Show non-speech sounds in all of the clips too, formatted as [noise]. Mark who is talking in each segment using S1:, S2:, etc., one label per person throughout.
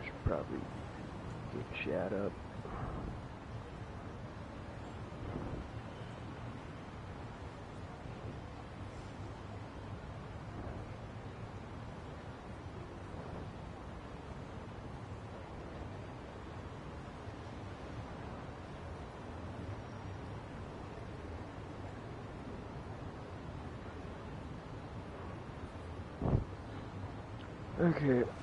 S1: I should probably get chat up. Okay.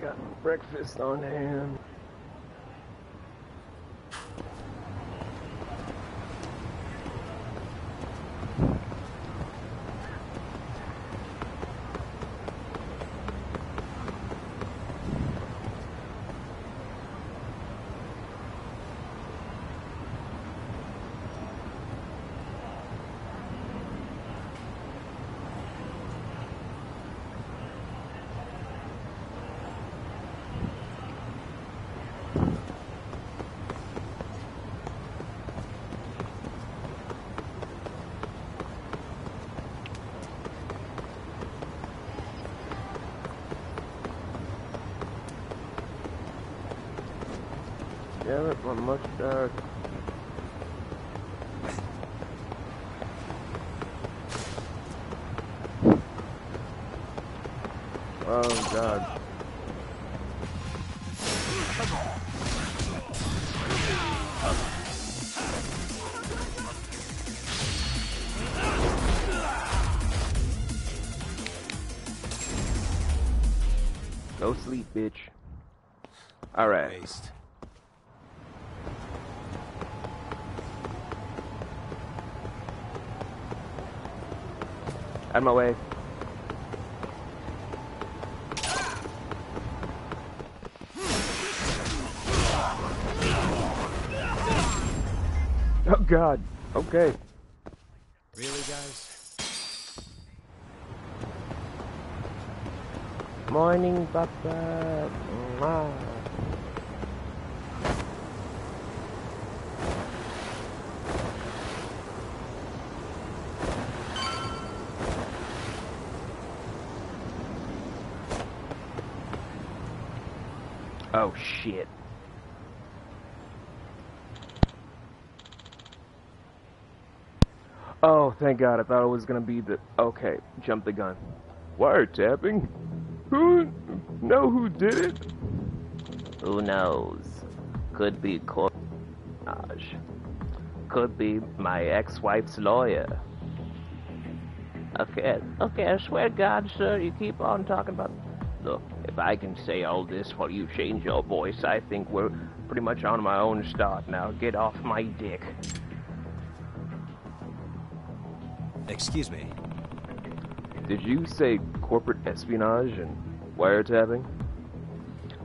S1: Got breakfast on hand. Damn it, my mustache. Oh god. Go sleep, bitch. Alright.
S2: Waste.
S1: Out of my way. Oh god. Okay.
S2: Really, guys?
S1: Morning, Papa. Mwah. Oh shit. Oh, thank God. I thought it was gonna be the. Okay, jump the gun. Wiretapping? Who. Know who did it?
S3: Who knows? Could be Corage. Could be my ex-wife's lawyer. Okay, okay, I swear to God, sir, you keep on talking about... If I can say all this while you change your voice, I think we're pretty much on my own start now. Get off my dick.
S2: Excuse me.
S1: Did you say corporate espionage and wiretapping?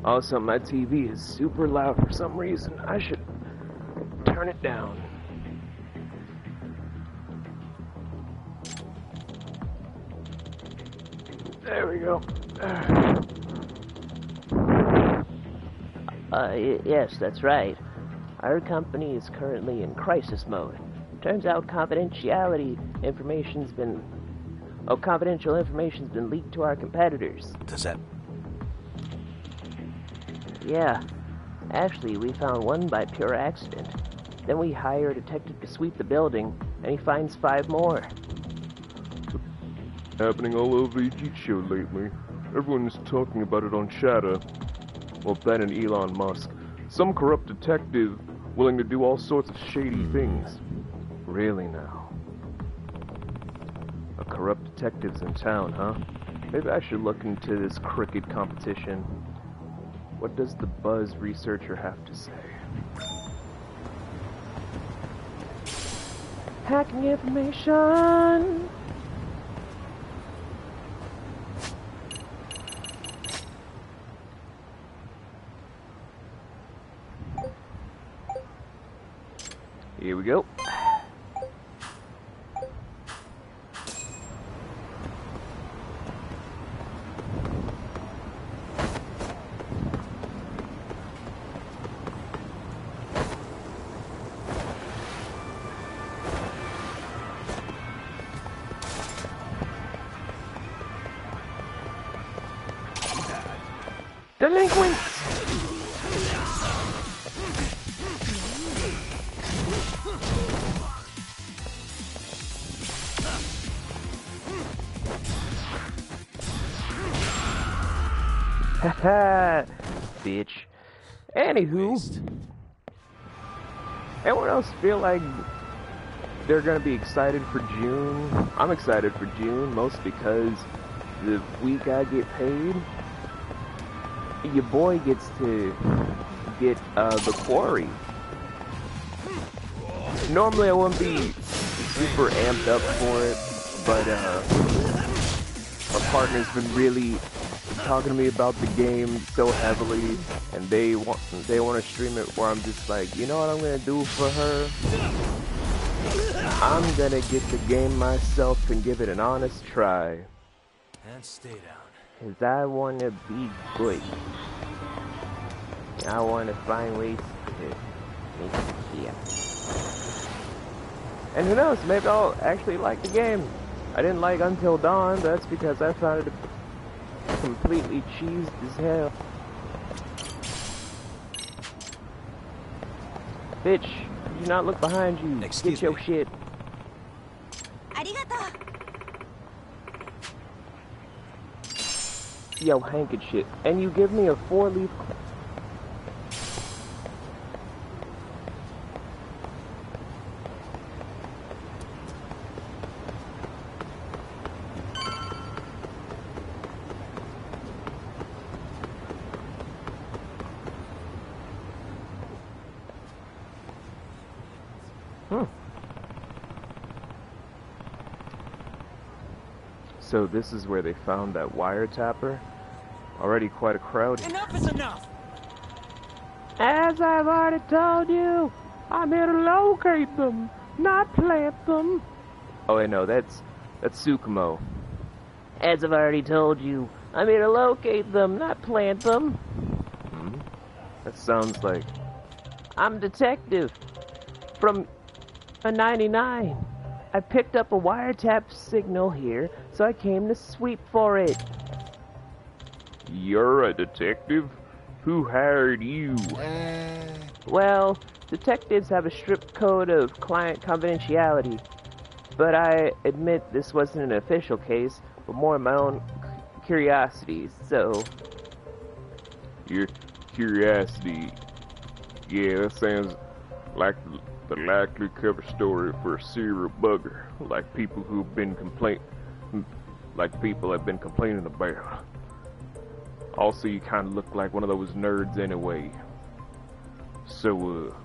S1: Oh, also, my TV is super loud for some reason. I should turn it down.
S3: Yes, that's right.
S1: Our company is currently in crisis mode. Turns out confidentiality information's been. Oh, confidential information's been leaked to our competitors.
S4: Does that.
S1: Yeah. Actually, we found one by pure accident. Then we hire a detective to sweep the building, and he finds five more.
S5: Happening all over AG show lately. Everyone's talking about it on Chatter. Well, Ben and Elon Musk. Some corrupt detective willing to do all sorts of shady hmm. things. Really now? A corrupt detective's in town, huh? Maybe I should look into this crooked competition. What does the Buzz researcher have to say? Hacking information! We go. Delinquents! [laughs] bitch. Anywho, everyone else feel like they're gonna be excited for June? I'm excited for June, most because the week I get paid, your boy gets to get uh, the quarry. Normally I wouldn't be super amped up for it, but uh, my partner's been really talking to me about the game so heavily, and they want they want to stream it. Where I'm just like, you know what I'm gonna do for her? I'm gonna get the game myself and give it an honest try.
S4: And stay down.
S1: Cause I wanna be good. I wanna find ways to make it here. And who knows, maybe I'll actually like the game. I didn't like Until Dawn, but that's because I found it completely cheesed as hell. Bitch, do not look behind you.
S4: Excuse
S1: Get your
S4: me.
S1: shit. Yo, handkerchief. And you give me a four-leaf So this is where they found that wiretapper. Already quite a crowd.
S4: Enough is enough!
S1: As I've already told you, I'm here to locate them, not plant them. Oh I know that's that's Tsukumo. As I've already told you, I'm here to locate them, not plant them. Hmm? That sounds like I'm detective from a 99. I picked up a wiretap signal here, so I came to sweep for it. You're a detective? Who hired you? Well, detectives have a strict code of client confidentiality, but I admit this wasn't an official case, but more my own c- curiosities, so.
S5: Your curiosity. Yeah, that sounds like the likely cover story for a serial bugger, like people who've been complain, like people have been complaining about. Also, you kind of look like one of those nerds anyway. So, uh,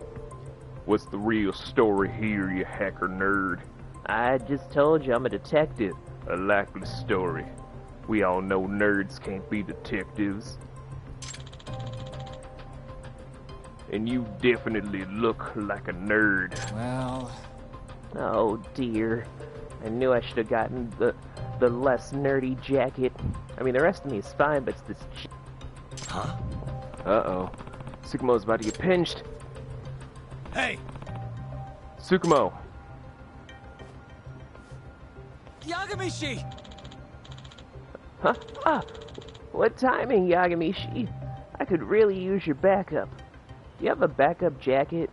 S5: what's the real story here, you hacker nerd?
S1: I just told you I'm a detective.
S5: A likely story. We all know nerds can't be detectives. And you definitely look like a nerd.
S4: Well,
S1: Oh dear. I knew I should have gotten the the less nerdy jacket. I mean, the rest of me is fine, but it's this. J-
S4: huh?
S5: Uh oh. Tsukumo's about to get pinched.
S4: Hey!
S5: Tsukumo!
S4: Yagamishi!
S1: Huh? Ah, what timing, Yagamishi? I could really use your backup. Do you have a backup jacket?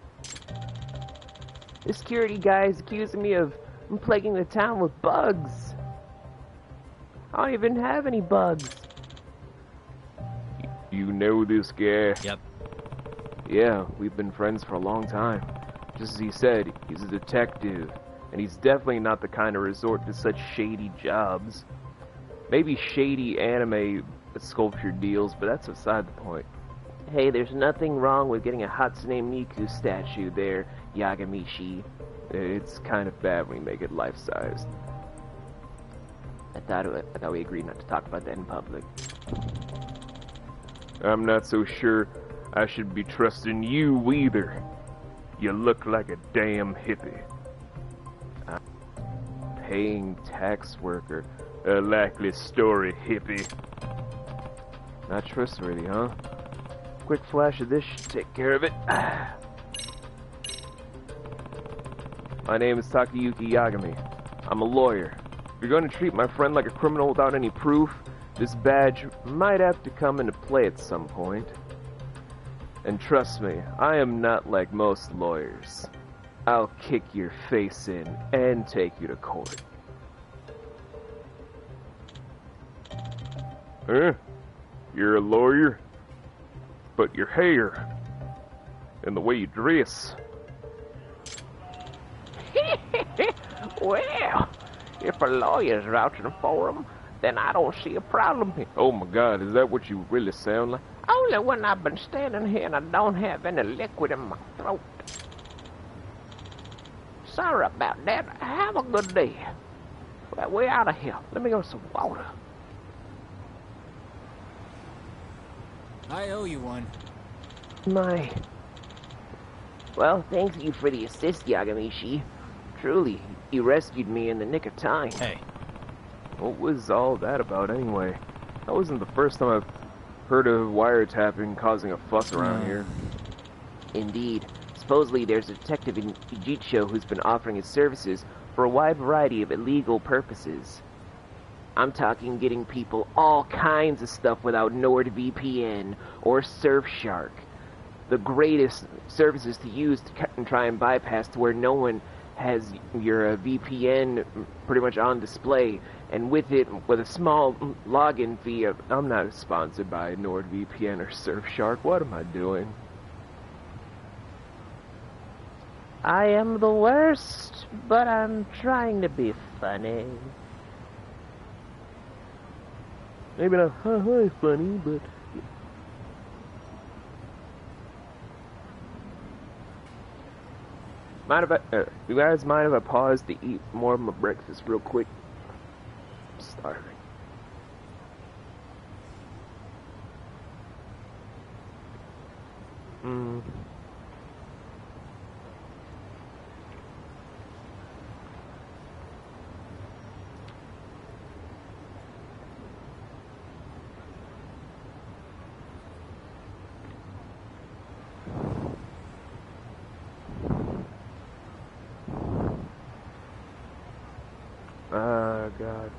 S1: The security guy is accusing me of plaguing the town with bugs. I don't even have any bugs.
S5: You know this guy?
S4: Yep.
S5: Yeah, we've been friends for a long time. Just as he said, he's a detective, and he's definitely not the kind to resort to such shady jobs. Maybe shady anime sculpture deals, but that's beside the point.
S1: Hey, there's nothing wrong with getting a Hatsune Miku statue there, Yagamishi.
S5: It's kind of bad when you make it life-sized.
S1: I thought, it, I thought we agreed not to talk about that in public.
S5: I'm not so sure I should be trusting you either. You look like a damn hippie. A paying tax worker. A likely story, hippie. Not trustworthy, huh? Quick flash of this should take care of it. [sighs] My name is Takayuki Yagami. I'm a lawyer. If you're going to treat my friend like a criminal without any proof, this badge might have to come into play at some point. And trust me, I am not like most lawyers. I'll kick your face in and take you to court. Huh? You're a lawyer? But your hair and the way you dress. [laughs]
S1: well, if a lawyer's vouching for him, then I don't see a problem here.
S5: Oh my god, is that what you really sound like?
S1: Only when I've been standing here and I don't have any liquid in my throat. Sorry about that. Have a good day. Well, we're out of here. Let me go some water.
S4: I owe you one.
S1: My. Well, thank you for the assist, Yagamishi. Truly, you rescued me in the nick of time.
S4: Hey.
S5: What was all that about anyway? That wasn't the first time I've heard of wiretapping causing a fuss around
S4: Hmm.
S5: here.
S1: Indeed. Supposedly, there's a detective in Ijincho who's been offering his services for a wide variety of illegal purposes. I'm talking getting people all kinds of stuff without NordVPN or Surfshark. The greatest services to use to cut and try and bypass to where no one has your uh, VPN pretty much on display, and with it, with a small login fee of,
S5: I'm not sponsored by NordVPN or Surfshark. What am I doing?
S1: I am the worst, but I'm trying to be funny.
S5: Maybe not [laughs] funny, but uh, you guys mind if I pause to eat more of my breakfast real quick? I'm starving. Mm. Ah, God.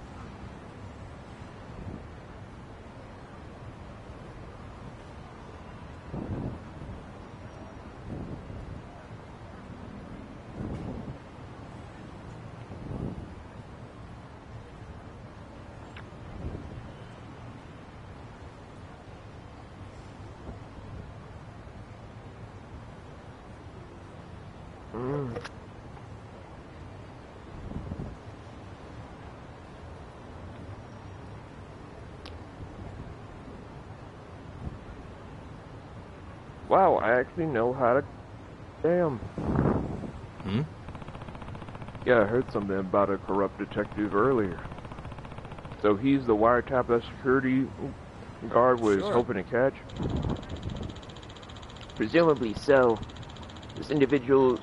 S5: Mm. Wow, I actually know how to. Damn.
S4: Hmm?
S5: Yeah, I heard something about a corrupt detective earlier. So he's the wiretap that security guard was
S4: Sure.
S5: hoping to catch?
S1: Presumably so. This individual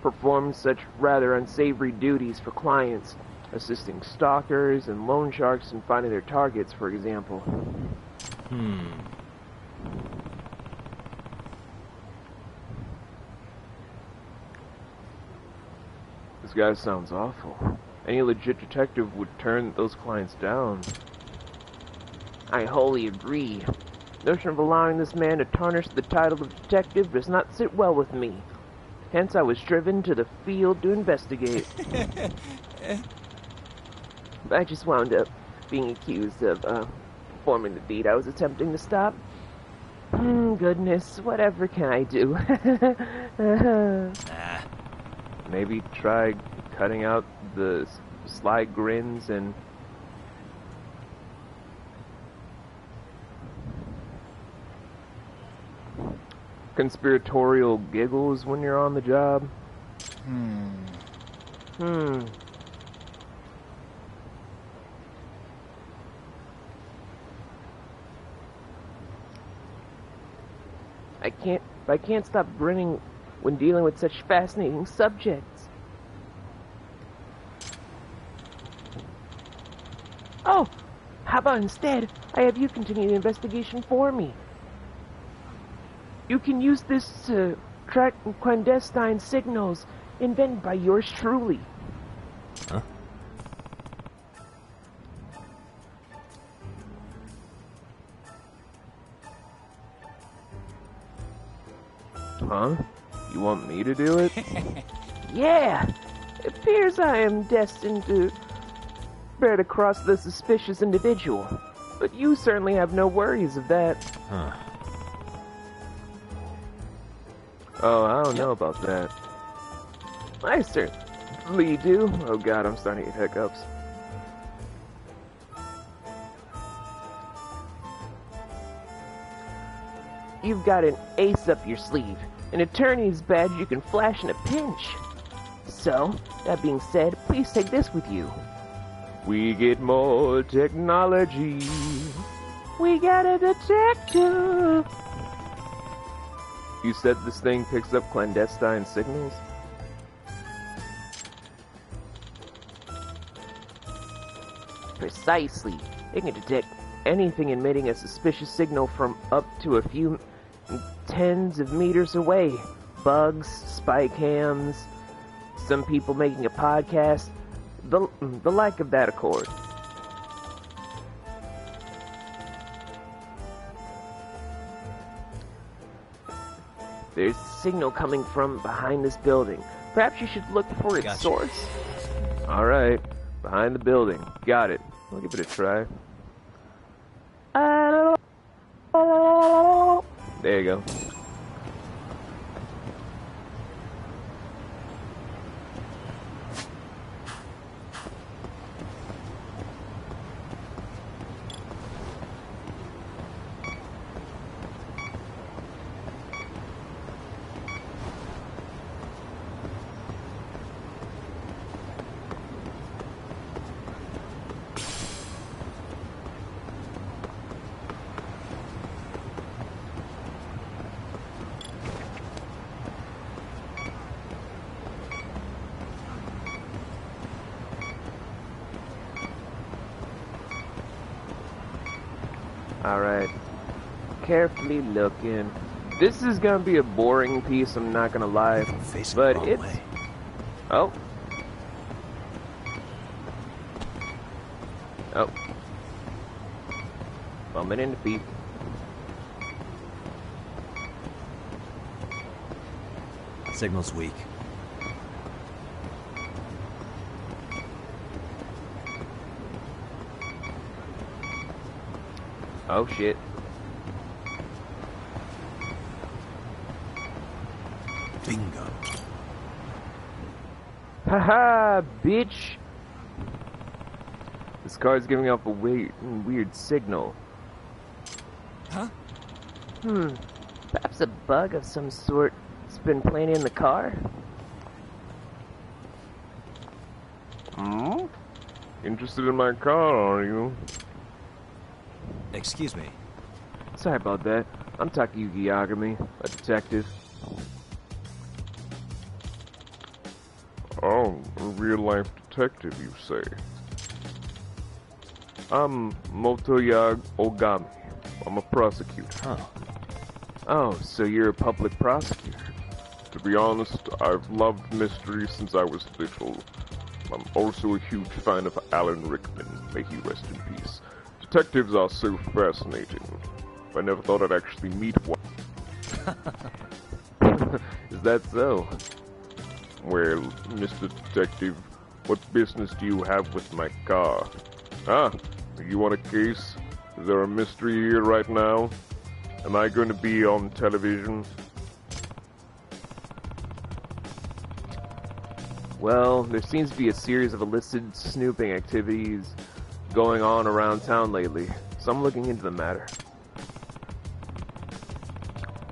S1: performs such rather unsavory duties for clients, assisting stalkers and loan sharks in finding their targets, for example.
S4: Hmm.
S1: This guy sounds awful. Any legit detective would turn those clients down. I wholly agree. The notion of allowing this man to tarnish the title of detective does not sit well with me. Hence, I was driven to the field to investigate. [laughs] I just wound up being accused of uh, performing the deed I was attempting to stop. Mm, goodness, whatever can I do? [laughs] [laughs] Maybe try cutting out the sly grins and conspiratorial giggles when you're on the job.
S4: Hmm.
S1: Hmm. I can't I can't stop grinning when dealing with such fascinating subjects. Oh, how about instead I have you continue the investigation for me? You can use this to track clandestine signals invented by yours truly.
S2: Huh?
S1: Huh? You want me to do it? [laughs] yeah! It appears I am destined to spread across the suspicious individual. But you certainly have no worries of that.
S2: Huh.
S1: Oh, I don't know about that. I certainly do. Oh god, I'm starting to get hiccups. You've got an ace up your sleeve, an attorney's badge you can flash in a pinch. So, that being said, please take this with you. We get more technology. We got a detective. You said this thing picks up clandestine signals? Precisely. It can detect anything emitting a suspicious signal from up to a few tens of meters away. Bugs, spy cams, some people making a podcast, the, the like of that accord. There's signal coming from behind this building. Perhaps you should look for its
S2: Gotcha.
S1: source. Alright, behind the building. Got it. I'll give it a try. There you go. Alright. Carefully looking. This is gonna be a boring piece, I'm not gonna lie. But it's-
S2: way.
S1: Oh. Oh. Bumping into feet.
S2: Signal's weak.
S1: Oh shit. Haha, bitch! This car's giving off a weird, weird signal.
S4: Huh?
S1: Hmm. Perhaps a bug of some sort has been planted in the car? Hmm? Interested in my car, are you?
S2: Excuse me.
S1: Sorry about that. I'm Takayuki Yagami, a detective.
S5: Real life detective, you say? I'm Motoya Ogami. I'm a prosecutor.
S2: Huh.
S1: Oh, so you're a public prosecutor.
S5: To be honest, I've loved mystery since I was little. I'm also a huge fan of Alan Rickman, may he rest in peace. Detectives are so fascinating. I never thought I'd actually meet one. [laughs] [laughs]
S1: Is that so?
S5: Well, Mr. Detective, what business do you have with my car? Ah, you want a case? Is there a mystery here right now? Am I going to be on television?
S1: Well, there seems to be a series of illicit snooping activities going on around town lately, so I'm looking into the matter.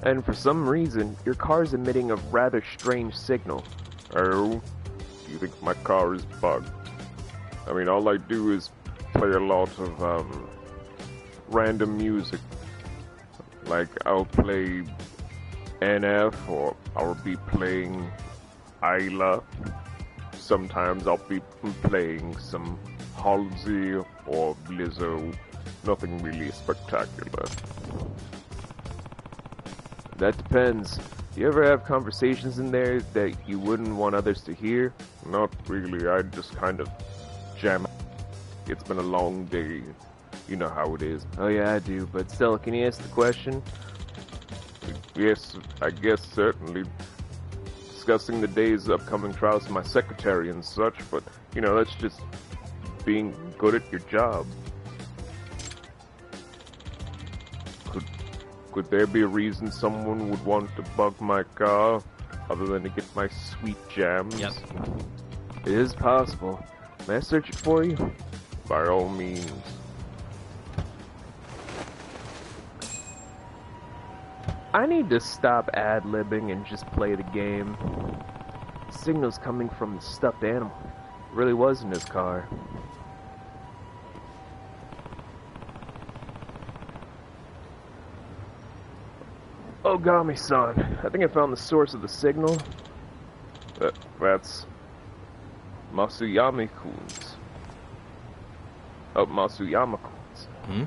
S1: And for some reason, your car is emitting a rather strange signal.
S5: Oh? Do you think my car is bugged? I mean, all I do is play a lot of, um, random music. Like, I'll play NF, or I'll be playing Isla. Sometimes I'll be playing some Halsey or Lizzo. Nothing really spectacular.
S1: That depends. Do you ever have conversations in there that you wouldn't want others to hear?
S5: Not really, I just kind of jam. It's been a long day. You know how it is.
S1: Oh yeah, I do, but still, can you ask the question?
S5: Yes, I guess certainly. Discussing the day's upcoming trials with my secretary and such, but, you know, that's just being good at your job. Could there be a reason someone would want to bug my car, other than to get my sweet jams?
S2: Yep.
S1: It is possible. May I search it for you?
S5: By all means.
S1: I need to stop ad-libbing and just play the game. The signal's coming from the stuffed animal. It really was in his car. Ogami-san, I think I found the source of the signal.
S5: That, that's Masuyami-kun's. Oh, Masuyama-kun's.
S2: Hmm?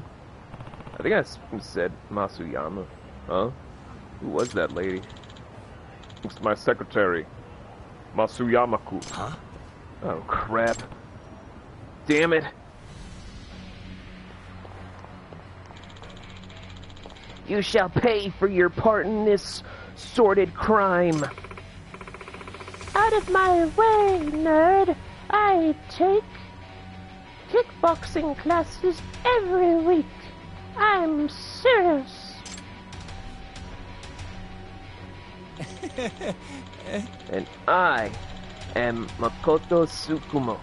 S1: I think I said Masuyama. Huh? Who was that lady?
S5: It's my secretary, Masuyama-kun.
S2: Huh?
S1: Oh, crap. Damn it. You shall pay for your part in this sordid crime. Out of my way, nerd. I take kickboxing classes every week. I'm serious. [laughs] and I am Makoto Tsukumo,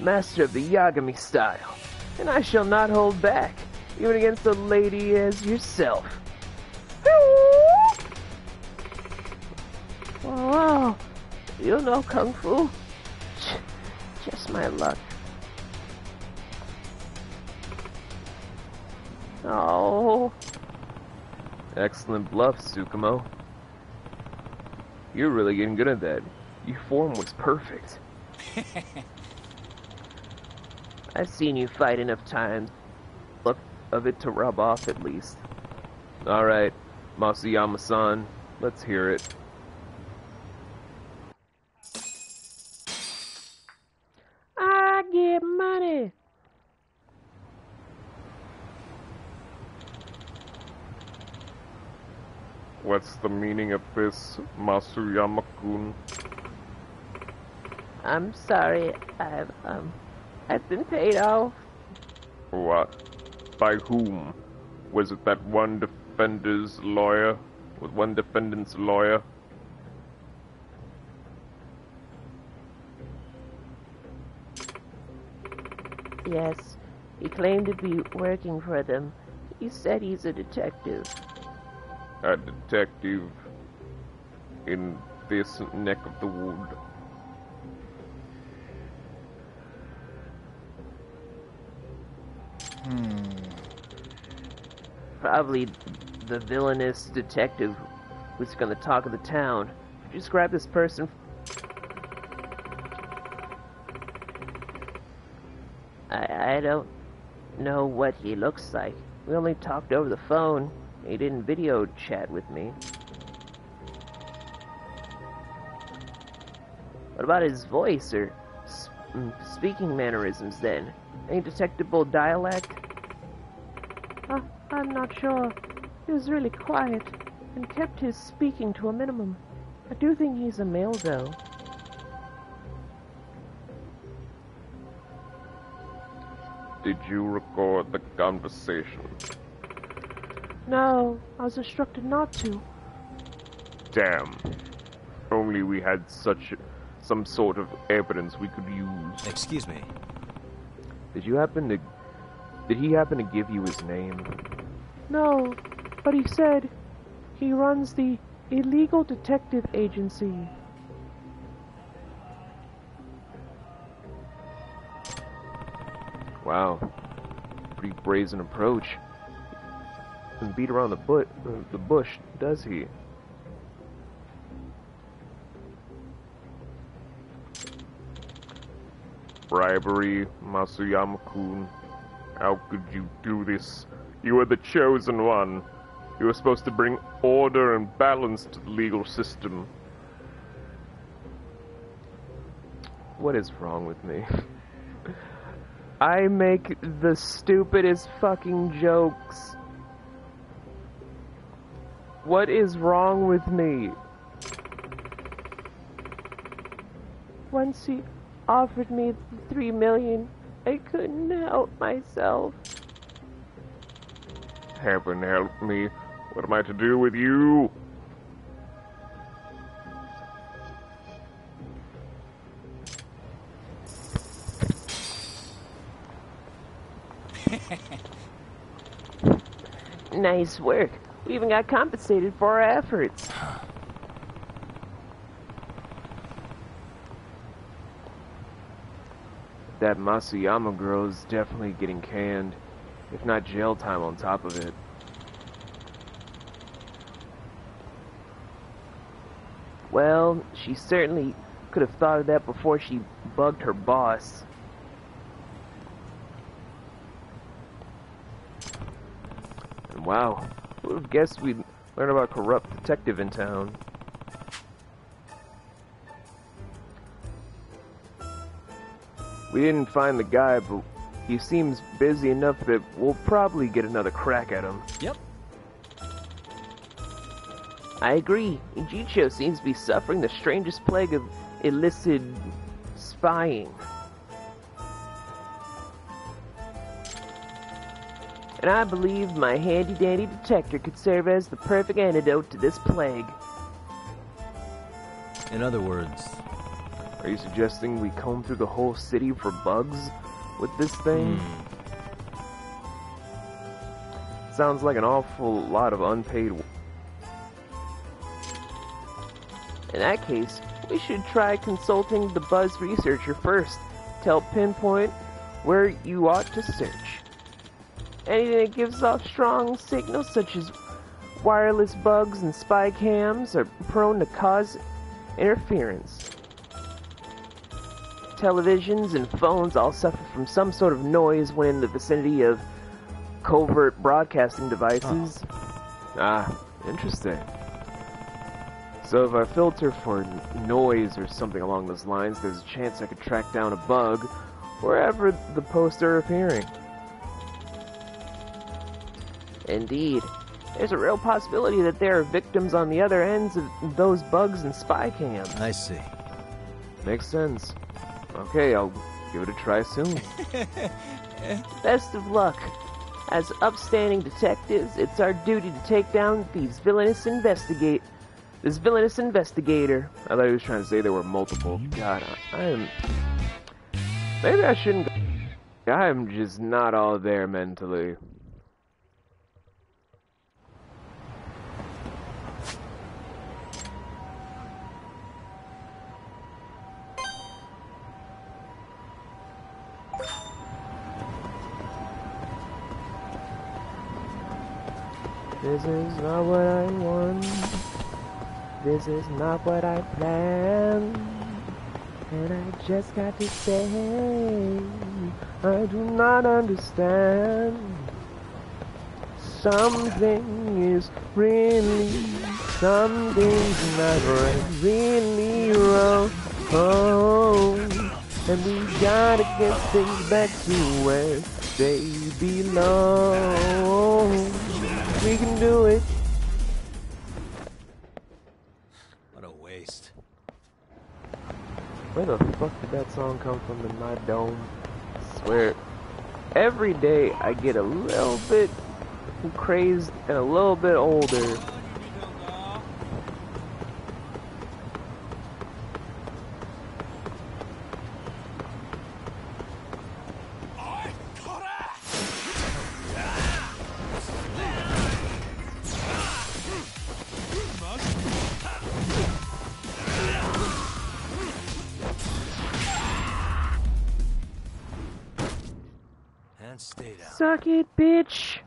S1: master of the Yagami style, and I shall not hold back, even against a lady as yourself. Oh, you know Kung Fu? Just my luck. Oh. Excellent bluff, Tsukumo. You're really getting good at that. Your form was perfect. [laughs] I've seen you fight enough times. Look of it to rub off at least. Alright, Masuyama-san, let's hear it. I get money.
S5: What's the meaning of this, Masuyama-kun?
S1: I'm sorry, I've, um, I've been paid off.
S5: What? By whom? Was it that one defender's lawyer? Was one defendant's lawyer?
S1: Yes, he claimed to be working for them. He said he's a detective.
S5: A detective in this neck of the wood. Hmm.
S1: Probably the villainous detective who's gonna talk of the town. Just grab this person. I, I don't know what he looks like. We only talked over the phone. He didn't video chat with me. What about his voice or mm, speaking mannerisms then? Any detectable dialect?
S6: I'm not sure. He was really quiet and kept his speaking to a minimum. I do think he's a male, though.
S5: Did you record the conversation?
S6: No, I was instructed not to.
S5: Damn. Only we had such some sort of evidence we could use.
S2: Excuse me.
S1: Did you happen to... Did he happen to give you his name?
S6: No, but he said he runs the illegal detective agency.
S1: Wow. Pretty brazen approach. Doesn't beat around the, butt, uh, the bush, does he?
S5: Bribery, Masuyama-kun. How could you do this? You were the chosen one. You were supposed to bring order and balance to the legal system.
S1: What is wrong with me? [laughs] I make the stupidest fucking jokes. What is wrong with me?
S6: Once he offered me three million, I couldn't help myself.
S5: Heaven help me. What am I to do with you? [laughs]
S1: nice work. We even got compensated for our efforts. that Masuyama girl is definitely getting canned, if not jail time on top of it. Well, she certainly could have thought of that before she bugged her boss. And wow, who would have guessed we'd learn about corrupt detective in town? We didn't find the guy, but he seems busy enough that we'll probably get another crack at him.
S4: Yep.
S1: I agree. Ijincho seems to be suffering the strangest plague of illicit spying. And I believe my handy-dandy detector could serve as the perfect antidote to this plague.
S2: In other words,
S1: are you suggesting we comb through the whole city for bugs with this thing?
S2: Hmm.
S1: Sounds like an awful lot of unpaid work. In that case, we should try consulting the Buzz researcher first to help pinpoint where you ought to search. Anything that gives off strong signals such as wireless bugs and spy cams are prone to cause interference televisions and phones all suffer from some sort of noise when in the vicinity of covert broadcasting devices. Oh. Ah, interesting. So if I filter for noise or something along those lines, there's a chance I could track down a bug wherever the posts are appearing. Indeed, there's a real possibility that there are victims on the other ends of those bugs and spy cams.
S2: I see.
S1: Makes sense. Okay, I'll give it a try soon. [laughs] Best of luck. As upstanding detectives, it's our duty to take down these villainous investigate this villainous investigator. I thought he was trying to say there were multiple. God, I, I am. Maybe I shouldn't. I am just not all there mentally. This is not what I want. This is not what I planned. And I just got to say, I do not understand. Something is really, something's not really wrong. home. And we gotta get things back to where they belong. We can do it.
S2: What a waste.
S1: Where the fuck did that song come from in my dome? I swear. Every day I get a little bit crazed and a little bit older.
S6: Suck it, bitch.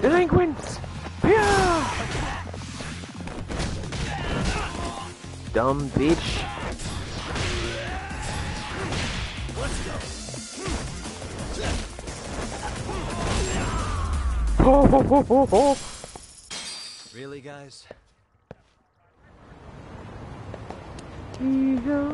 S1: Delinquents! Dumb bitch.
S2: Really, guys?
S6: Yeah.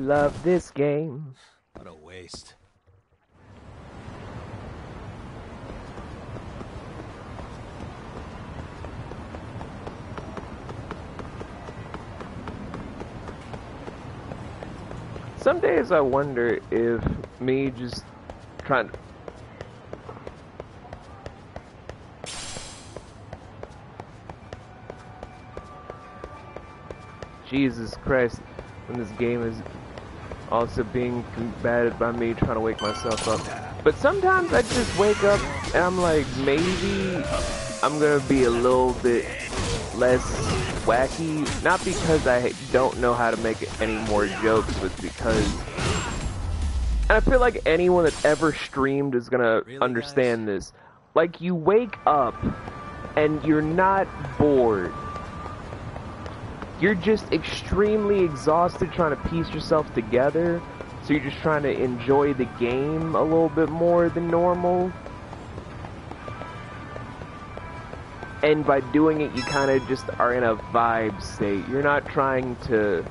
S1: Love this game.
S2: What a waste.
S1: Some days I wonder if me just trying to. Jesus Christ, when this game is also being combated by me trying to wake myself up. But sometimes I just wake up and I'm like, maybe I'm gonna be a little bit less wacky. Not because I don't know how to make any more jokes, but because. And I feel like anyone that's ever streamed is gonna
S2: Really,
S1: understand this. Like, you wake up and you're not bored. You're just extremely exhausted trying to piece yourself together. So you're just trying to enjoy the game a little bit more than normal. And by doing it, you kind of just are in a vibe state. You're not trying to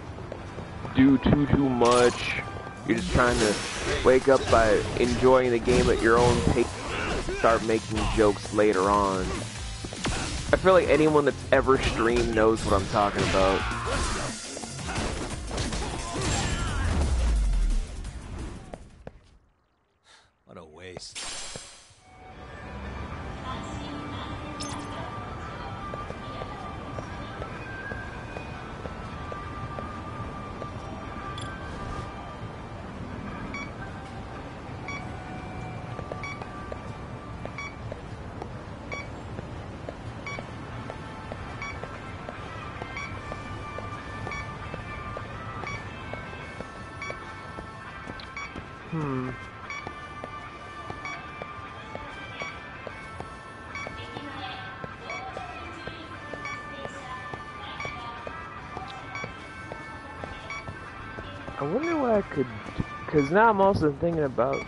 S1: do too, too much. You're just trying to wake up by enjoying the game at your own pace. Start making jokes later on. I feel like anyone that's ever streamed knows what I'm talking about. Because now I'm also thinking about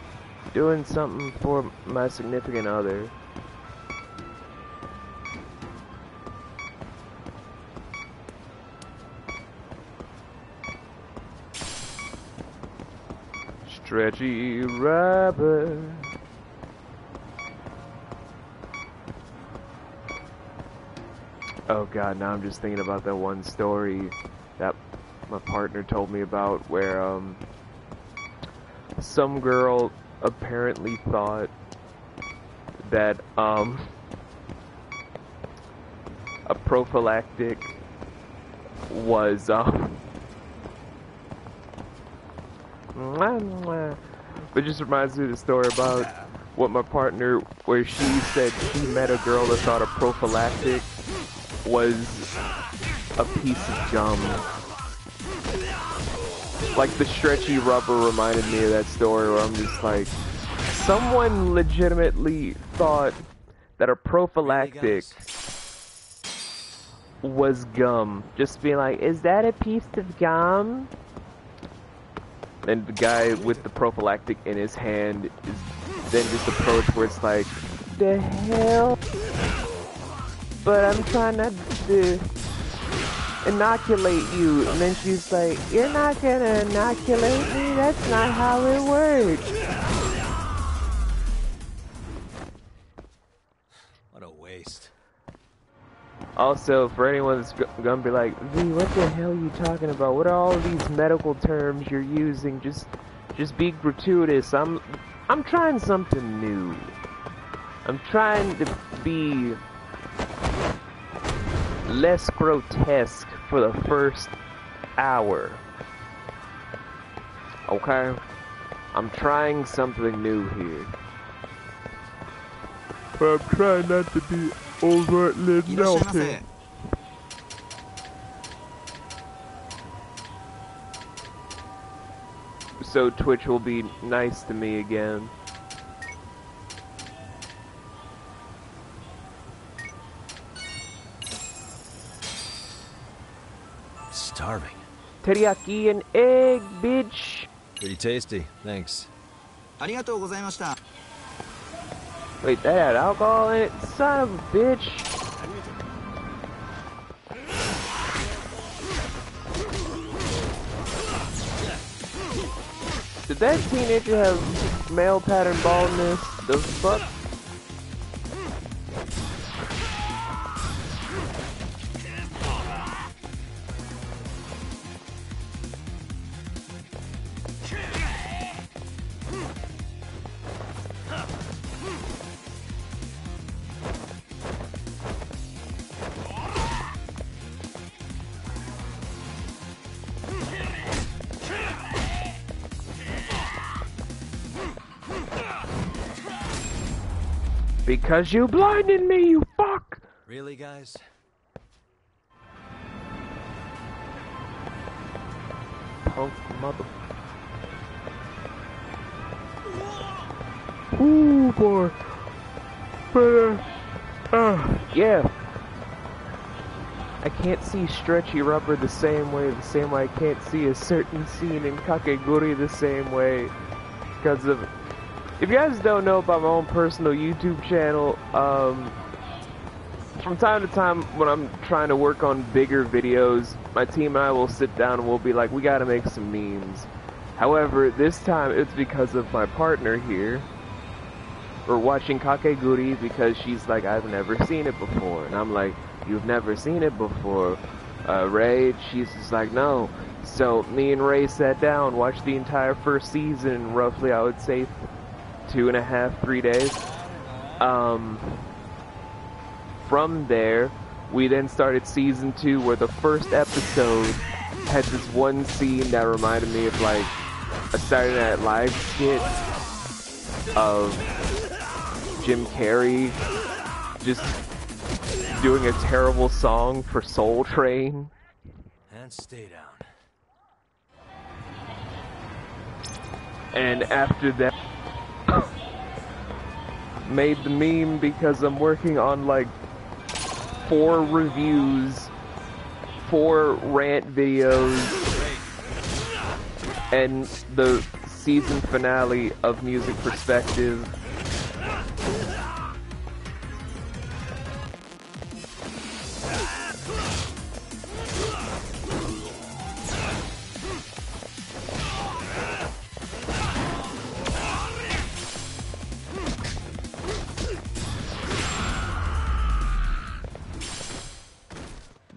S1: doing something for my significant other. Stretchy rabbit. Oh god, now I'm just thinking about that one story that my partner told me about where, um, some girl apparently thought that um a prophylactic was um but just reminds me of the story about what my partner where she said she met a girl that thought a prophylactic was a piece of gum like the stretchy rubber reminded me of that story where I'm just like, someone legitimately thought that a prophylactic was gum. Just being like, is that a piece of gum? And the guy with the prophylactic in his hand is then just approach where it's like, the hell? But I'm trying not to inoculate you. And then she's like, you're not gonna inoculate me? That's not how it works.
S2: What a waste.
S1: Also, for anyone that's gonna be like, V, what the hell are you talking about? What are all these medical terms you're using? Just, just be gratuitous. I'm, I'm trying something new. I'm trying to be less grotesque for the first hour. Okay? I'm trying something new here. But I'm trying not to be overtly melting. So Twitch will be nice to me again.
S2: Starving.
S1: Teriyaki and egg, bitch.
S2: Pretty tasty. Thanks.
S1: Wait, that had alcohol in it? Son of a bitch. Did that teenager have male pattern baldness? The fuck? Because you blinded me, you fuck!
S2: Really, guys?
S1: Punk mother... Ooh, boy. But, uh, uh, yeah. I can't see stretchy rubber the same way, the same way I can't see a certain scene in Kakegurui the same way. Because of if you guys don't know about my own personal YouTube channel, um, from time to time when I'm trying to work on bigger videos, my team and I will sit down and we'll be like, we gotta make some memes. However, this time it's because of my partner here. We're watching Kakegurui because she's like, I've never seen it before. And I'm like, you've never seen it before. Uh, Ray, she's just like, no. So me and Ray sat down, watched the entire first season, roughly I would say two and a half, three days. Um, from there, we then started season two, where the first episode had this one scene that reminded me of like a Saturday Night Live skit of Jim Carrey just doing a terrible song for Soul Train.
S2: And stay down.
S1: And after that, [coughs] made the meme because I'm working on like four reviews, four rant videos, and the season finale of Music Perspective.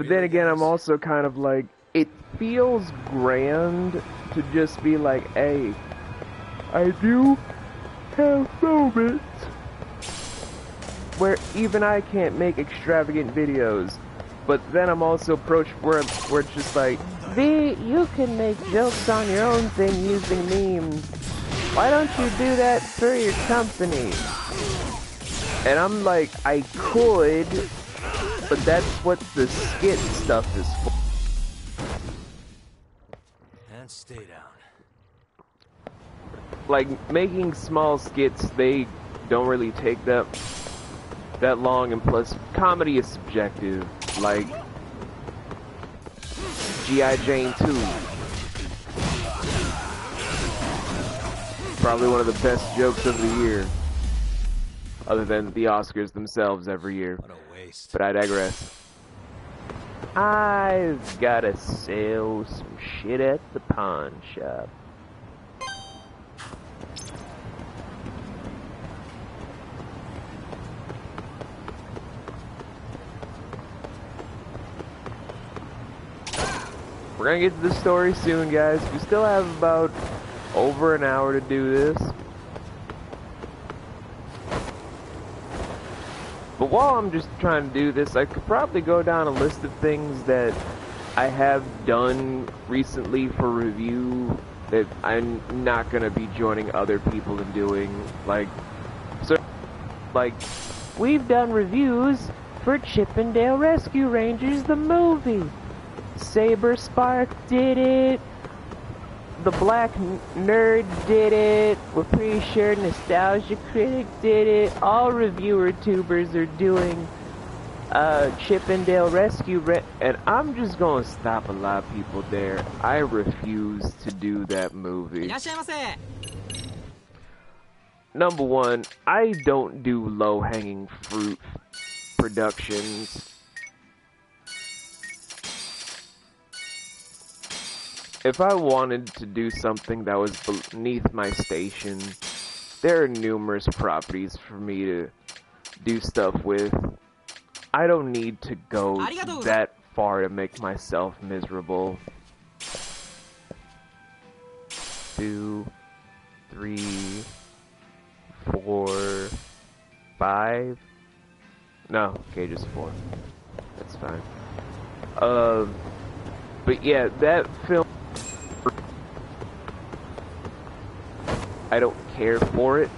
S1: But then again, I'm also kind of like, it feels grand to just be like, hey, I do have moments where even I can't make extravagant videos. But then I'm also approached where, where it's just like, V, you can make jokes on your own thing using memes. Why don't you do that for your company? And I'm like, I could, but that's what the skit stuff is for.
S2: And stay down.
S1: Like, making small skits, they don't really take that that long, and plus, comedy is subjective. Like, G.I. Jane 2. Probably one of the best jokes of the year. Other than the Oscars themselves every year.
S2: Waste.
S1: But I digress. I've gotta sell some shit at the pawn shop. We're gonna get to the story soon, guys. We still have about over an hour to do this. But while I'm just trying to do this, I could probably go down a list of things that I have done recently for review that I'm not gonna be joining other people in doing. Like, so, like, we've done reviews for Chip 'n Dale Rescue Rangers, the movie. SaberSpark did it the black nerd did it. We're pretty sure Nostalgia Critic did it. All reviewer tubers are doing uh, Chip 'n Dale Rescue, Re and I'm just gonna stop a lot of people there. I refuse to do that movie. Number one, I don't do low-hanging fruit productions. If I wanted to do something that was beneath my station, there are numerous properties for me to do stuff with. I don't need to go that far to make myself miserable. Two, three, four, five. No, okay, just four. That's fine. Um, but yeah, that film. I don't care for it.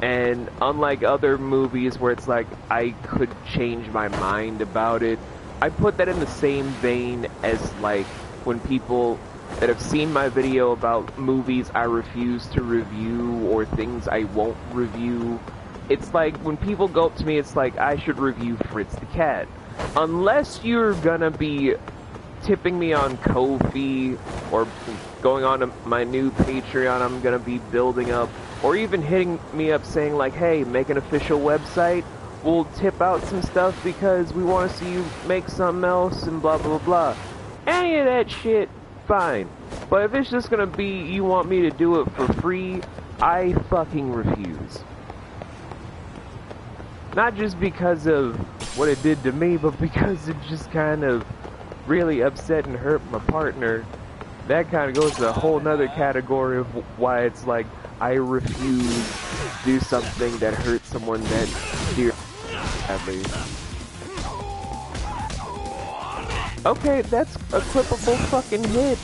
S1: And unlike other movies where it's like I could change my mind about it, I put that in the same vein as like when people that have seen my video about movies I refuse to review or things I won't review. It's like when people go up to me, it's like I should review Fritz the Cat. Unless you're gonna be tipping me on Ko-fi or going on to my new Patreon I'm gonna be building up, or even hitting me up saying like, hey, make an official website, we'll tip out some stuff because we want to see you make something else and blah blah blah. Any of that shit, fine. But if it's just gonna be you want me to do it for free, I fucking refuse. Not just because of what it did to me, but because it just kind of really upset and hurt my partner. That kind of goes to a whole nother category of why it's like I refuse to do something that hurts someone that dear badly. Okay, that's a clippable fucking hit.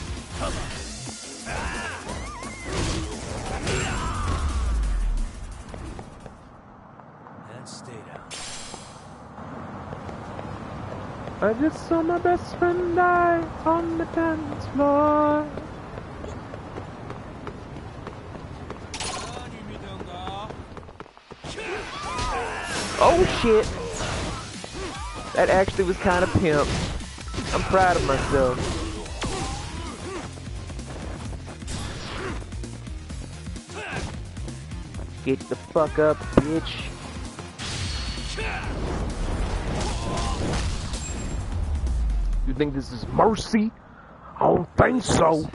S6: I just saw my best friend die on the dance floor.
S1: Oh shit! That actually was kind of pimp. I'm proud of myself. Get the fuck up, bitch. You think this is mercy? I don't think so.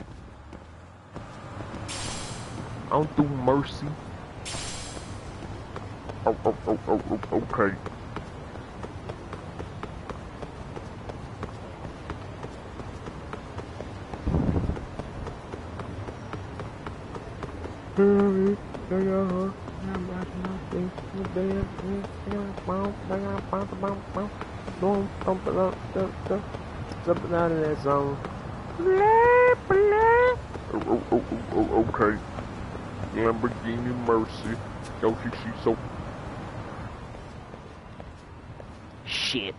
S1: I don't do mercy. Oh, oh, oh, oh, oh okay. Don't bump it up, Something out of that song.
S5: Oh, oh, oh, oh, okay. Lamborghini Mercy. Don't you see so?
S1: Shit.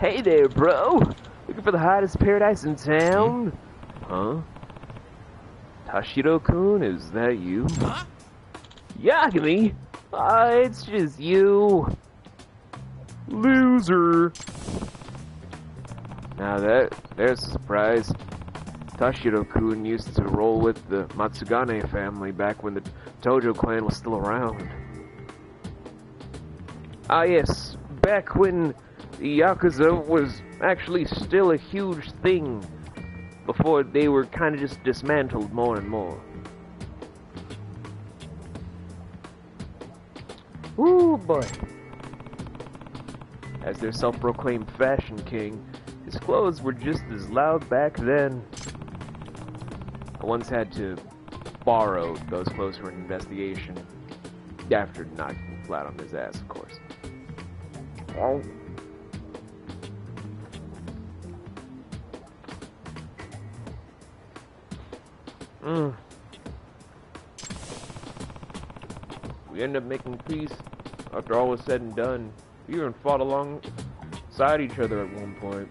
S1: Hey there, bro. Looking for the hottest paradise in town? Huh? Tashiro-kun, is that you?
S4: Huh?
S1: Yagami? Ah, it's just you.
S5: Loser.
S1: Now that, there's a surprise. Tashiro-kun used to roll with the Matsugane family back when the Tojo clan was still around. Ah yes, back when the Yakuza was actually still a huge thing before they were kind of just dismantled more and more. Ooh boy. As their self-proclaimed fashion king, clothes were just as loud back then. I once had to borrow those clothes for an investigation. After knocking flat on his ass, of course. Oh. Mm. We ended up making peace after all was said and done. We even fought alongside each other at one point.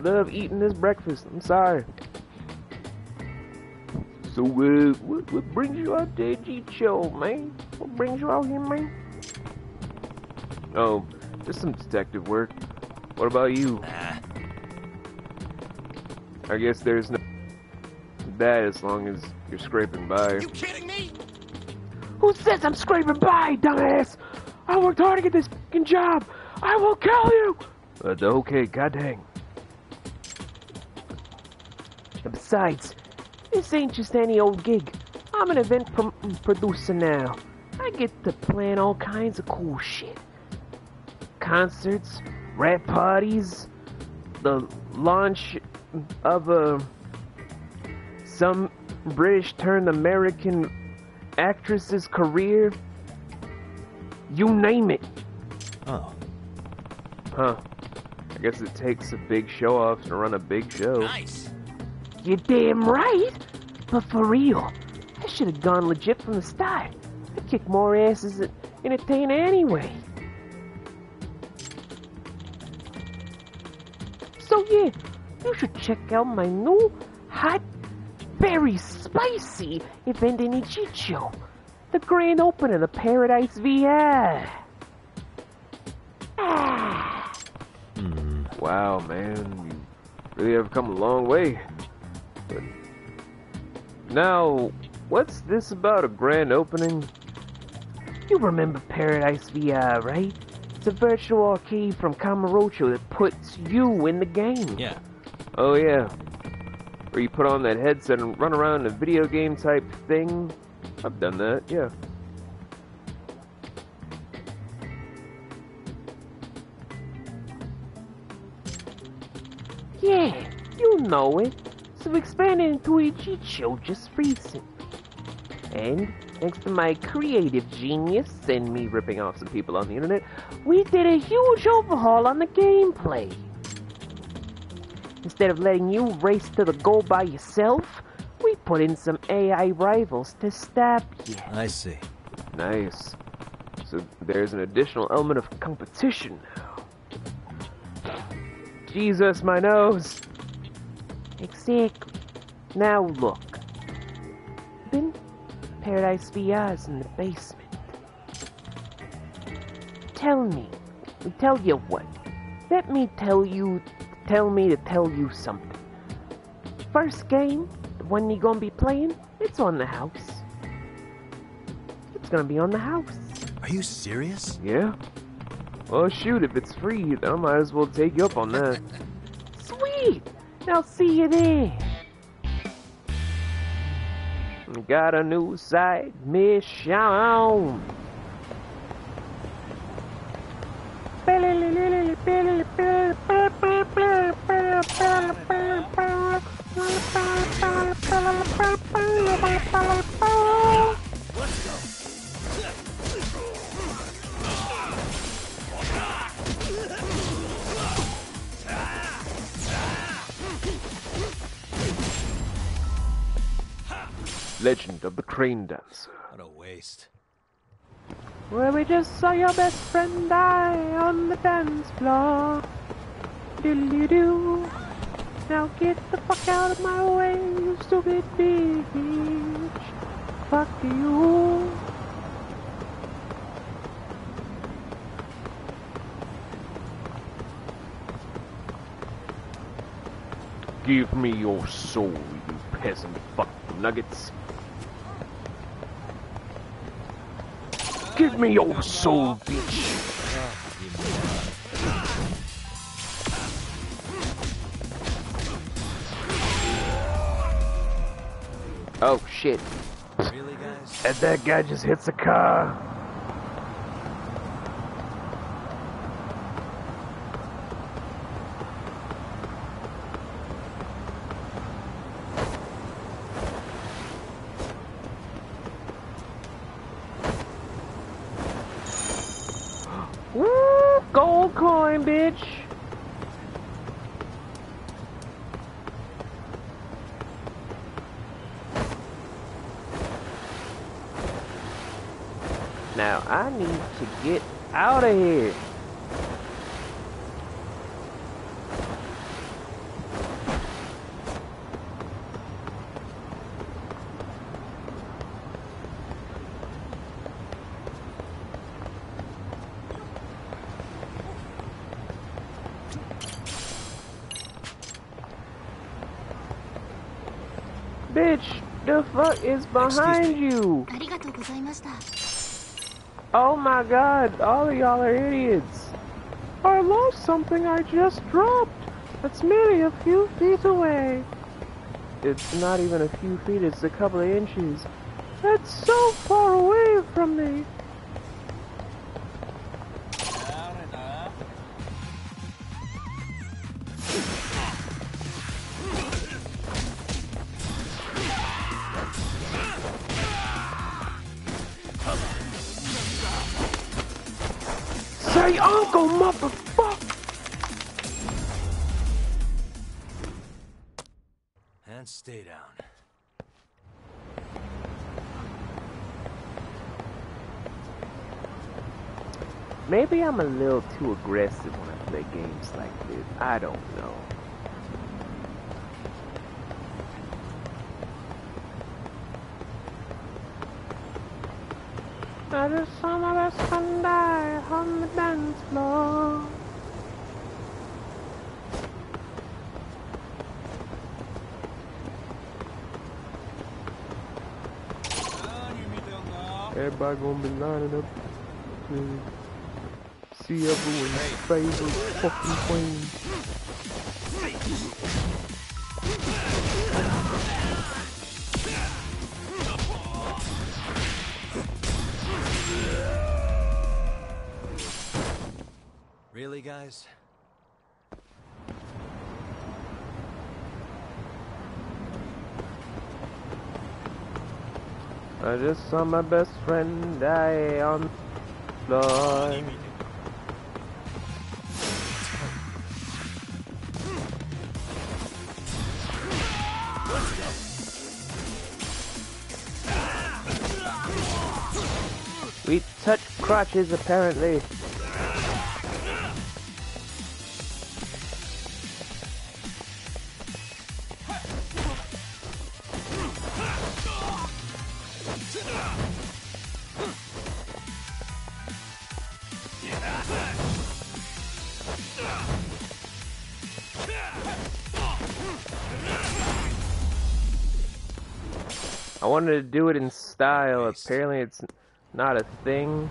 S1: Love eating this breakfast. I'm sorry. So, uh, what, what brings you out there, Ijincho, man? What brings you out here, man? Oh, just some detective work. What about you?
S2: Nah.
S1: I guess there's no that as long as you're scraping by.
S4: You kidding me?
S6: Who says I'm scraping by, dumbass? I worked hard to get this fucking job. I will kill you.
S1: Uh, okay, god
S6: And besides, this ain't just any old gig. I'm an event prom- producer now. I get to plan all kinds of cool shit. Concerts, rap parties, the launch of a some British turned American actress's career. You name it.
S2: Oh.
S1: Huh. I guess it takes a big show off to run a big show.
S4: Nice.
S6: You're damn right. But for real, I should have gone legit from the start. I kick more asses than entertainer anyway. So yeah, you should check out my new hot, very spicy event in Ijincho. The grand opening of Paradise VR. Ah.
S1: Wow, man, you really have come a long way. But now, what's this about a grand opening?
S6: You remember Paradise VR, right? It's a virtual arcade from Kamurocho that puts you in the game.
S2: Yeah.
S1: Oh yeah, where you put on that headset and run around a video game type thing. I've done that, yeah.
S6: Yeah, you know it. So expanded into Ijincho just recently. And thanks to my creative genius and me ripping off some people on the internet, we did a huge overhaul on the gameplay. Instead of letting you race to the goal by yourself, we put in some AI rivals to stab you.
S2: I see.
S1: Nice. So there's an additional element of competition now. Jesus, my nose.
S6: Exactly. Now look. Been Paradise VR's in the basement. Tell me. Tell you what. Let me tell you. Tell me to tell you something. First game, the one you gonna be playing, it's on the house. It's gonna be on the house.
S2: Are you serious?
S1: Yeah? Well, shoot, if it's free, then I might as well take you up on that.
S6: Sweet! I'll see you there.
S1: Got a new side mission. Legend of the Crane Dancer.
S2: What a waste.
S1: Where we just saw your best friend die on the dance floor. Diddly doo. Now get the fuck out of my way, you stupid bitch. Fuck you.
S7: Give me your soul, you peasant fuck nuggets. Give me your soul, bitch.
S1: Oh shit.
S2: Really, guys?
S1: And that guy just hits a car. Gold coin, bitch! Now I need to get out of here. Bitch, the fuck is behind you. Oh my god, all of y'all are idiots. I lost something I just dropped. It's merely a few feet away. It's not even a few feet, it's a couple of inches. That's so far away from me.
S2: And stay down.
S1: Maybe I'm a little too aggressive when I play games like this. I don't know. I just saw my best friend die on the dance floor. Everybody gonna be lining up to see everyone's favorite fucking queen.
S2: Guys?
S1: I just saw my best friend die on the floor. We touch crotches apparently. Do it in style. Apparently, it's not a thing.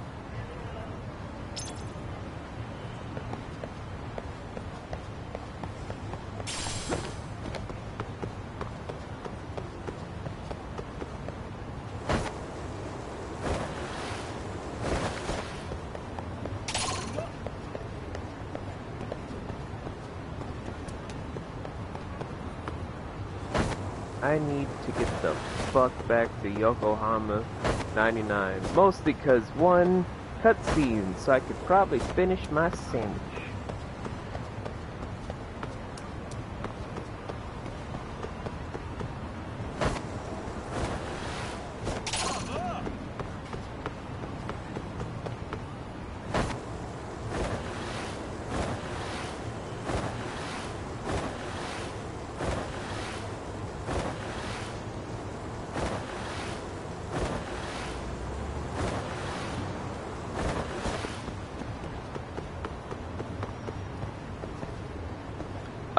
S1: I need to get the fuck back to Yokohama 99. Mostly because, one, cutscene, so I could probably finish my sandwich.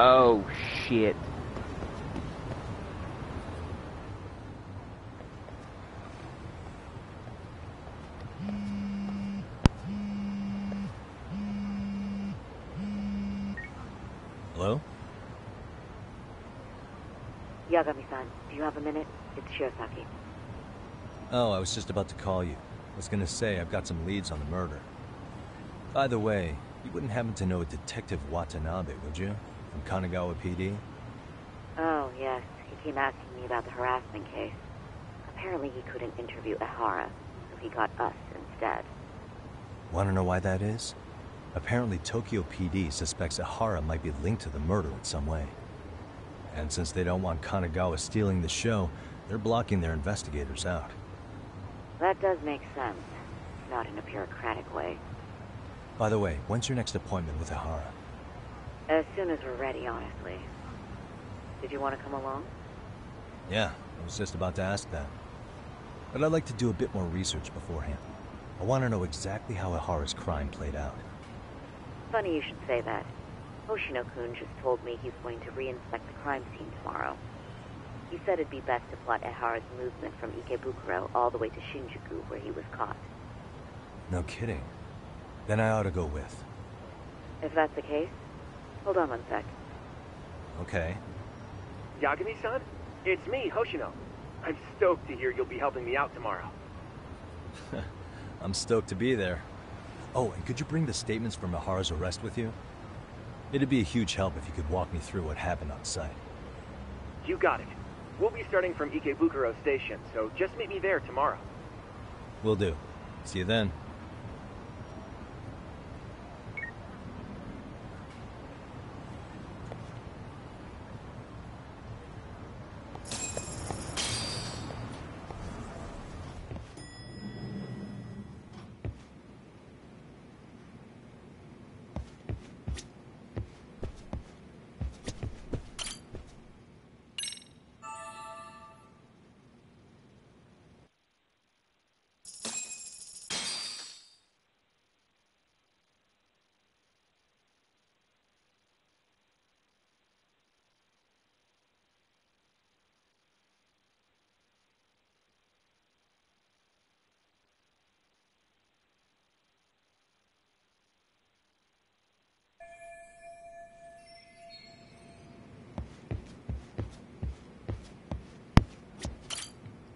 S1: Oh, shit.
S2: Hello?
S8: Yagami-san, do you have a minute? It's Shirosaki.
S2: Oh, I was just about to call you. I was gonna say, I've got some leads on the murder. By the way, you wouldn't happen to know a Detective Watanabe, would you? From Kanagawa PD?
S8: Oh, yes. He came asking me about the harassment case. Apparently he couldn't interview Ehara, so he got us instead.
S2: Wanna know why that is? Apparently Tokyo PD suspects Ehara might be linked to the murder in some way. And since they don't want Kanagawa stealing the show, they're blocking their investigators out.
S8: That does make sense. Not in a bureaucratic way.
S2: By the way, when's your next appointment with Ehara?
S8: As soon as we're ready, honestly. Did you want to come along?
S2: Yeah, I was just about to ask that. But I'd like to do a bit more research beforehand. I want to know exactly how Ehara's crime played out.
S8: Funny you should say that. Hoshino-kun just told me he's going to reinspect the crime scene tomorrow. He said it'd be best to plot Ehara's movement from Ikebukuro all the way to Shinjuku, where he was caught.
S2: No kidding. Then I ought to go with.
S8: If that's the case, hold on one sec.
S2: Okay.
S9: Yagami-san? It's me, Hoshino. I'm stoked to hear you'll be helping me out tomorrow. [laughs]
S2: I'm stoked to be there. Oh, and could you bring the statements from Ehara's arrest with you? It'd be a huge help if you could walk me through what happened on site.
S9: You got it. We'll be starting from Ikebukuro Station, so just meet me there tomorrow.
S2: Will do. See you then.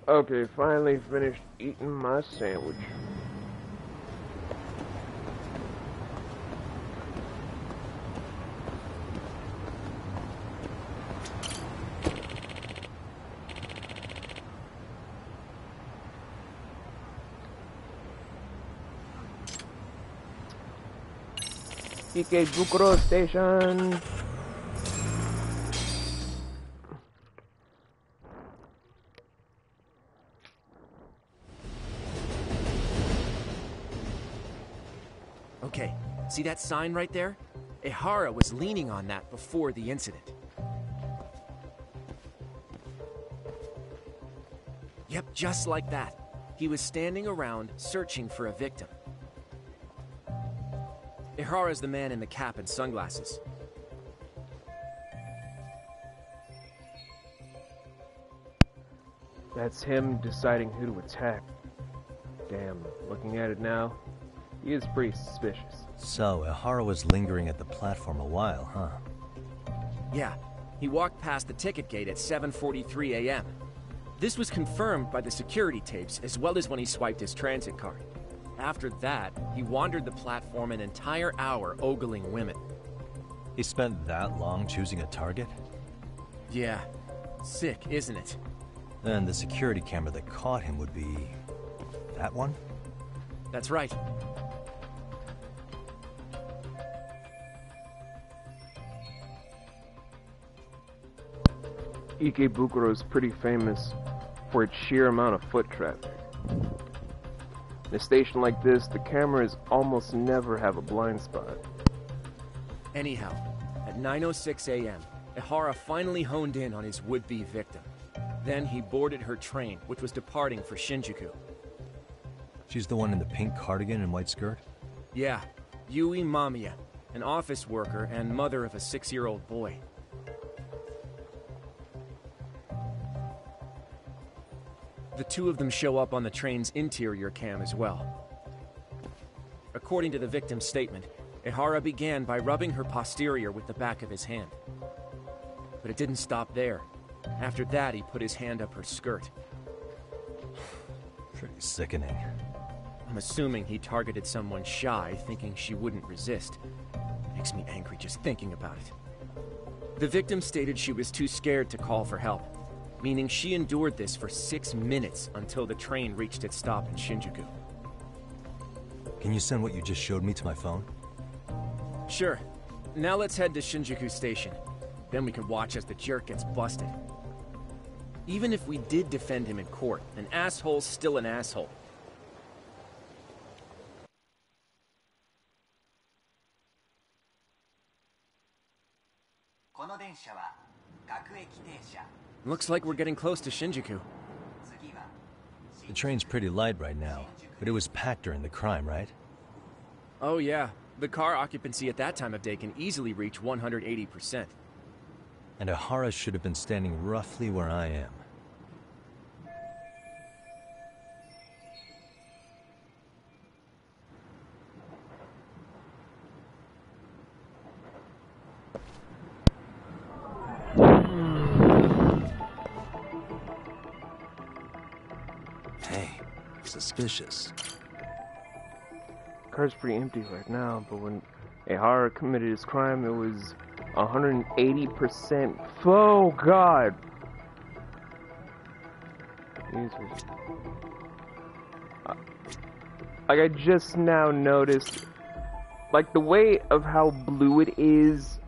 S1: Okay, finally finished eating my sandwich. Ikebukuro Station.
S4: See that sign right there? Ehara was leaning on that before the incident. Yep, just like that. He was standing around searching for a victim. Ehara's the man in the cap and sunglasses.
S1: That's him deciding who to attack. Damn, looking at it now, he is pretty suspicious.
S2: So, Ehara was lingering at the platform a while, huh?
S4: Yeah, he walked past the ticket gate at 7.43 a.m. This was confirmed by the security tapes as well as when he swiped his transit card. After that, he wandered the platform an entire hour ogling women.
S2: He spent that long choosing a target?
S4: Yeah, Sick, isn't it?
S2: Then the security camera that caught him would be... that one?
S4: That's right.
S1: Ikebukuro is pretty famous for its sheer amount of foot traffic. In a station like this, the cameras almost never have a blind spot.
S4: Anyhow, at 9.06 a.m., Ehara finally honed in on his would-be victim. Then he boarded her train, which was departing for Shinjuku.
S2: She's the one in the pink cardigan and white skirt?
S4: Yeah, Yui Mamiya, an office worker and mother of a six-year-old boy. The two of them show up on the train's interior cam as well. According to the victim's statement, Ehara began by rubbing her posterior with the back of his hand. But it didn't stop there. After that, he put his hand up her skirt. [sighs]
S2: Pretty sickening.
S4: I'm assuming he targeted someone shy, thinking she wouldn't resist. Makes me angry just thinking about it. The victim stated she was too scared to call for help, meaning she endured this for six minutes until the train reached its stop in Shinjuku.
S2: Can you send what you just showed me to my phone?
S4: Sure. Now let's head to Shinjuku Station. Then we can watch as the jerk gets busted. Even if we did defend him in court, an asshole's still an asshole. Looks like we're getting close to Shinjuku.
S2: The train's pretty light right now, but it was packed during the crime, right?
S4: Oh yeah, the car occupancy at that time of day can easily reach 180%.
S2: And Ehara should have been standing roughly where I am. Suspicious.
S1: car's pretty empty right now, but when Ehara committed his crime, it was 180%. Oh, God! Jesus. Like, I just now noticed, like, the way of how blue it is,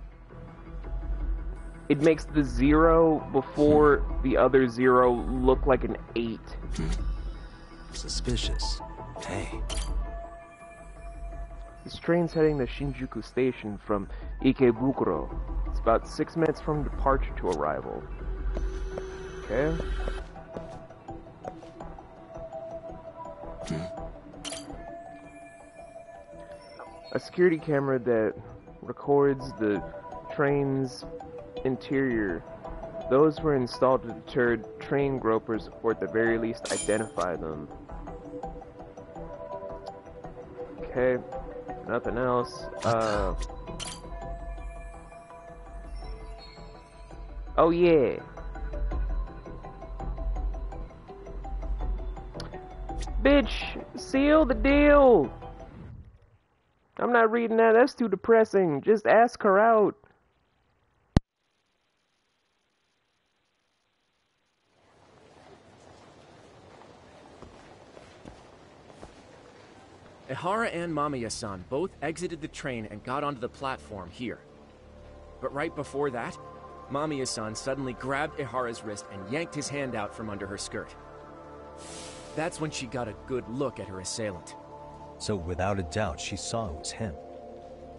S1: it makes the zero before the other zero look like an eight. Hmm.
S2: Suspicious. Hey,
S1: This train's heading to Shinjuku Station from Ikebukuro. It's about six minutes from departure to arrival. Okay. Hmm. A security camera that records the train's interior. Those were installed to deter train gropers or at the very least identify them. Okay. Nothing else. Uh. Oh yeah. Bitch, seal the deal. I'm not reading that. That's too depressing. Just ask her out.
S4: Ehara and Mamiya-san both exited the train and got onto the platform here. But right before that, Mamiya-san suddenly grabbed Ehara's wrist and yanked his hand out from under her skirt. That's when she got a good look at her assailant.
S2: so without a doubt, she saw it was him.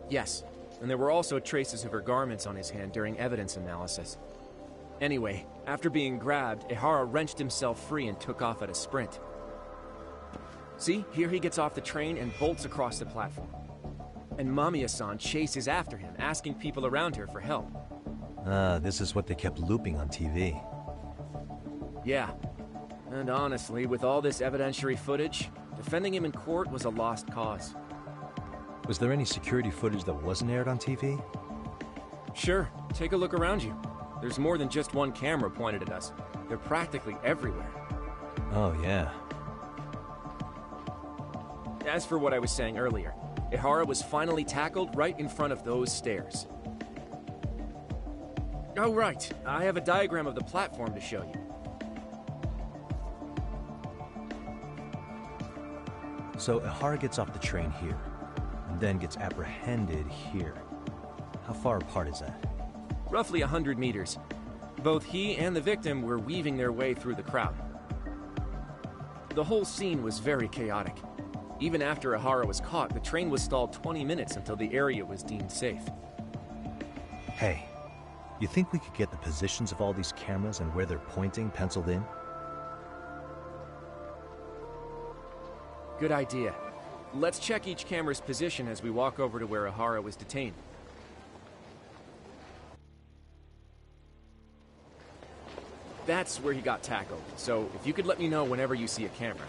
S4: Yes, and there were also traces of her garments on his hand during evidence analysis. Anyway, after being grabbed, Ehara wrenched himself free and took off at a sprint. See, here he gets off the train and bolts across the platform. And Mamiya-san chases after him, asking people around her for help.
S2: Ah, this is what they kept looping on TV.
S4: Yeah. And honestly, with all this evidentiary footage, defending him in court was a lost cause.
S2: Was there any security footage that wasn't aired on TV?
S4: Sure, take a look around you. There's more than just one camera pointed at us. They're practically everywhere.
S2: Oh, yeah.
S4: As for what I was saying earlier, Ehara was finally tackled right in front of those stairs. Oh, right. I have a diagram of the platform to show you.
S2: So Ehara gets off the train here, and then gets apprehended here. How far apart is that?
S4: Roughly a hundred meters. Both he and the victim were weaving their way through the crowd. The whole scene was very chaotic. Even after Ehara was caught, the train was stalled 20 minutes until the area was deemed safe.
S2: Hey, you think we could get the positions of all these cameras and where they're pointing penciled in?
S4: Good idea. Let's check each camera's position as we walk over to where Ehara was detained. That's where he got tackled, so if you could let me know whenever you see a camera.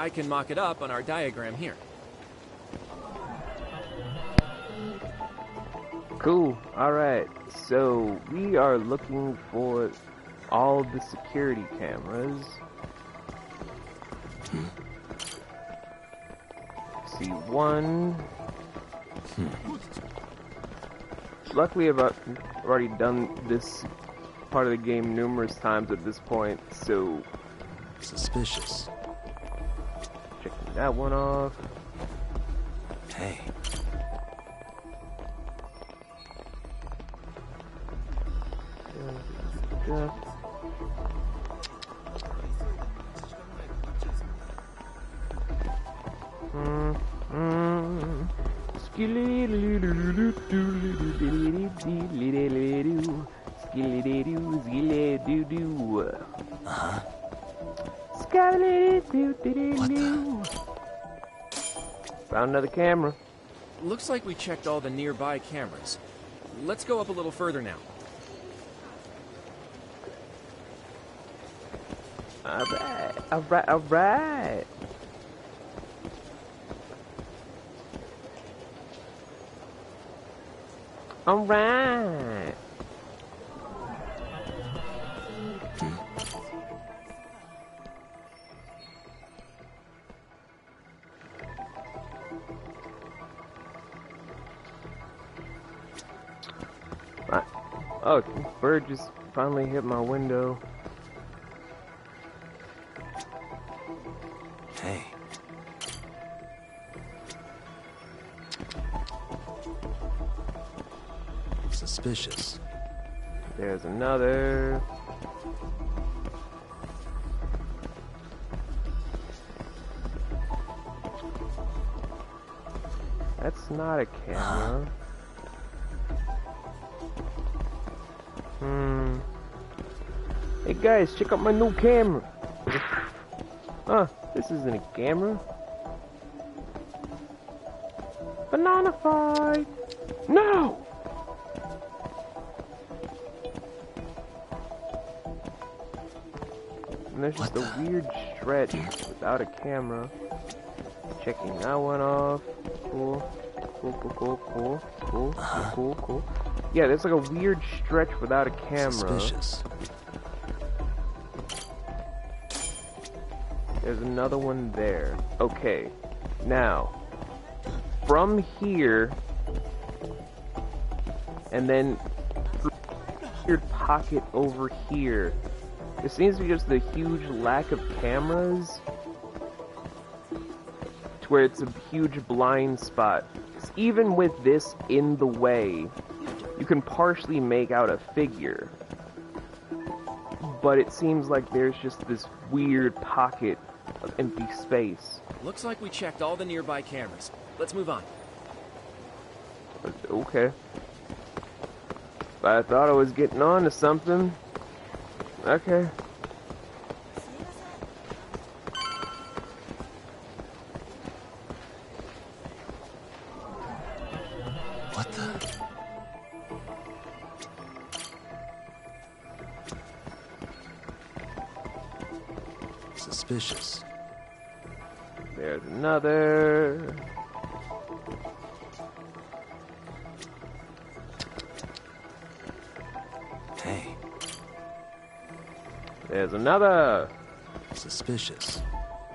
S4: I can mock it up on our diagram here.
S1: Cool. Alright, so we are looking for all the security cameras. Hmm. See one. Hmm. Luckily, I've already done this part of the game numerous times at this point, so...
S2: Suspicious.
S1: That one off.
S2: Hey.
S1: Yeah. Another camera.
S4: Looks like we checked all the nearby cameras. Let's go up a little further now.
S1: Alright, alright, alright. Alright. Finally hit my window.
S2: Hey. Suspicious.
S1: There's another. That's not a camera. Guys, check out my new camera. Huh, this isn't a camera. Banana fight! No! And there's just a
S2: the-
S1: weird stretch without a camera. Checking that one off. Cool. Cool, cool, cool, cool, cool,
S2: Uh-huh.
S1: cool, cool. Yeah, there's like a weird stretch without a camera.
S2: Suspicious.
S1: There's another one there. Okay. Now, from here, and then weird pocket over here. There seems to be just a huge lack of cameras. To where it's a huge blind spot. even with this in the way, you can partially make out a figure. But it seems like there's just this weird pocket empty space.
S4: Looks like we checked all the nearby cameras. Let's move on.
S1: Okay. I thought I was getting on to something. Okay.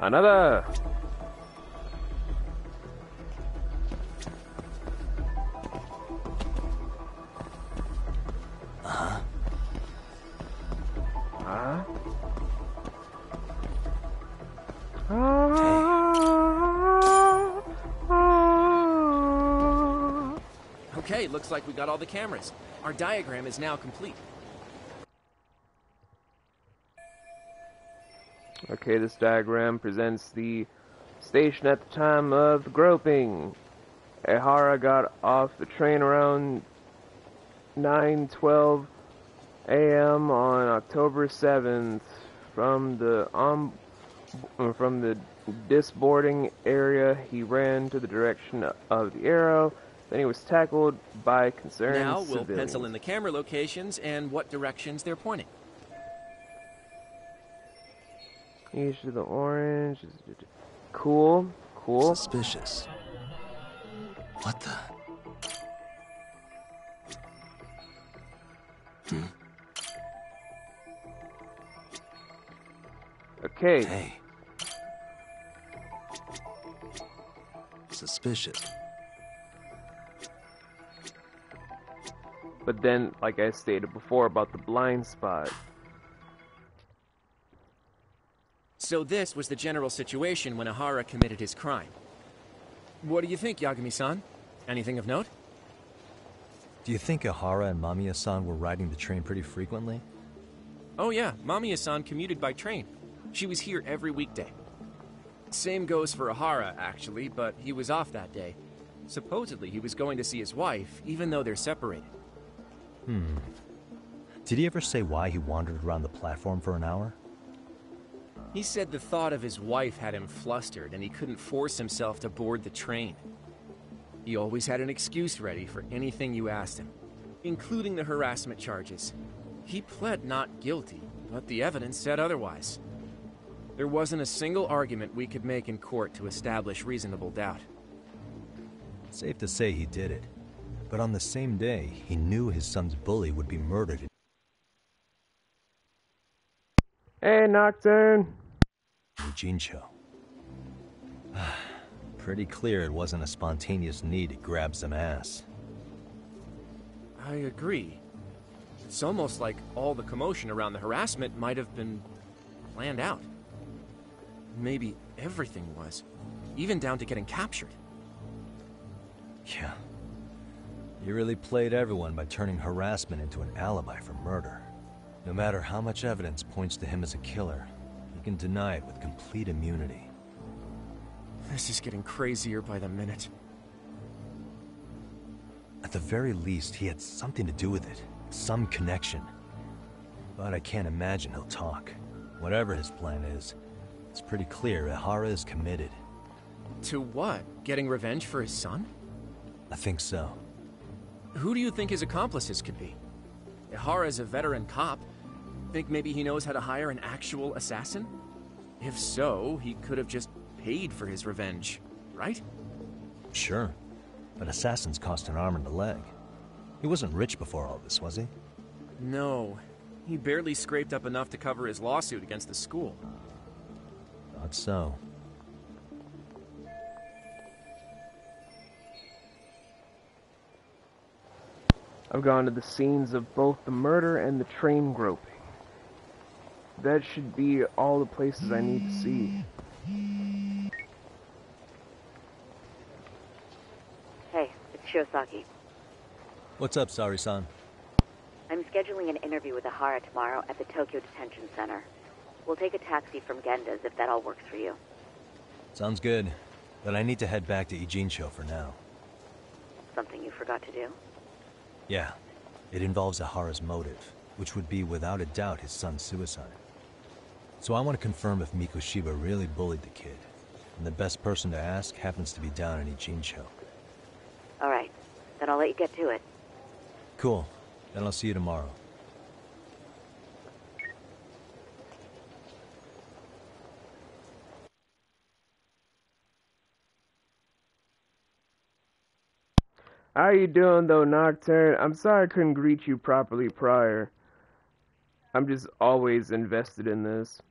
S1: Another! Okay.
S2: Ah.
S4: okay, looks like we got all the cameras. Our diagram is now complete.
S1: Okay, this diagram presents the station at the time of the groping. Ehara got off the train around 9:12 a.m. on October 7th from the um, from the disboarding area. He ran to the direction of the arrow. Then he was tackled by concerned
S4: Now we'll
S1: civilians.
S4: pencil in the camera locations and what directions they're pointing.
S1: Each of the orange. Is cool, cool.
S2: Suspicious. What the? Hmm?
S1: Okay.
S2: Hey. Suspicious.
S1: But then, like I stated before about the blind spot,
S4: So this was the general situation when Ehara committed his crime. What do you think, Yagami-san? Anything of note?
S2: Do you think Ehara and Mamiya-san were riding the train pretty frequently?
S4: Oh yeah, Mamiya-san commuted by train. She was here every weekday. Same goes for Ehara, actually, but he was off that day. Supposedly, he was going to see his wife, even though they're separated.
S2: Hmm. Did he ever say why he wandered around the platform for an hour?
S4: He said the thought of his wife had him flustered and he couldn't force himself to board the train. He always had an excuse ready for anything you asked him, including the harassment charges. He pled not guilty, but the evidence said otherwise. There wasn't a single argument we could make in court to establish reasonable doubt.
S2: Safe to say he did it. But on the same day, he knew his son's bully would be murdered.
S1: Hey, Nocturne.
S2: In Ijincho. [sighs] Pretty clear it wasn't a spontaneous need to grab some ass.
S4: I agree. It's almost like all the commotion around the harassment might have been planned out. Maybe everything was, even down to getting captured.
S2: Yeah. He really played everyone by turning harassment into an alibi for murder. No matter how much evidence points to him as a killer, can deny it with complete immunity.
S4: This is getting crazier by the minute.
S2: At the very least, he had something to do with it. Some connection. But I can't imagine he'll talk. Whatever his plan is, it's pretty clear Ehara is committed.
S4: To what? Getting revenge for his son?
S2: I think so.
S4: Who do you think his accomplices could be? Ehara's a veteran cop. Think maybe he knows how to hire an actual assassin? If so, he could have just paid for his revenge, right?
S2: Sure. But assassins cost an arm and a leg. He wasn't rich before all this, was he?
S4: No. He barely scraped up enough to cover his lawsuit against the school.
S2: Thought so.
S1: I've gone to the scenes of both the murder and the train groping. That should be all the places I need to see.
S8: Hey, it's Shirosaki.
S2: What's up, Saori-san?
S8: I'm scheduling an interview with Ehara tomorrow at the Tokyo Detention Center. We'll take a taxi from Genda's if that all works for you.
S2: Sounds good. But I need to head back to Ijincho for now.
S8: Something you forgot to do?
S2: Yeah. It involves Ehara's motive, which would be without a doubt his son's suicide. So I want to confirm if Mikoshiba really bullied the kid. And the best person to ask happens to be down in Ijincho.
S8: All right. Then I'll let you get to it.
S2: Cool. Then I'll see you tomorrow.
S1: How are you doing though, Nocturne? I'm sorry I couldn't greet you properly prior. I'm just always invested in this.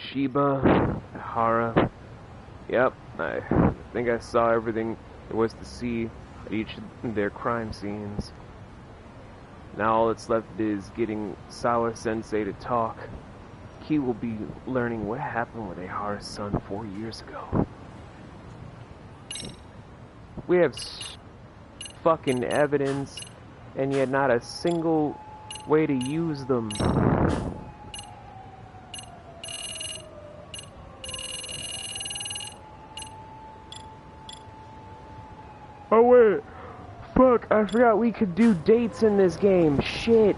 S1: Mikoshiba, Hara. Yep, I think I saw everything there was to see at each of their crime scenes. Now all that's left is getting Sawa Sensei to talk. He will be learning what happened with Ehara's son four years ago. We have fucking evidence, and yet not a single way to use them. Oh wait, fuck, I forgot we could do dates in this game, shit.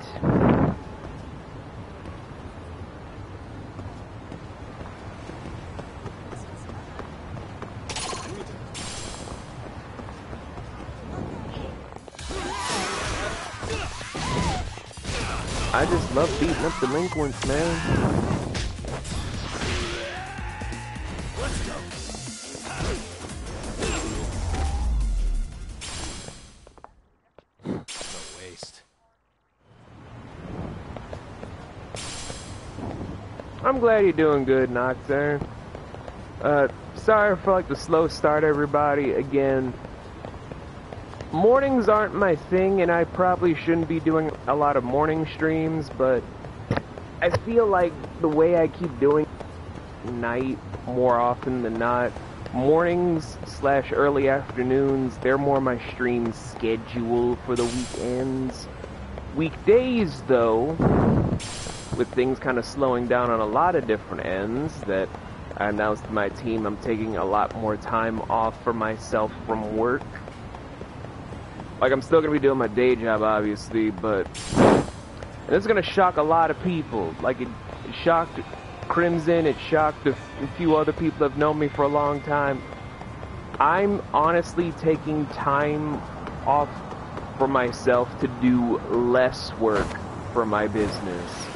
S1: I just love beating up delinquents, man. Glad you're doing good, Nocturne. Uh, sorry for like the slow start, everybody. Again, mornings aren't my thing, and I probably shouldn't be doing a lot of morning streams, but I feel like the way I keep doing night more often than not, mornings slash early afternoons, they're more my stream schedule for the weekends. Weekdays, though, with things kind of slowing down on a lot of different ends that I announced to my team I'm taking a lot more time off for myself from work. Like, I'm still going to be doing my day job, obviously, but this is going to shock a lot of people. Like, it, it shocked Crimson, it shocked a, a few other people that have known me for a long time. I'm honestly taking time off for myself to do less work for my business.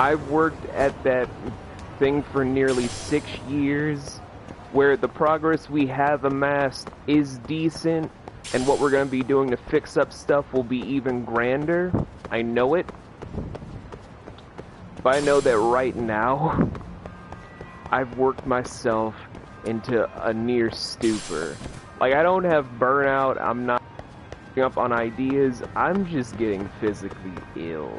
S1: I've worked at that thing for nearly six years, where the progress we have amassed is decent, and what we're going to be doing to fix up stuff will be even grander. I know it. But I know that right now, [laughs] I've worked myself into a near stupor. Like, I don't have burnout, I'm not up on ideas, I'm just getting physically ill.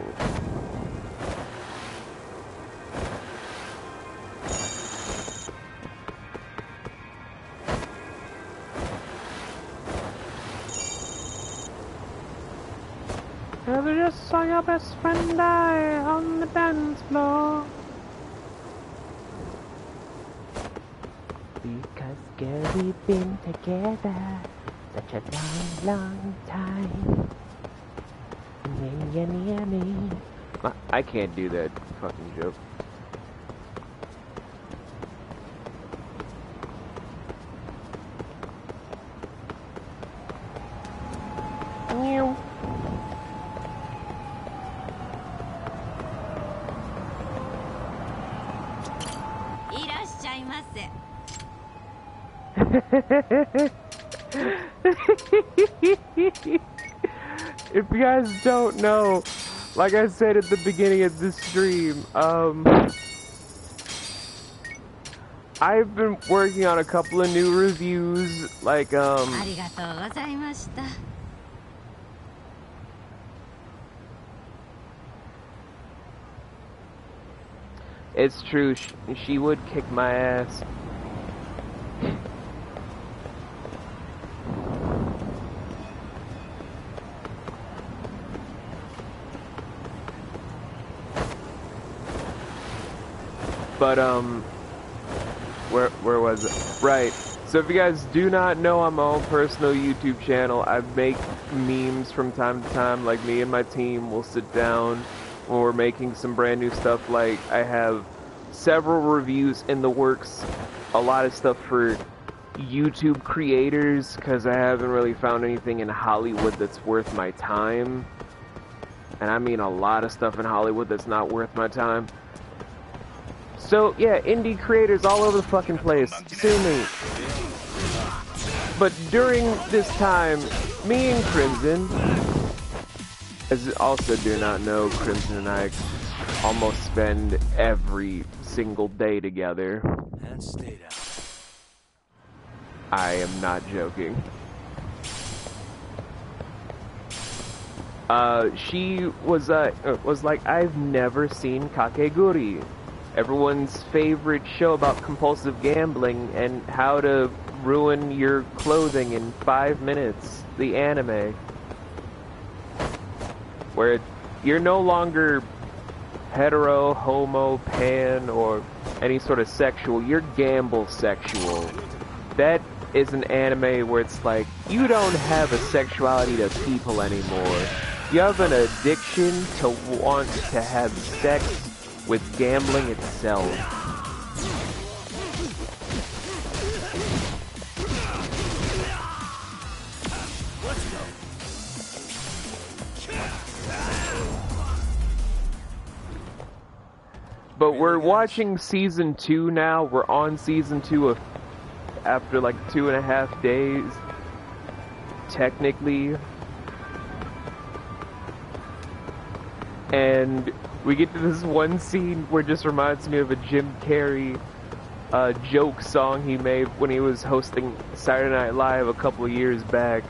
S1: Cause I just saw your best friend die on the dance floor. Because girl, we've been together such a long, long time. And you near me. I can't do that fucking joke. Meow. [laughs] if you guys don't know, like I said at the beginning of this stream, um, I've been working on a couple of new reviews, like, um, [laughs] It's true, she, she would kick my ass. But, um, where, where was it? Right. So if you guys do not know, I'm my own personal YouTube channel. I make memes from time to time, like me and my team will sit down we're making some brand new stuff. Like, I have several reviews in the works, a lot of stuff for YouTube creators, because I haven't really found anything in Hollywood that's worth my time. And I mean a lot of stuff in Hollywood that's not worth my time. So, yeah, indie creators all over the fucking place. Sue me. But during this time, me and Crimson, as also do not know, Crimson and I almost spend every single day together.
S2: And stay down.
S1: I am not joking. Uh, she was uh, was like, I've never seen Kakegurui, everyone's favorite show about compulsive gambling and how to ruin your clothing in five minutes. The anime, where you're no longer hetero, homo, pan, or any sort of sexual. You're gamble sexual. That is an anime where it's like, you don't have a sexuality to people anymore. You have an addiction to want to have sex with gambling itself. But we're watching season two now. We're on season two of after like two and a half days. Technically. And we get to this one scene where it just reminds me of a Jim Carrey uh, joke song he made when he was hosting Saturday Night Live a couple of years back.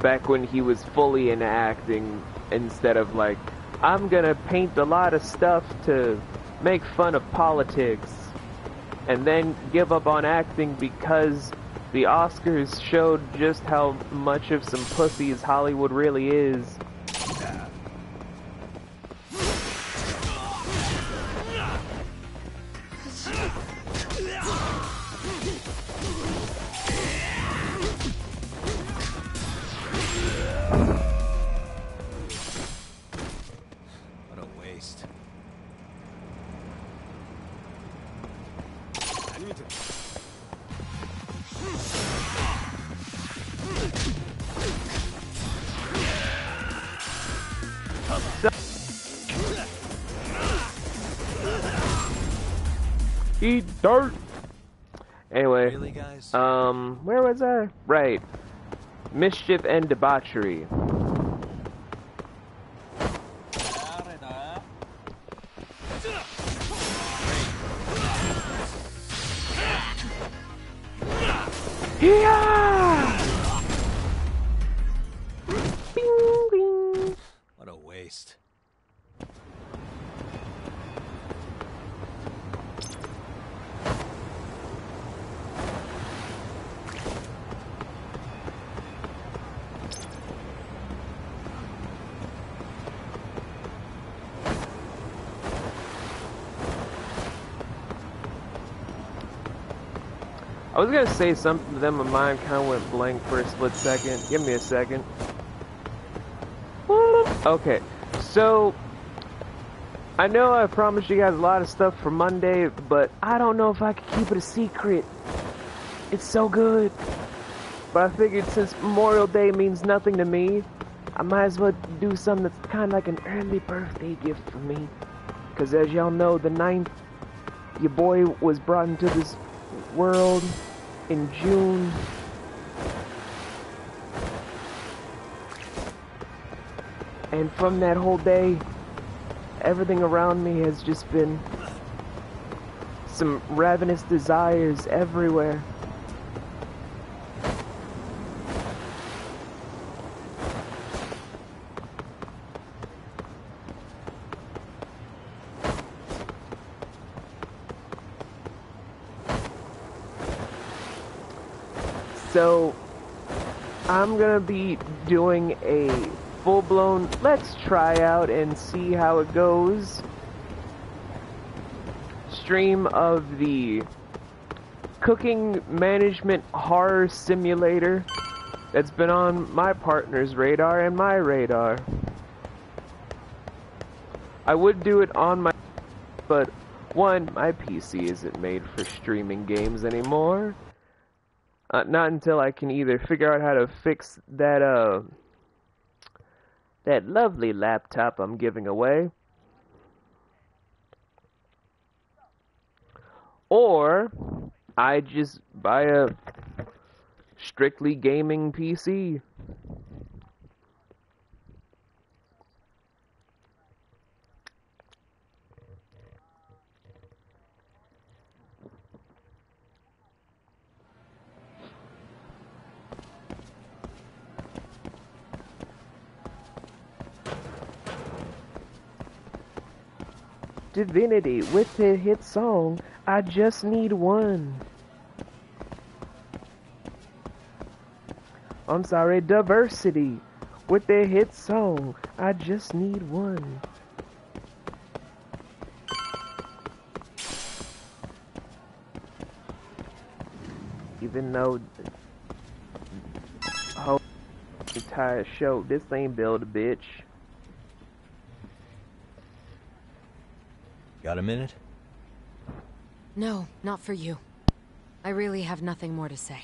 S1: Back when he was fully in acting instead of like, I'm gonna paint a lot of stuff to make fun of politics, and then give up on acting because the Oscars showed just how much of some pussies Hollywood really is. Dirt. Anyway,
S2: really, guys?
S1: um, where was I? Right, mischief and debauchery. Yeah! Bing, bing.
S2: What a waste.
S1: Was gonna say something, to them, my mind kind of went blank for a split second. Give me a second. Okay, so I know I promised you guys a lot of stuff for Monday, but I don't know if I could keep it a secret. It's so good. But I figured since Memorial Day means nothing to me, I might as well do something that's kind of like an early birthday gift for me. Because as y'all know, the 9th, your boy was brought into this world in June. And from that whole day, everything around me has just been some ravenous desires everywhere. So, I'm gonna be doing a full-blown let's try out and see how it goes stream of the cooking management horror simulator that's been on my partner's radar and my radar. I would do it on my but one, my PC isn't made for streaming games anymore. Uh, not until I can either figure out how to fix that, uh, that lovely laptop I'm giving away. Or, I just buy a strictly gaming PC.
S6: Divinity with the hit song, I Just Need One. I'm sorry, Diversity with their hit song, I Just Need One. Even though whole entire show, this ain't build a bitch.
S2: Got a minute?
S10: No, not for you. I really have nothing more to say.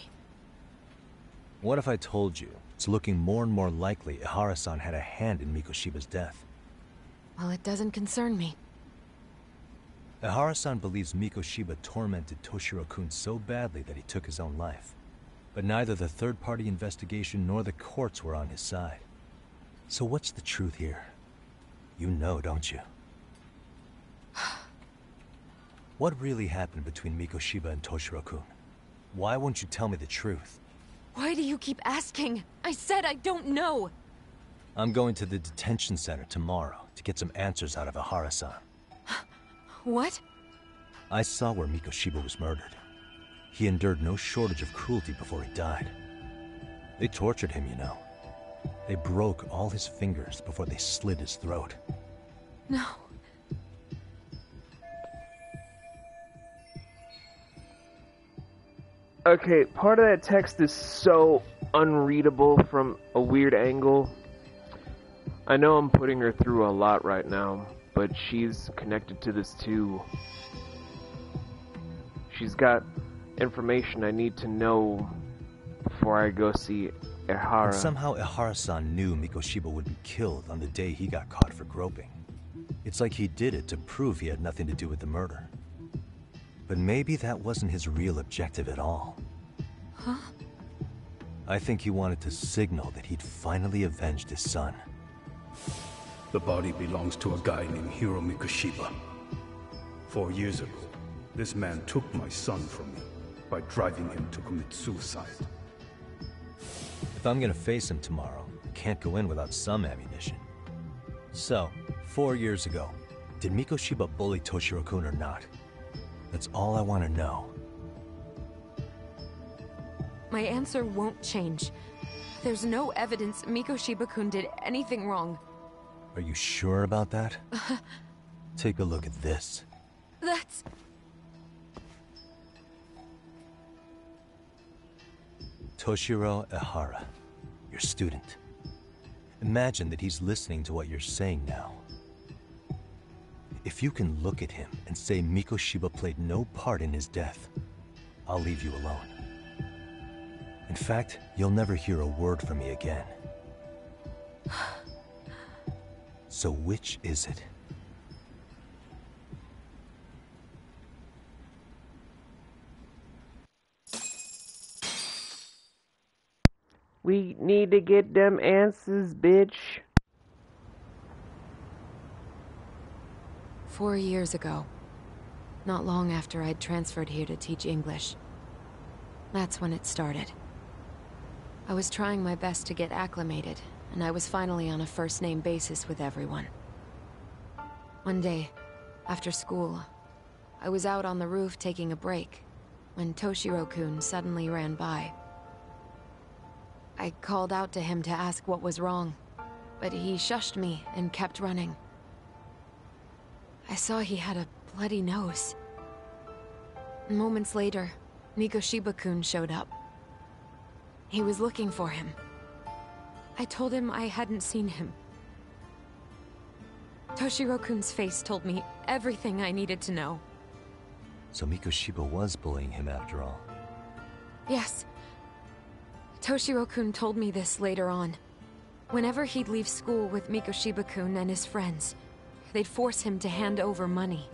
S2: What if I told you it's looking more and more likely Ehara-san had a hand in Mikoshiba's death?
S10: Well, it doesn't concern me.
S2: Ehara-san believes Mikoshiba tormented Toshiro-kun so badly that he took his own life. But neither the third-party investigation nor the courts were on his side. So what's the truth here? You know, don't you? [sighs] what really happened between Mikoshiba and Toshiro-kun? Why won't you tell me the truth?
S10: Why do you keep asking? I said I don't know!
S2: I'm going to the detention center tomorrow to get some answers out of Ehara-san. [gasps]
S10: What?
S2: I saw where Mikoshiba was murdered. He endured no shortage of cruelty before he died. They tortured him, you know. They broke all his fingers before they slit his throat.
S10: No.
S6: Okay, part of that text is so unreadable from a weird angle. I know I'm putting her through a lot right now, but she's connected to this too. She's got information I need to know before I go see Ehara.
S2: And somehow Ehara-san knew Mikoshiba would be killed on the day he got caught for groping. It's like he did it to prove he had nothing to do with the murder. But maybe that wasn't his real objective at all.
S10: Huh?
S2: I think he wanted to signal that he'd finally avenged his son.
S11: The body belongs to a guy named Hiro Mikoshiba. Four years ago, this man took my son from me by driving him to commit suicide.
S2: If I'm gonna face him tomorrow, I can't go in without some ammunition. So, four years ago, did Mikoshiba bully Toshiro-kun or not? That's all I want to know.
S10: My answer won't change. There's no evidence Mikoshiba-kun did anything wrong.
S2: Are you sure about that? [laughs] Take a look at this.
S10: That's...
S2: Toshiro Ehara, your student. Imagine that he's listening to what you're saying now. If you can look at him and say Mikoshiba played no part in his death, I'll leave you alone. In fact, you'll never hear a word from me again. [sighs] So which is it?
S6: We need to get them answers, bitch.
S10: Four years ago. Not long after I'd transferred here to teach English. That's when it started. I was trying my best to get acclimated, and I was finally on a first-name basis with everyone. One day, after school, I was out on the roof taking a break, when Toshiro-kun suddenly ran by. I called out to him to ask what was wrong, but he shushed me and kept running. I saw he had a bloody nose. Moments later, Mikoshiba-kun showed up. He was looking for him. I told him I hadn't seen him. Toshiro-kun's face told me everything I needed to know.
S2: So Mikoshiba was bullying him after all.
S10: Yes. Toshiro-kun told me this later on. Whenever he'd leave school with Mikoshiba-kun and his friends, they'd force him to hand over money.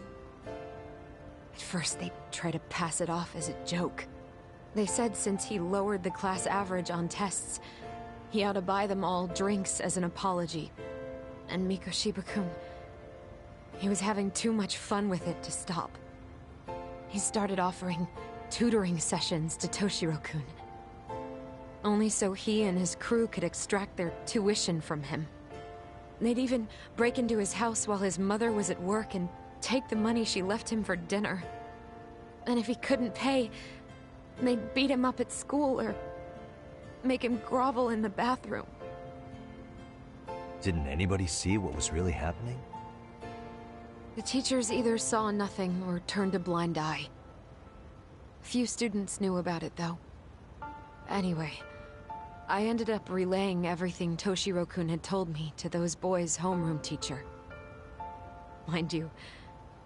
S10: At first, they'd try to pass it off as a joke. They said since he lowered the class average on tests, he ought to buy them all drinks as an apology. And Mikoshiba-kun... He was having too much fun with it to stop. He started offering tutoring sessions to Toshiro-kun. Only so he and his crew could extract their tuition from him. They'd even break into his house while his mother was at work and take the money she left him for dinner. And if he couldn't pay, they'd beat him up at school or make him grovel in the bathroom.
S2: Didn't anybody see what was really happening?
S10: The teachers either saw nothing or turned a blind eye. Few students knew about it, though. Anyway, I ended up relaying everything Toshiro-kun had told me to those boys' homeroom teacher. Mind you,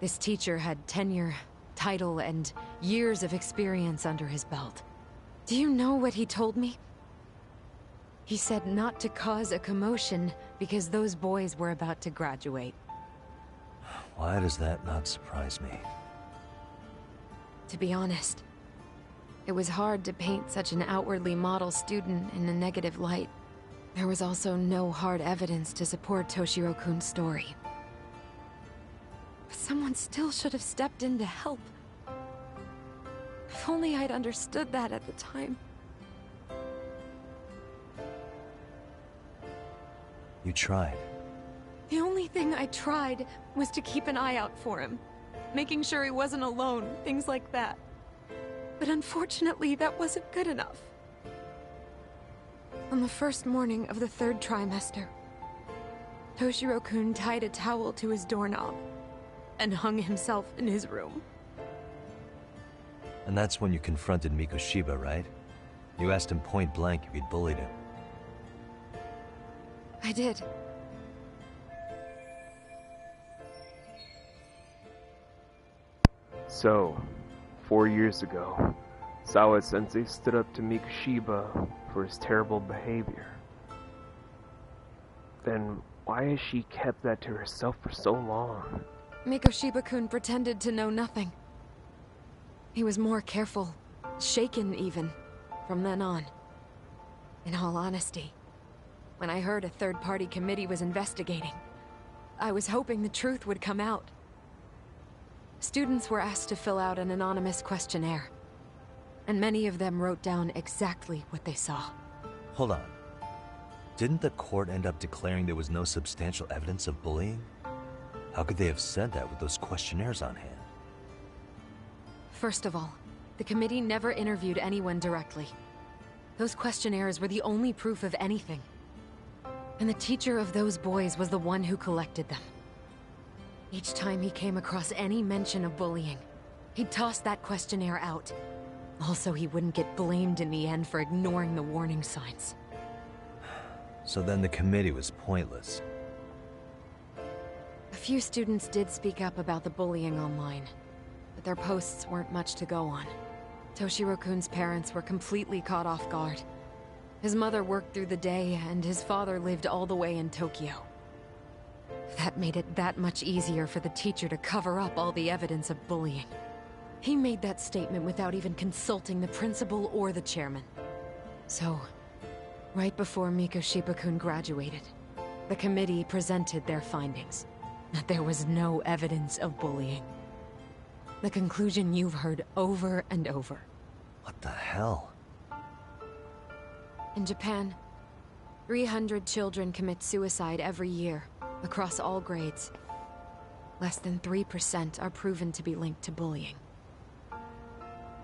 S10: this teacher had tenure, title, and years of experience under his belt. Do you know what he told me? He said not to cause a commotion because those boys were about to graduate.
S2: Why does that not surprise me?
S10: To be honest, it was hard to paint such an outwardly model student in a negative light. There was also no hard evidence to support Toshiro-kun's story. But someone still should have stepped in to help. If only I'd understood that at the time.
S2: You tried.
S10: The only thing I tried was to keep an eye out for him. Making sure he wasn't alone, things like that. But unfortunately, that wasn't good enough. On the first morning of the third trimester, Toshiro-kun tied a towel to his doorknob and hung himself in his room.
S2: And that's when you confronted Mikoshiba, right? You asked him point blank if he'd bullied him.
S10: I did.
S1: So, four years ago, Sawa Sensei stood up to Mikoshiba for his terrible behavior. Then why has she kept that to herself for so long?
S10: Mikoshiba-kun pretended to know nothing. He was more careful, shaken even, from then on. In all honesty, when I heard a third-party committee was investigating, I was hoping the truth would come out. Students were asked to fill out an anonymous questionnaire, and many of them wrote down exactly what they saw.
S2: Hold on. Didn't the court end up declaring there was no substantial evidence of bullying? How could they have said that with those questionnaires on hand?
S10: First of all, the committee never interviewed anyone directly. Those questionnaires were the only proof of anything. And the teacher of those boys was the one who collected them. Each time he came across any mention of bullying, he'd toss that questionnaire out. Also, he wouldn't get blamed in the end for ignoring the warning signs.
S2: So then the committee was pointless.
S10: A few students did speak up about the bullying online, but their posts weren't much to go on. Toshiro-kun's parents were completely caught off guard. His mother worked through the day, and his father lived all the way in Tokyo. That made it that much easier for the teacher to cover up all the evidence of bullying. He made that statement without even consulting the principal or the chairman. So, right before Mikoshiba-kun graduated, the committee presented their findings. That there was no evidence of bullying. The conclusion you've heard over and over.
S2: What the hell?
S10: In Japan, 300 children commit suicide every year, across all grades. Less than 3% are proven to be linked to bullying.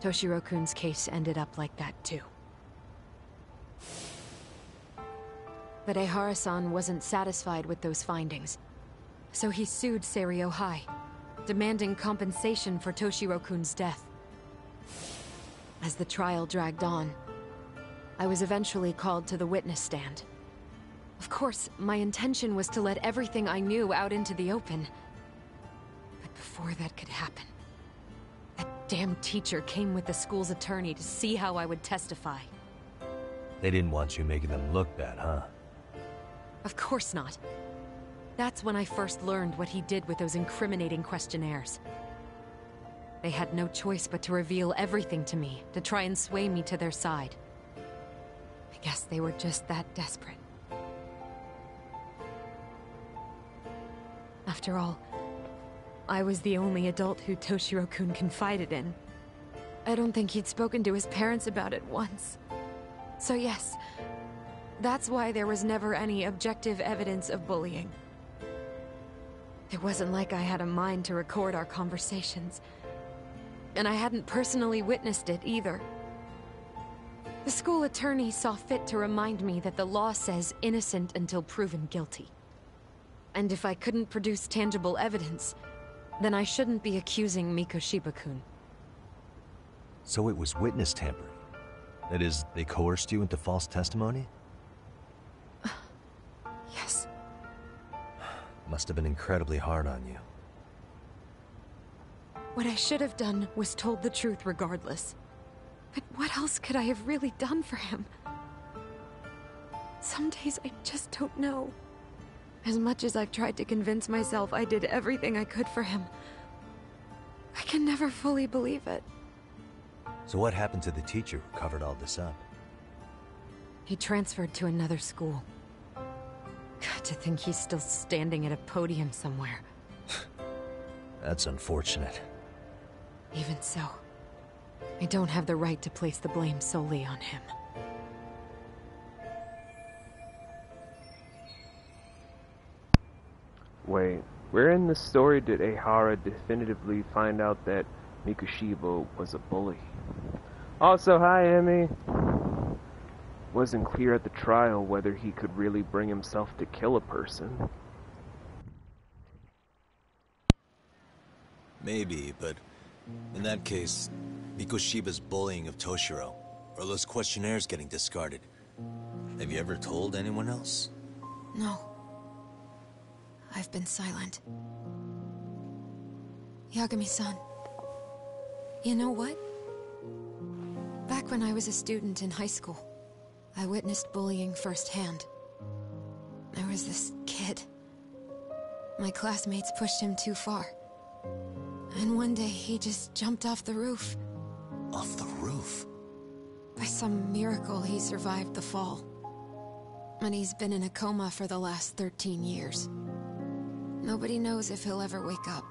S10: Toshiro-kun's case ended up like that too. But Ehara-san wasn't satisfied with those findings. So he sued Seiryo High, demanding compensation for Toshiro-kun's death. As the trial dragged on, I was eventually called to the witness stand. Of course, my intention was to let everything I knew out into the open. But before that could happen, that damn teacher came with the school's attorney to see how I would testify.
S2: They didn't want you making them look bad, huh?
S10: Of course not. That's when I first learned what he did with those incriminating questionnaires. They had no choice but to reveal everything to me, to try and sway me to their side. I guess they were just that desperate. After all, I was the only adult who Toshiro-kun confided in. I don't think he'd spoken to his parents about it once. So yes, that's why there was never any objective evidence of bullying. It wasn't like I had a mind to record our conversations. And I hadn't personally witnessed it either. The school attorney saw fit to remind me that the law says innocent until proven guilty. And if I couldn't produce tangible evidence, then I shouldn't be accusing Mikoshiba-kun.
S2: So it was witness tampering? That is, they coerced you into false testimony? [sighs]
S10: yes.
S2: Must have been incredibly hard on you.
S10: What I should have done was told the truth regardless. But what else could I have really done for him? Some days I just don't know. As much as I've tried to convince myself I did everything I could for him, I can never fully believe it.
S2: So what happened to the teacher who covered all this up?
S10: He transferred to another school. God, to think he's still standing at a podium somewhere. [sighs]
S2: That's unfortunate.
S10: Even so, I don't have the right to place the blame solely on him.
S1: Wait, where in the story did Ehara definitively find out that Mikoshiba was a bully? Also, hi, Emmy. Wasn't clear at the trial whether he could really bring himself to kill a person.
S2: Maybe, but in that case, Mikoshiba's bullying of Toshiro, or those questionnaires getting discarded. Have you ever told anyone else?
S10: No. I've been silent. Yagami-san. You know what? Back when I was a student in high school, I witnessed bullying firsthand. There was this kid. My classmates pushed him too far. And one day he just jumped off the roof.
S2: Off the roof?
S10: By some miracle, he survived the fall. And he's been in a coma for the last 13 years. Nobody knows if he'll ever wake up.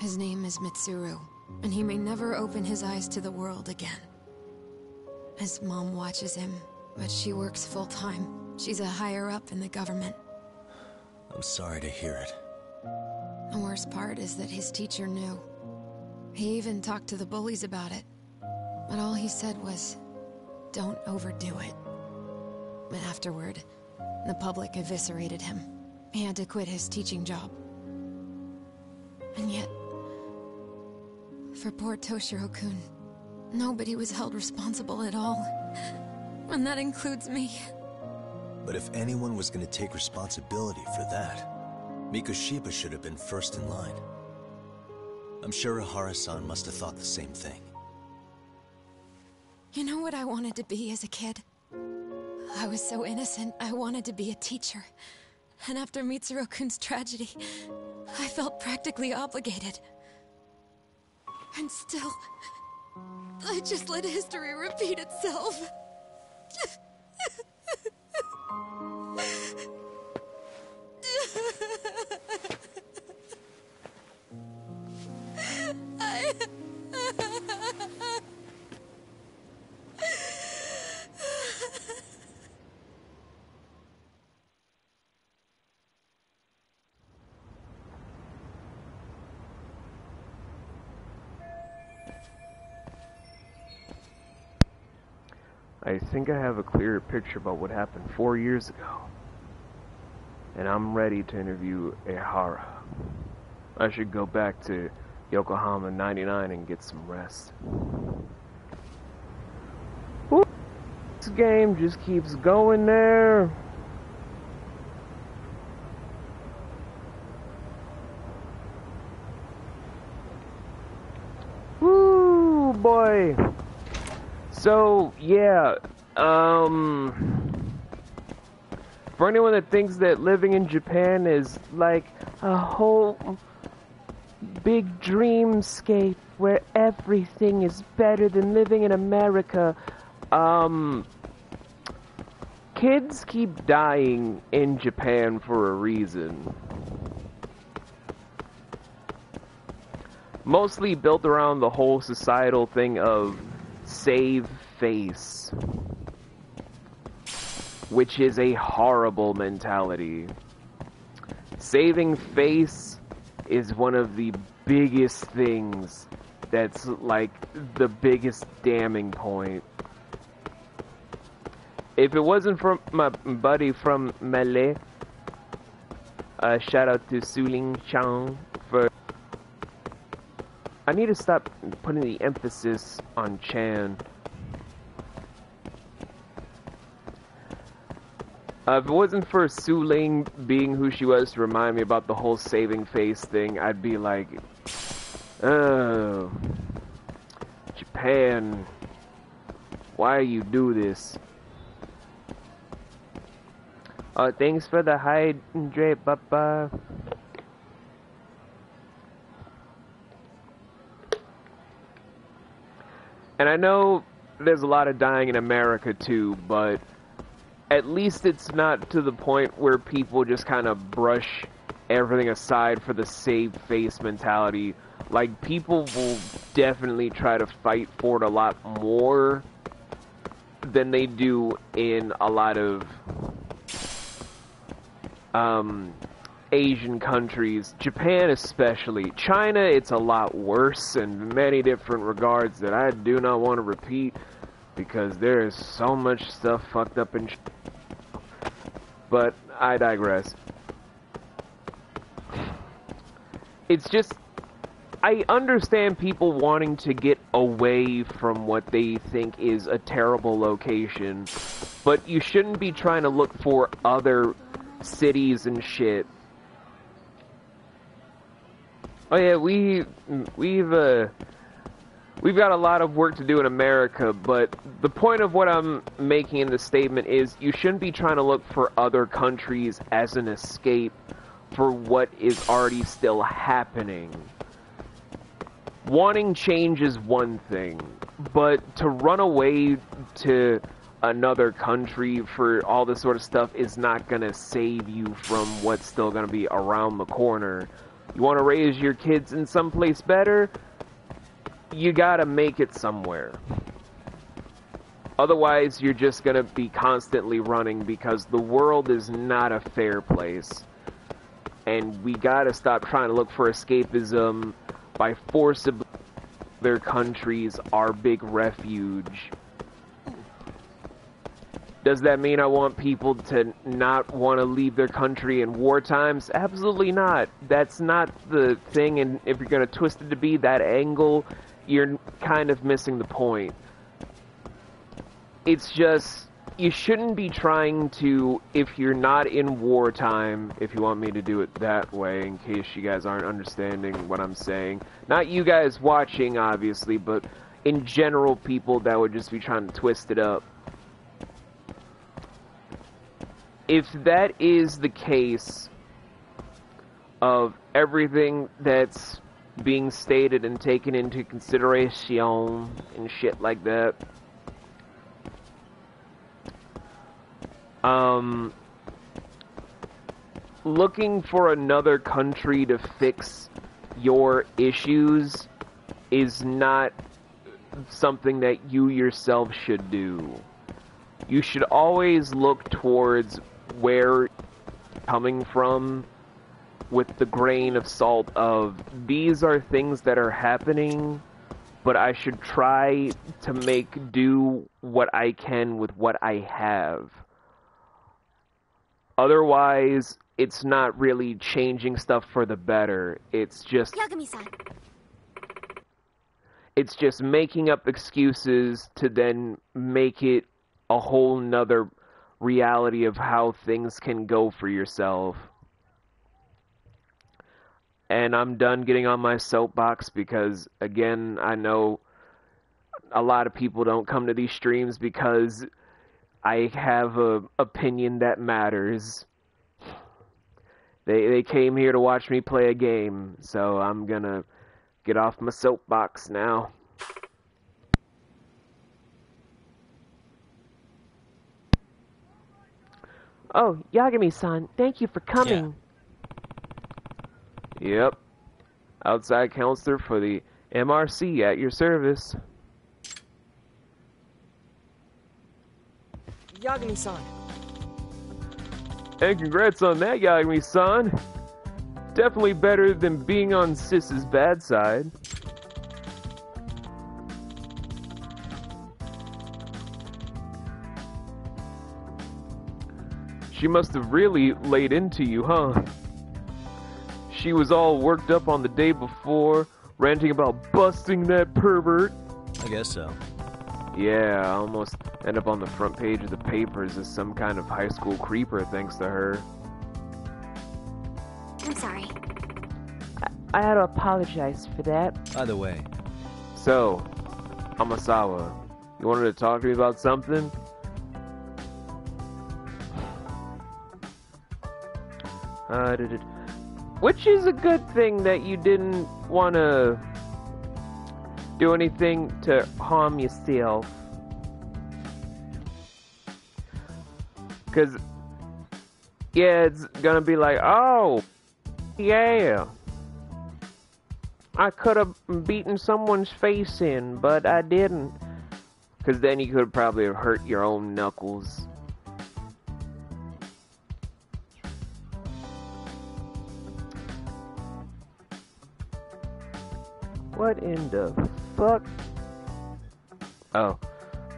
S10: His name is Mitsuru, and he may never open his eyes to the world again. His mom watches him, but she works full-time. She's a higher-up in the government.
S2: I'm sorry to hear it.
S10: The worst part is that his teacher knew. He even talked to the bullies about it. But all he said was, don't overdo it. But afterward, the public eviscerated him. He had to quit his teaching job. And yet, for poor Toshiro-kun, nobody was held responsible at all. And that includes me.
S2: But if anyone was going to take responsibility for that, Mikoshiba should have been first in line. I'm sure Ehara-san must have thought the same thing.
S10: You know what I wanted to be as a kid? I was so innocent, I wanted to be a teacher. And after Mitsuru-kun's tragedy, I felt practically obligated. And still, I just let history repeat itself. I... [laughs]
S1: I think I have a clearer picture about what happened four years ago. And I'm ready to interview Ehara. I should go back to Yokohama 99 and get some rest. This game just keeps going there. Woo, boy. So, yeah, um, for anyone that thinks that living in Japan is like a whole big dreamscape where everything is better than living in America, um, kids keep dying in Japan for a reason. Mostly built around the whole societal thing of save face. Which is a horrible mentality. Saving face is one of the biggest things that's like the biggest damning point. If it wasn't for my buddy from Melee, uh, shout out to Suling Chang for. I need to stop putting the emphasis on Chan. Uh, if it wasn't for Su Ling being who she was to remind me about the whole saving face thing, I'd be like, oh, Japan, why you do this? Uh, thanks for the hydrate, Papa. And I know there's a lot of dying in America too, but at least it's not to the point where people just kind of brush everything aside for the save face mentality. Like, people will definitely try to fight for it a lot more than they do in a lot of um, Asian countries, Japan especially. China, it's a lot worse in many different regards that I do not want to repeat because there is so much stuff fucked up in but I digress. It's just I understand people wanting to get away from what they think is a terrible location, but you shouldn't be trying to look for other cities and shit. Oh yeah, we we've uh we've got a lot of work to do in America, but the point of what I'm making in the statement is you shouldn't be trying to look for other countries as an escape for what is already still happening. Wanting change is one thing, but to run away to another country for all this sort of stuff is not going to save you from what's still going to be around the corner. You want to raise your kids in someplace better? you gotta make it somewhere. Otherwise, you're just gonna be constantly running because the world is not a fair place. And we gotta stop trying to look for escapism by forcibly their countries our big refuge. Does that mean I want people to not want to leave their country in war times? Absolutely not. That's not the thing, and if you're going to twist it to be that angle, you're kind of missing the point. It's just, you shouldn't be trying to, if you're not in wartime, if you want me to do it that way, in case you guys aren't understanding what I'm saying. Not you guys watching, obviously, but in general, people that would just be trying to twist it up. If that is the case of everything that's being stated and taken into consideration and shit like that. Um, looking for another country to fix your issues is not something that you yourself should do. You should always look towards where coming from with the grain of salt of these are things that are happening, but I should try to make do what I can with what I have. Otherwise, it's not really changing stuff for the better. It's just It's just making up excuses to then make it a whole nother reality of how things can go for yourself and I'm done getting on my soapbox because again, I know a lot of people don't come to these streams because I have a opinion that matters. They they came here to watch me play a game, so I'm gonna get off my soapbox now.
S6: Oh, Yagami-san, thank you for coming.
S1: Yep. Outside counselor for the MRC at your service.
S12: Yagami-san.
S1: Hey, congrats on that, Yagami-san.
S13: Definitely better than being on Sis's bad side. She must have really laid into you, huh? She was all worked up on the day before, ranting about busting that pervert.
S2: I guess so.
S13: Yeah, I almost end up on the front page of the papers as some kind of high school creeper thanks to her.
S14: I'm sorry.
S1: I, I had to apologize for that.
S2: By the way.
S13: So, Amasawa, you wanted to talk to me about something? Uh, which is a good thing that you didn't want to do anything to harm yourself. Because, yeah, it's gonna be like, oh, yeah. I could have beaten someone's face in, but I didn't. Because then you could probably have hurt your own knuckles. What in the fuck? Oh,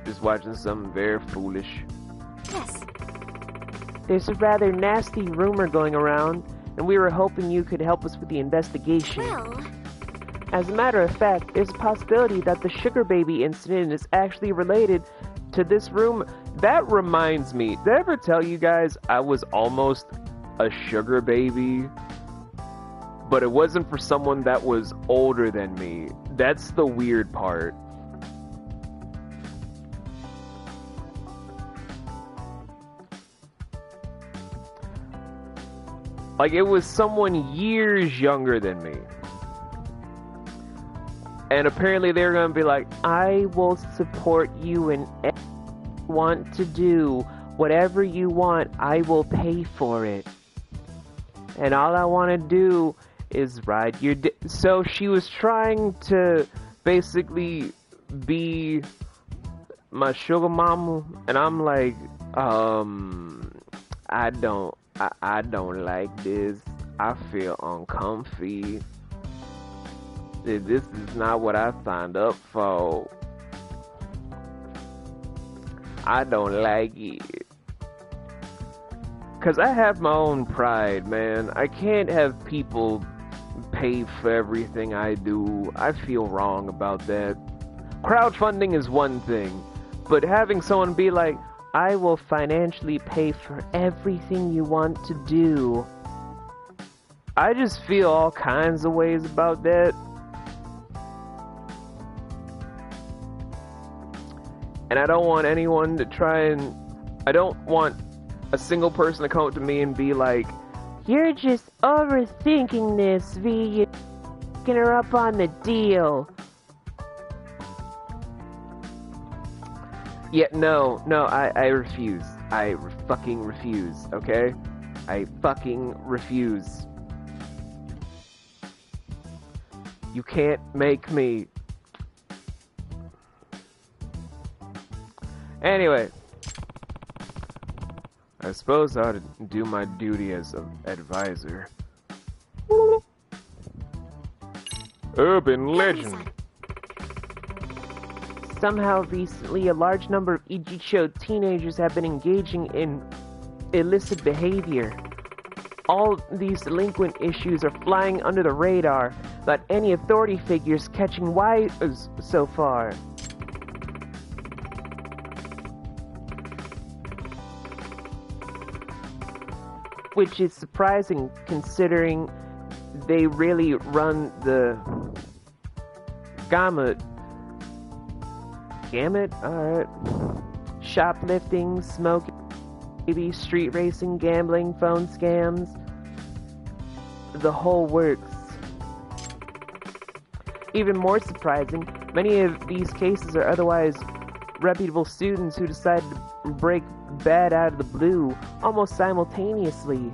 S13: just watching something very foolish.
S14: Yes.
S1: There's a rather nasty rumor going around, and we were hoping you could help us with the investigation.
S14: Well...
S1: As a matter of fact, there's a possibility that the sugar baby incident is actually related to this room. That reminds me, did I ever tell you guys I was almost a sugar baby? But it wasn't for someone that was older than me. That's the weird part. Like, it was someone years younger than me. And apparently they're going to be like, I will support you in want to do whatever you want, I will pay for it. And all I want to do is ride your di- so she was trying to basically be my sugar mama and I'm like um I don't I, I don't like this. I feel uncomfy. This is not what I signed up for. I don't like it. Cause I have my own pride, man. I can't have people pay for everything I do. I feel wrong about that. Crowdfunding is one thing, but having someone be like, I will financially pay for everything you want to do. I just feel all kinds of ways about that. And I don't want anyone to try and. I don't want a single person to come up to me and be like, you're just overthinking this, V. You're her up on the deal. Yeah, no, no, I, I refuse. I re fucking refuse, okay? I fucking refuse. You can't make me. Anyway. I suppose I ought to do my duty as an advisor. Urban legend. Somehow recently, a large number of Ijincho teenagers have been engaging in illicit behavior. All these delinquent issues are flying under the radar, but any authority figures catching wise so far. Which is surprising considering they really run the gamut. Gamut? Alright. Shoplifting, smoking, maybe street racing, gambling, phone scams. The whole works. Even more surprising, many of these cases are otherwise reputable students who decided to break bad out of the blue almost simultaneously.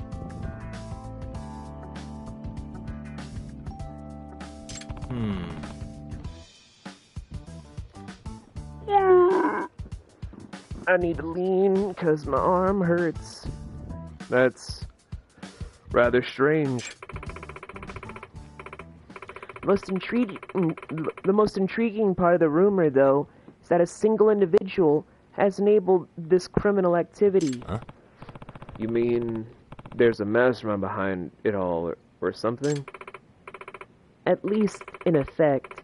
S2: Hmm.
S1: Yeah. I need to lean because my arm hurts. That's rather strange. Most intriguing, the most intriguing part of the rumor, though, is that a single individual has enabled this criminal activity.
S2: Huh?
S15: You mean there's a mastermind behind it all, or, or something?
S1: At least in effect.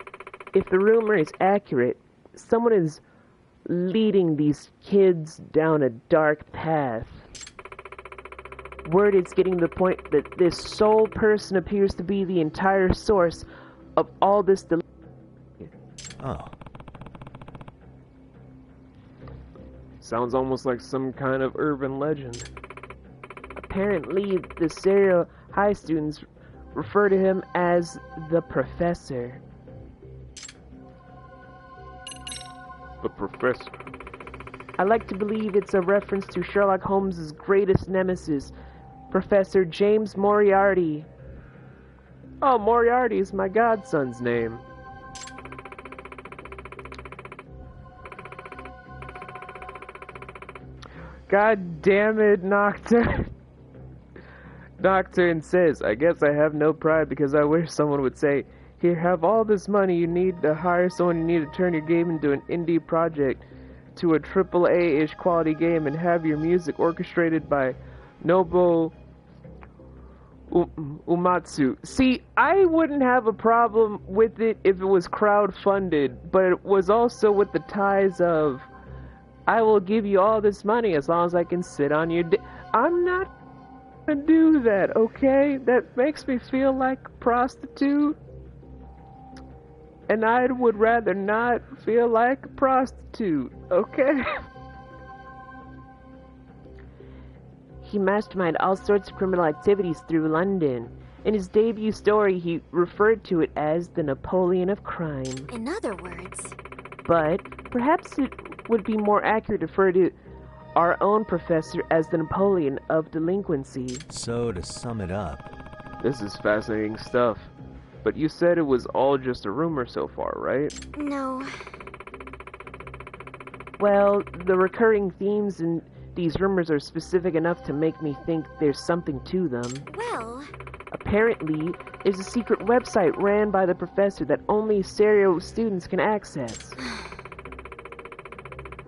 S1: If the rumor is accurate, someone is leading these kids down a dark path. Word is getting to the point that this sole person appears to be the entire source of all this del-
S2: Oh.
S15: Sounds almost like some kind of urban legend.
S1: Apparently, the Seiryo High students refer to him as the Professor.
S15: The Professor.
S1: I like to believe it's a reference to Sherlock Holmes's greatest nemesis, Professor James Moriarty. Oh, Moriarty is my godson's name. God damn it, Nocturne. [laughs] Nocturne says, I guess I have no pride because I wish someone would say, Here, have all this money you need to hire someone you need to turn your game into an indie project to a triple A ish quality game and have your music orchestrated by Nobuo Uematsu. See, I wouldn't have a problem with it if it was crowd funded, but it was also with the ties of I will give you all this money as long as I can sit on your di- I'm not gonna do that, okay? That makes me feel like a prostitute. And I would rather not feel like a prostitute, okay? He masterminded all sorts of criminal activities through London. In his debut story, he referred to it as the Napoleon of crime.
S14: In other words,
S1: But perhaps it would be more accurate to refer to our own professor as the Napoleon of delinquency.
S2: So, to sum it up,
S15: This is fascinating stuff. But you said it was all just a rumor so far, right?
S14: no.
S1: Well, the recurring themes in these rumors are specific enough to make me think there's something to them.
S14: Well,
S1: Apparently, there's a secret website ran by the professor that only Seiryo students can access.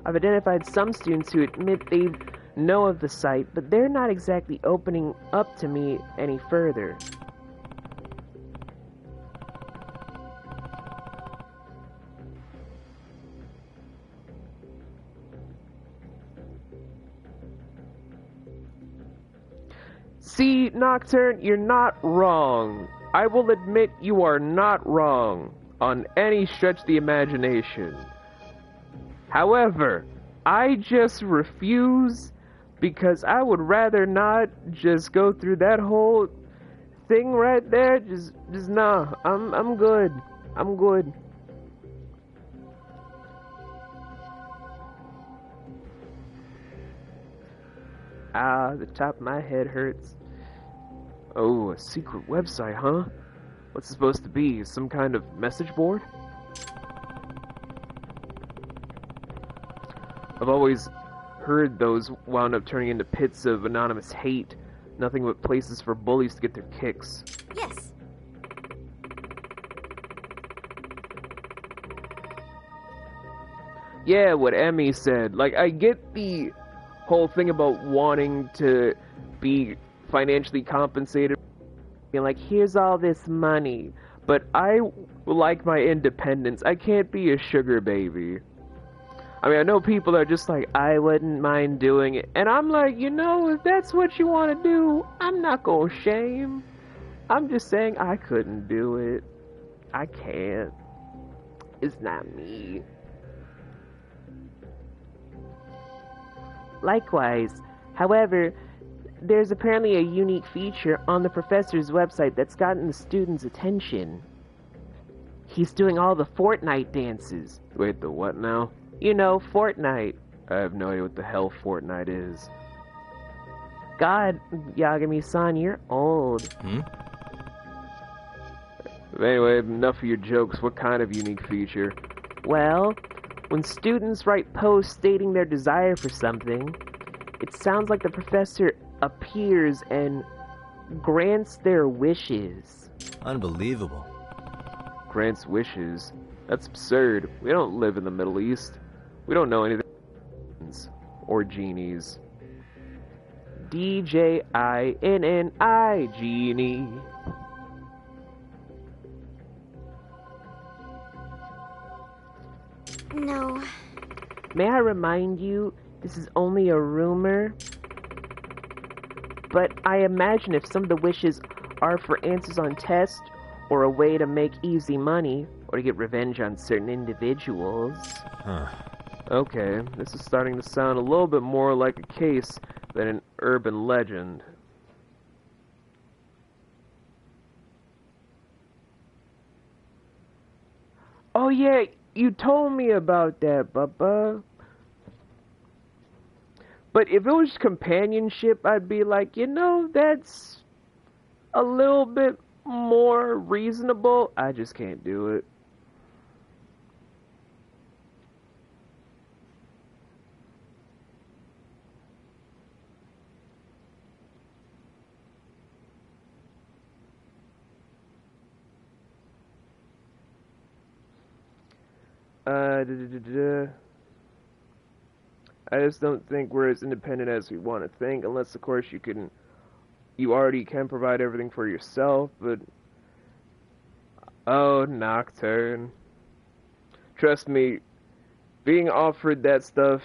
S1: I've identified some students who admit they know of the site, but they're not exactly opening up to me any further. See, Nocturne, you're not wrong. I will admit you are not wrong on any stretch of the imagination. However, I just refuse because I would rather not just go through that whole thing right there. Just, just nah. I'm, I'm good. I'm good. Ah, the top of my head hurts. Oh, a secret website, huh? What's it supposed to be? Some kind of message board? I've always heard those wound up turning into pits of anonymous hate. Nothing but places for bullies to get their kicks.
S14: yes.
S15: Yeah, what Emmy said. Like, I get the whole thing about wanting to be financially compensated. Being like, here's all this money. But I like my independence. I can't be a sugar baby. I mean, I know people are just like, I wouldn't mind doing it. And I'm like, you know, if that's what you want to do, I'm not going to shame. I'm just saying I couldn't do it. I can't. It's not me. Likewise, however, there's apparently a unique feature on the professor's website that's gotten the students' attention. He's doing all the Fortnite dances. Wait, the what now? You know, Fortnite. I have no idea what the hell Fortnite is. God, Yagami-san, you're old.
S2: Hmm?
S15: Anyway, enough of your jokes. What kind of unique feature?
S1: Well, when students write posts stating their desire for something, it sounds like the professor appears and grants their wishes.
S2: Unbelievable.
S1: grants wishes. That's absurd. We don't live in the Middle East. We don't know anything or genies. D J I N N I genie.
S14: No.
S6: May I remind you, this is only a rumor? But I imagine if some of the wishes are for answers on tests, or a way to make easy money, or to get revenge on certain individuals.
S2: Huh.
S1: Okay, this is starting to sound a little bit more like a case than an urban legend. Oh yeah, you told me about that, Bubba. But if it was companionship, I'd be like, you know, that's a little bit more reasonable. I just can't do it. Uh, I just don't think we're as independent as we want to think, unless, of course, you can, you already can provide everything for yourself, but, oh, Nocturne. Trust me, being offered that stuff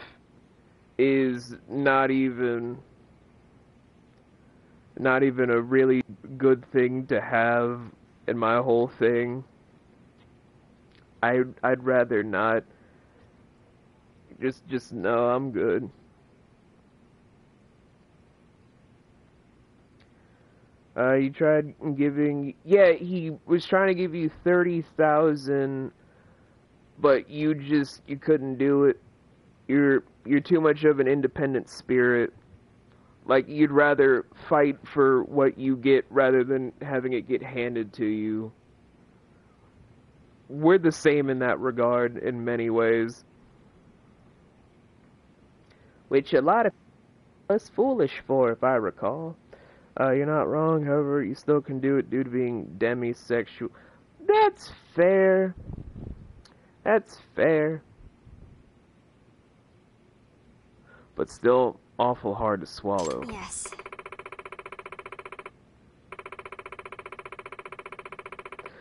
S1: is not even, not even a really good thing to have in my whole thing. I I'd rather not. Just just no, I'm good. Uh, he tried giving. Yeah, he was trying to give you thirty thousand, but you just you couldn't do it. You're you're too much of an independent spirit. Like you'd rather fight for what you get rather than having it get handed to you we're the same in that regard in many ways. Which a lot of us foolish for, if I recall. Uh, you're not wrong, however, you still can do it due to being demisexual. That's fair. That's fair. But still awful hard to swallow.
S14: Yes.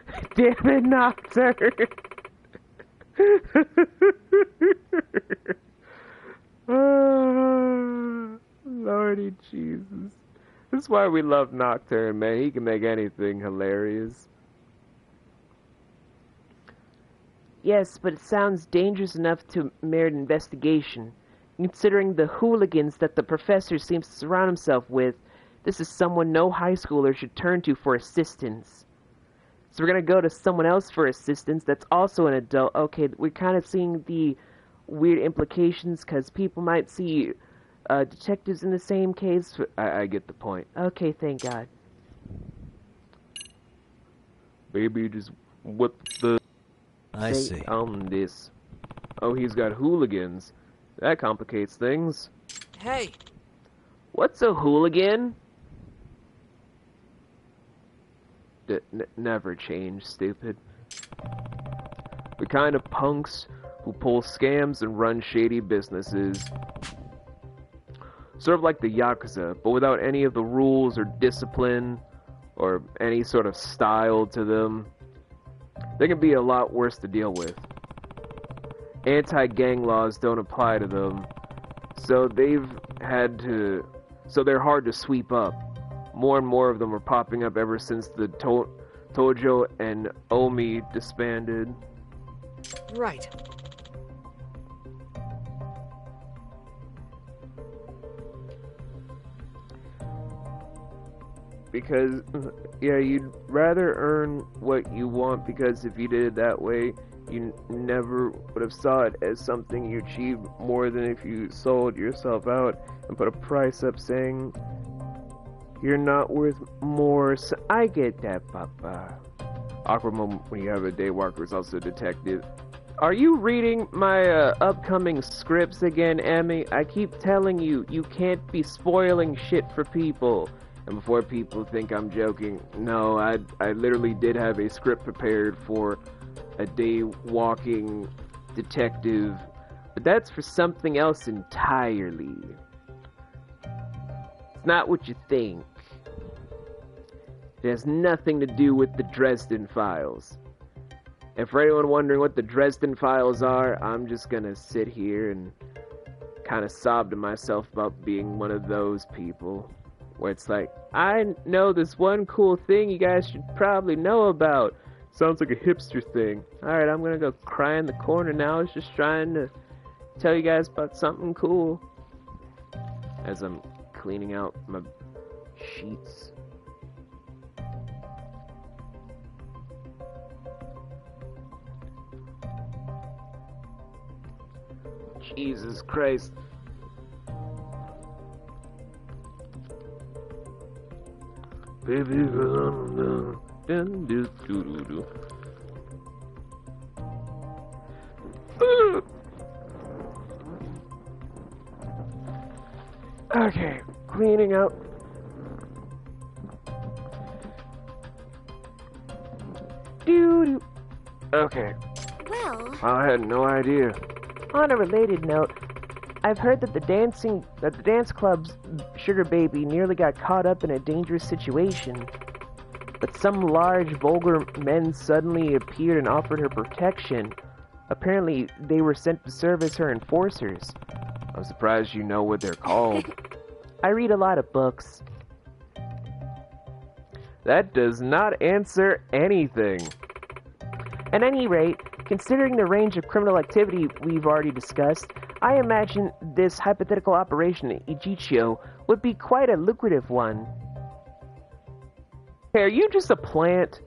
S14: [laughs]
S6: Damn it, Nocturne! [laughs] oh, Lordy Jesus. This is why we love Nocturne, man. He can make anything hilarious. Yes, but it sounds dangerous enough to merit investigation. Considering the hooligans that the professor seems to surround himself with, this is someone no high schooler should turn to for assistance. So we're going to go to someone else for assistance that's also an adult. Okay, we're kind of seeing the weird implications because people might see uh, detectives in the same case. I, I get the point. Okay, thank God. Maybe just what the...
S2: I see.
S1: On this. Oh, he's got hooligans. That complicates things.
S4: Hey!
S1: What's a hooligan? never change, stupid. The kind of punks who pull scams and run shady businesses. Sort of like the Yakuza, but without any of the rules or discipline or any sort of style to them. They can be a lot worse to deal with. Anti-gang laws don't apply to them, so they've had to... So they're hard to sweep up more and more of them are popping up ever since the to Tojo and Omi disbanded.
S4: Right.
S1: Because, yeah, you'd rather earn what you want because if you did it that way, you never would have saw it as something you achieved more than if you sold yourself out and put a price up saying you're not worth more. So I get that, Papa. Awkward moment when you have a daywalker who's also a detective. Are you reading my uh, upcoming scripts again, Emmy? I keep telling you, you can't be spoiling shit for people. And before people think I'm joking, no, I, I literally did have a script prepared for a day walking detective, but that's for something else entirely. It's not what you think. It has nothing to do with the Dresden Files. And for anyone wondering what the Dresden Files are, I'm just gonna sit here and kind of sob to myself about being one of those people. Where it's like, I know this one cool thing you guys should probably know about. Sounds like a hipster thing. Alright, I'm gonna go cry in the corner now. I was just trying to tell you guys about something cool. As I'm cleaning out my sheets. Jesus Christ. Baby, do do do do. Okay, cleaning out. Doo doo. Okay.
S14: Well.
S1: I had no idea.
S6: On a related note, I've heard that the dancing that the dance club's sugar baby nearly got caught up in a dangerous situation. But some large, vulgar men suddenly appeared and offered her protection. Apparently, they were sent to serve as her enforcers.
S1: I'm surprised you know what they're called. [laughs]
S6: I read a lot of books.
S1: That does not answer anything.
S6: At any rate, Considering the range of criminal activity we've already discussed, I imagine this hypothetical operation at Ijincho would be quite a lucrative one.
S1: Hey, are you just a plant?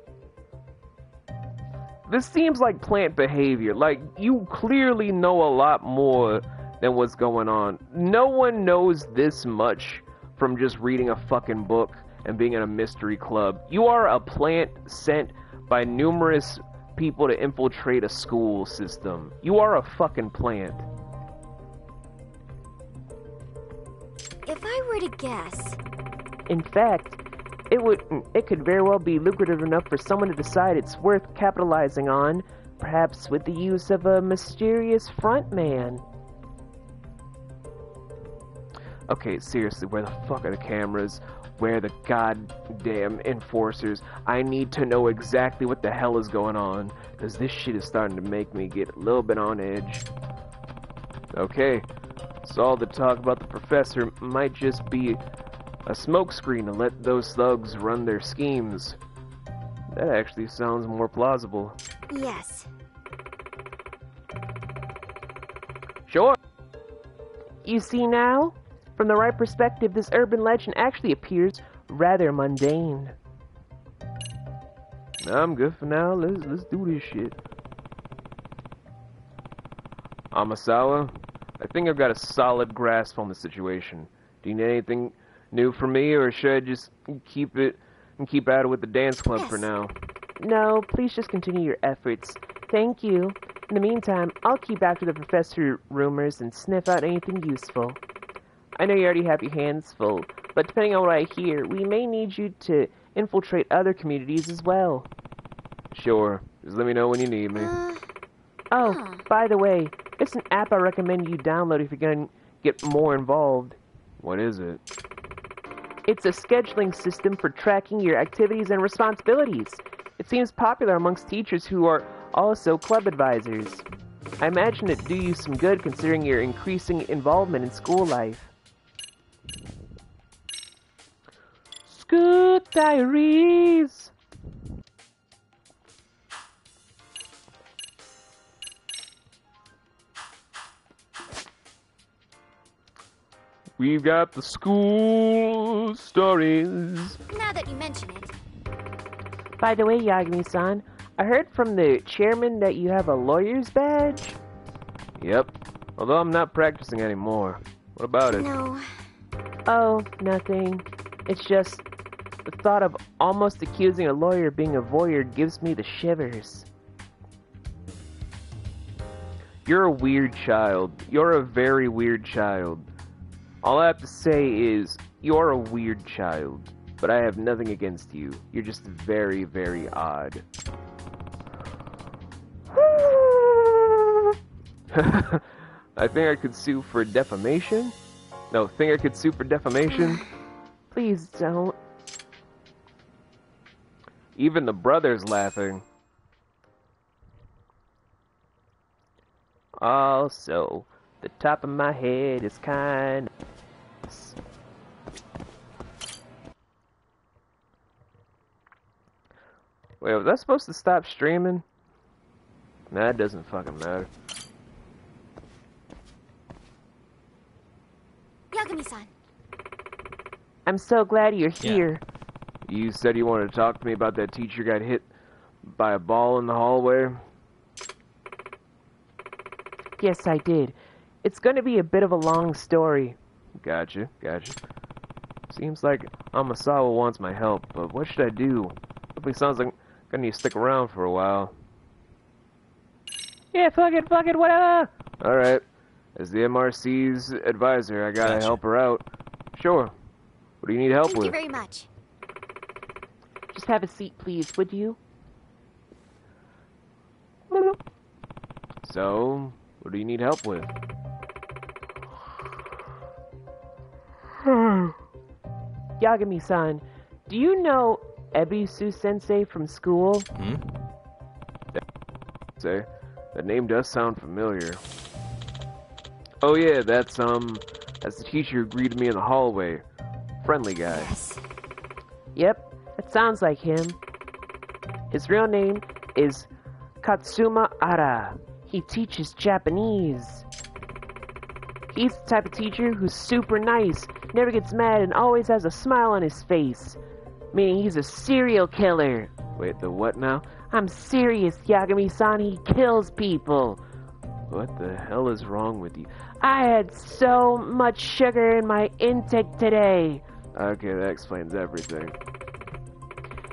S1: This seems like plant behavior. Like, you clearly know a lot more than what's going on. No one knows this much from just reading a fucking book and being in a mystery club. You are a plant sent by numerous people to infiltrate a school system. You are a fucking plant.
S14: If I were to guess.
S6: In fact, it would it could very well be lucrative enough for someone to decide it's worth capitalizing on, perhaps with the use of a mysterious front man.
S1: Okay, seriously, where the fuck are the cameras? Where the goddamn enforcers. I need to know exactly what the hell is going on, because this shit is starting to make me get a little bit on edge. Okay, so all the talk about the professor might just be a smokescreen to let those thugs run their schemes. That actually sounds more plausible.
S14: Yes.
S1: Sure.
S6: You see now? From the right perspective, this urban legend actually appears rather mundane.
S1: I'm good for now. Let's let's do this shit. Amasawa, I think I've got a solid grasp on the situation. Do you need anything new from me, or should I just keep it and keep at it with the dance club
S14: yes.
S1: for now?
S6: No, please just continue your efforts. Thank you. In the meantime, I'll keep after the professor rumors and sniff out anything useful. I know you already have your hands full, but depending on what I hear, we may need you to infiltrate other communities as well.
S1: Sure. Just let me know when you need me.
S14: Uh,
S6: oh,
S14: huh.
S6: by the way, it's an app I recommend you download if you're going to get more involved.
S1: What is it?
S6: It's a scheduling system for tracking your activities and responsibilities. It seems popular amongst teachers who are also club advisors. I imagine it'd do you some good considering your increasing involvement in school life. Scoot Diaries!
S1: We've got the school stories.
S14: Now that you mention it.
S6: By the way, Yagami-san, I heard from the chairman that you have a lawyer's badge?
S1: Yep. Although I'm not practicing anymore. What about it?
S14: No.
S6: Oh, nothing. It's just the thought of almost accusing a lawyer of being a voyeur gives me the shivers.
S1: You're a weird child. You're a very weird child. All I have to say is, you're a weird child.
S16: but I have nothing against you. You're just very, very odd. [laughs] I think I could sue for defamation? No, think I could sue for defamation? [sighs]
S1: Please don't.
S16: Even the brother's laughing. Also, the top of my head is kind of... Wait, was I supposed to stop streaming? Nah, it doesn't fucking matter.
S14: Yagami-san.
S1: I'm so glad you're here.
S16: Yeah. You said you wanted to talk to me about that teacher got hit by a ball in the hallway?
S1: Yes, I did. It's going to be a bit of a long story.
S16: Gotcha, gotcha. Seems like Amasawa wants my help, but what should I do? Hopefully sounds like I'm gonna need to stick around for a while.
S1: Yeah, fuck it, fuck it, whatever!
S16: Alright. As the MRC's advisor, I gotta gotcha. help her out. Sure. What do you need help
S14: Thank
S16: with?
S14: Thank you very much.
S1: Just have a seat, please, would you?
S16: So, what do you need help with? [sighs]
S1: Yagami-san, do you know Ebisu-sensei from school?
S16: Hmm? Say, that name does sound familiar. Oh yeah, that's, um, that's the teacher who greeted me in the hallway. Friendly guy.
S14: Yes.
S1: Yep, it sounds like him. His real name is Katsuma Ara. He teaches Japanese. He's the type of teacher who's super nice, never gets mad, and always has a smile on his face. Meaning he's a serial killer.
S16: Wait, the what now?
S1: I'm serious, Yagami-san. He kills people.
S16: What the hell is wrong with you?
S1: I had so much sugar in my intake today.
S16: Okay, that explains everything.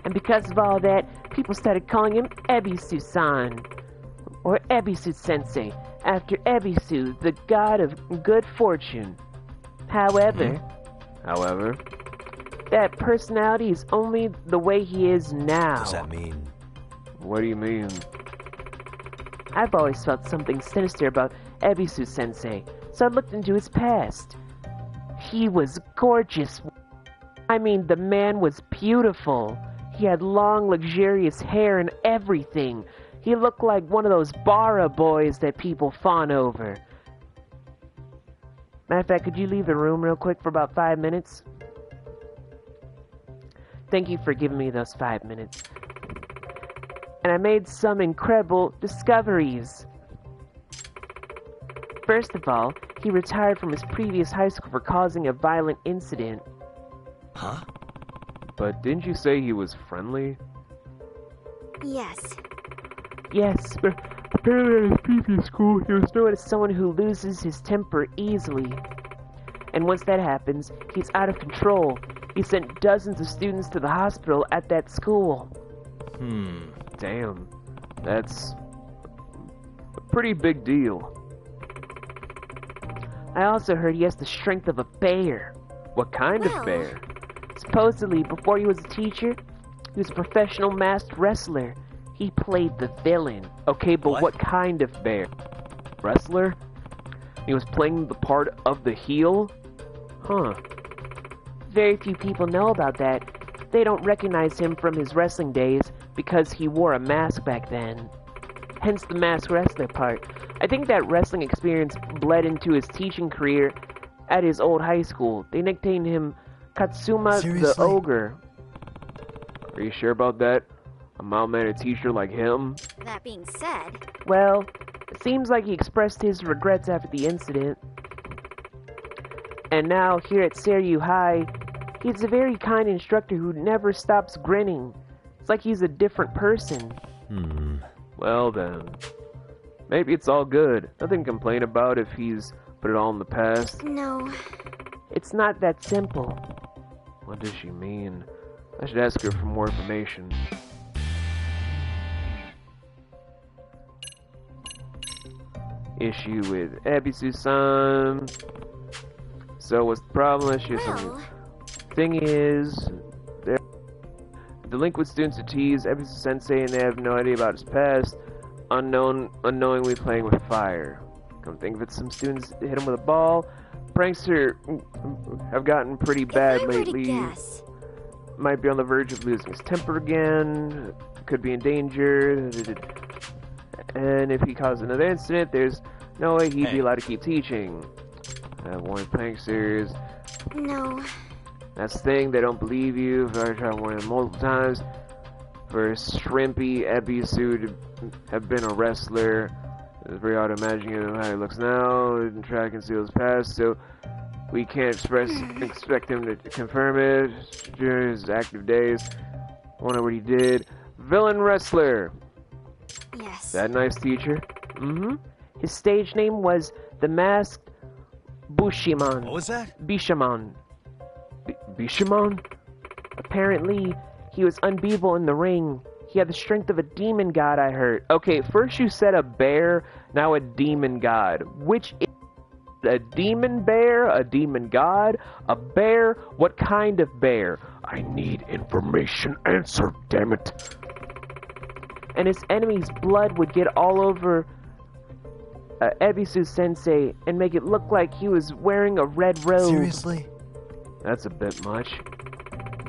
S1: And because of all that, people started calling him Ebisu-san or Ebisu Sensei, after Ebisu, the god of good fortune. However,
S16: mm. however,
S1: that personality is only the way he is now.
S2: What does that mean?
S16: What do you mean?
S1: I've always felt something sinister about Ebisu Sensei, so I looked into his past. He was gorgeous. I mean, the man was beautiful. He had long, luxurious hair and everything. He looked like one of those Bara boys that people fawn over. Matter of fact, could you leave the room real quick for about five minutes? Thank you for giving me those five minutes. And I made some incredible discoveries. First of all, he retired from his previous high school for causing a violent incident.
S2: Huh?
S16: But didn't you say he was friendly?
S14: Yes.
S1: Yes, but apparently at his previous school, he was known as someone who loses his temper easily. And once that happens, he's out of control. He sent dozens of students to the hospital at that school.
S16: Hmm, damn. That's a pretty big deal.
S1: I also heard he has the strength of a bear.
S16: What kind
S14: well.
S16: of bear?
S1: Supposedly, before he was a teacher, he was a professional masked wrestler. He played the villain.
S16: Okay, but
S2: what,
S16: what kind of bear? Wrestler? He was playing the part of the heel? Huh.
S1: Very few people know about that. They don't recognize him from his wrestling days because he wore a mask back then. Hence the mask wrestler part. I think that wrestling experience bled into his teaching career at his old high school. They nicknamed him Katsuma
S2: Seriously?
S1: the Ogre.
S16: Are you sure about that? A mild-mannered teacher like him?
S14: That being said...
S1: Well, it seems like he expressed his regrets after the incident. And now, here at Seiryo High, he's a very kind instructor who never stops grinning. It's like he's a different person.
S2: Hmm.
S16: Well then. Maybe it's all good. Nothing to complain about if he's put it all in the past.
S14: No.
S1: It's not that simple.
S16: What does she mean? I should ask her for more information. issue with Ebisu-san. So what's the problem? She
S14: well.
S16: Thing is, there
S1: delinquent students to tease Ebisu Sensei and they have no idea about his past. Unknown, unknowingly playing with fire. Come think of it, some students hit him with a ball. Prankster have gotten pretty bad lately.
S14: Guess.
S1: Might be on the verge of losing his temper again. Could be in danger. And if he causes another incident, there's no way he'd hey. be allowed to keep teaching. Uh, warning pranksters.
S14: No.
S1: That's the thing, they don't believe you. I've tried warning warn multiple times. For Shrimpy Ebisu to have been a wrestler, it's very hard to imagine him how he looks now, and try to conceal his past, so we can't express expect him to confirm it during his active days. Wonder what he did. Villain wrestler.
S14: Yes.
S1: That nice teacher.
S6: Mm-hmm. His stage name was the Masked Bishamon.
S2: What was that?
S6: Bishamon.
S1: B Bishamon?
S6: Apparently, he was unbeatable in the ring. He had the strength of a demon god, I heard.
S1: Okay, first you said a bear, now a demon god. Which is a demon bear, a demon god, a bear? What kind of bear? I need information answered, damn it.
S6: And his enemy's blood would get all over uh, Ebisu Sensei and make it look like he was wearing a red robe.
S2: Seriously?
S1: That's a bit much.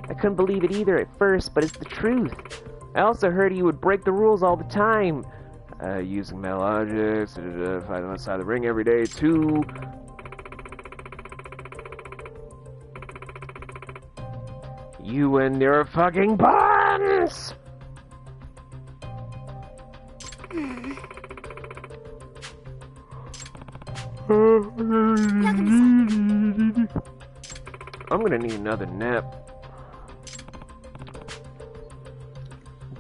S6: I couldn't believe it either at first, but it's the truth. I also heard he would break the rules all the time.
S1: Uh, using metal objects, to fight outside the ring every day, too. You and your fucking buns! I'm gonna need another nap.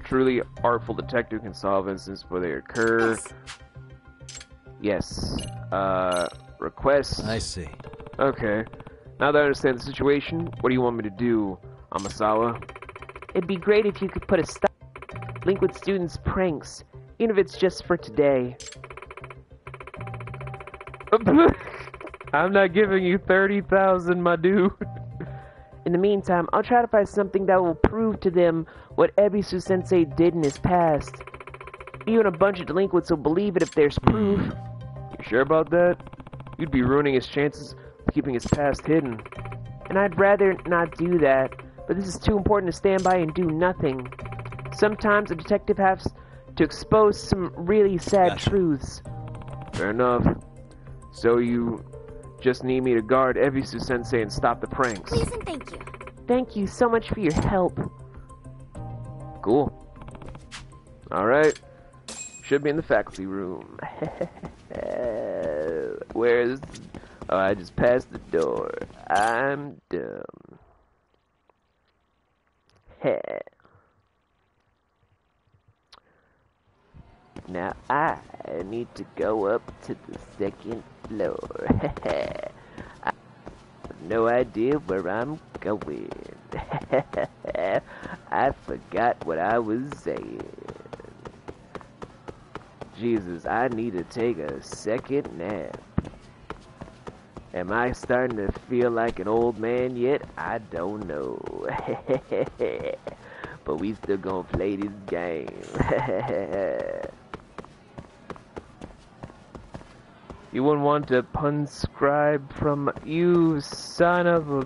S1: Truly artful detective can solve instances before they occur. Yes. yes. Uh, request.
S2: I see.
S1: Okay. Now that I understand the situation, what do you want me to do, Amasawa?
S6: It'd be great if you could put a stop Liquid students' pranks, even if it's just for today. [laughs]
S1: I'm not giving you 30,000, my dude.
S6: In the meantime, I'll try to find something that will prove to them what Ebisu Sensei did in his past. Even a bunch of delinquents will believe it if there's hmm. proof.
S1: You sure about that? You'd be ruining his chances of keeping his past hidden.
S6: And I'd rather not do that, but this is too important to stand by and do nothing. Sometimes a detective has to expose some really sad gotcha. truths.
S1: Fair enough. So you just need me to guard Ebisu Sensei and stop the pranks.
S14: Please and thank you.
S6: Thank you so much for your help.
S1: Cool. Alright. Should be in the faculty room. [laughs] Where's... Oh, I just passed the door. I'm dumb. Heh. Now I need to go up to the second floor. I have no idea where I'm going. [laughs] I forgot what I was saying. Jesus, I need to take a second nap. Am I starting to feel like an old man yet? I don't know. [laughs] but we still gonna play this game. [laughs] You wouldn't want to punscribe from you, son of a...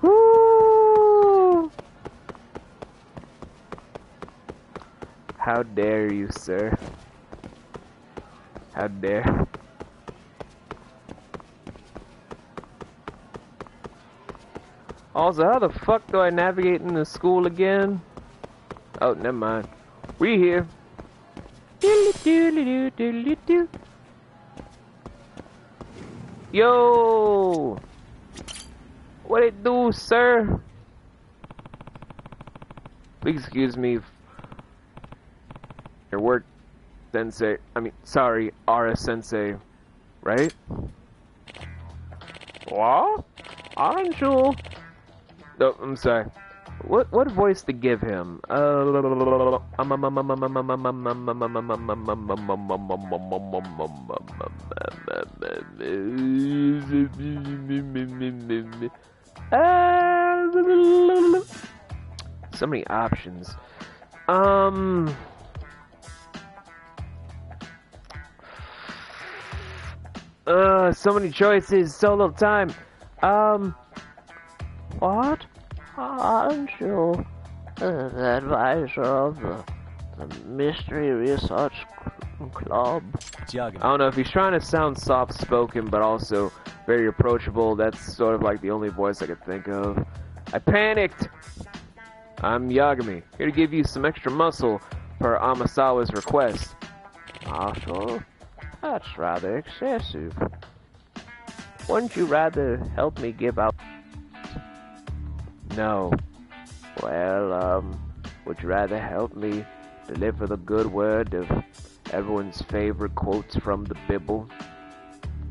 S1: Woo! How dare you, sir? How dare... Also, how the fuck do I navigate in the school again? Oh, never mind. We here. Yo! What it do, sir? Please excuse me. Your work, Sensei. I mean, sorry, Ara Sensei. Right? What? Anju? No, I'm sorry. What what voice to give him? [laughs] So many options. Um... Uh, so many choices, so little time. Um... What? Aren't you the advisor of the, the Mystery Research Club? I don't know if he's trying to sound soft-spoken, but also very approachable. That's sort of like the only voice I could think of. I panicked! I'm Yagami, here to give you some extra muscle per Amasawa's request. Marshal, that's rather excessive. Wouldn't you rather help me give out... No. Well, um, would you rather help me deliver the good word of everyone's favorite quotes from the Bible?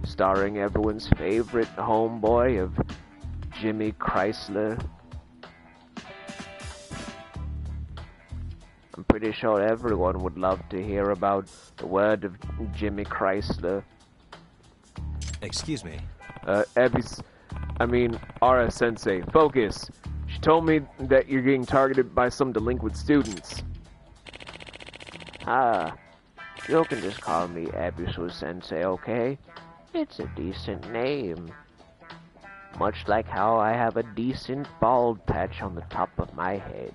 S1: Starring everyone's favorite homeboy of Jimmy Chrysler? I'm pretty sure everyone would love to hear about the word of Jimmy Chrysler.
S2: Excuse me.
S1: Uh, Abby's, I mean, Ara Sensei, focus. She told me that you're getting targeted by some delinquent students. Ah, you can just call me Abisu Sensei, okay? It's a decent name. Much like how I have a decent bald patch on the top of my head.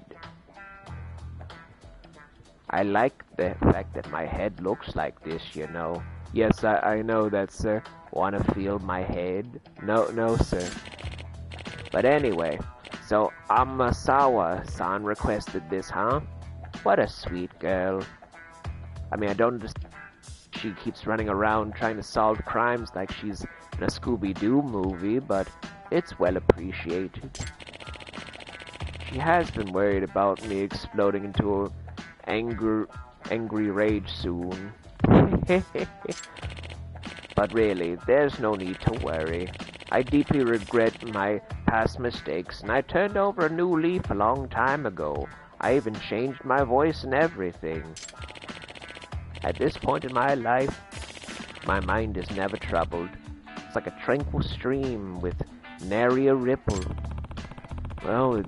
S1: I like the fact that my head looks like this, you know. Yes, I, I know that, sir. Wanna feel my head? No, no, sir. But anyway, so Amasawa-san requested this, huh? What a sweet girl. I mean, I don't understand. She keeps running around trying to solve crimes like she's in a Scooby-Doo movie, but it's well appreciated. She has been worried about me exploding into a angry, angry rage soon. [laughs] but really, there's no need to worry. I deeply regret my past mistakes, and I turned over a new leaf a long time ago. I even changed my voice and everything. At this point in my life, my mind is never troubled. It's like a tranquil stream with nary a ripple. Well, it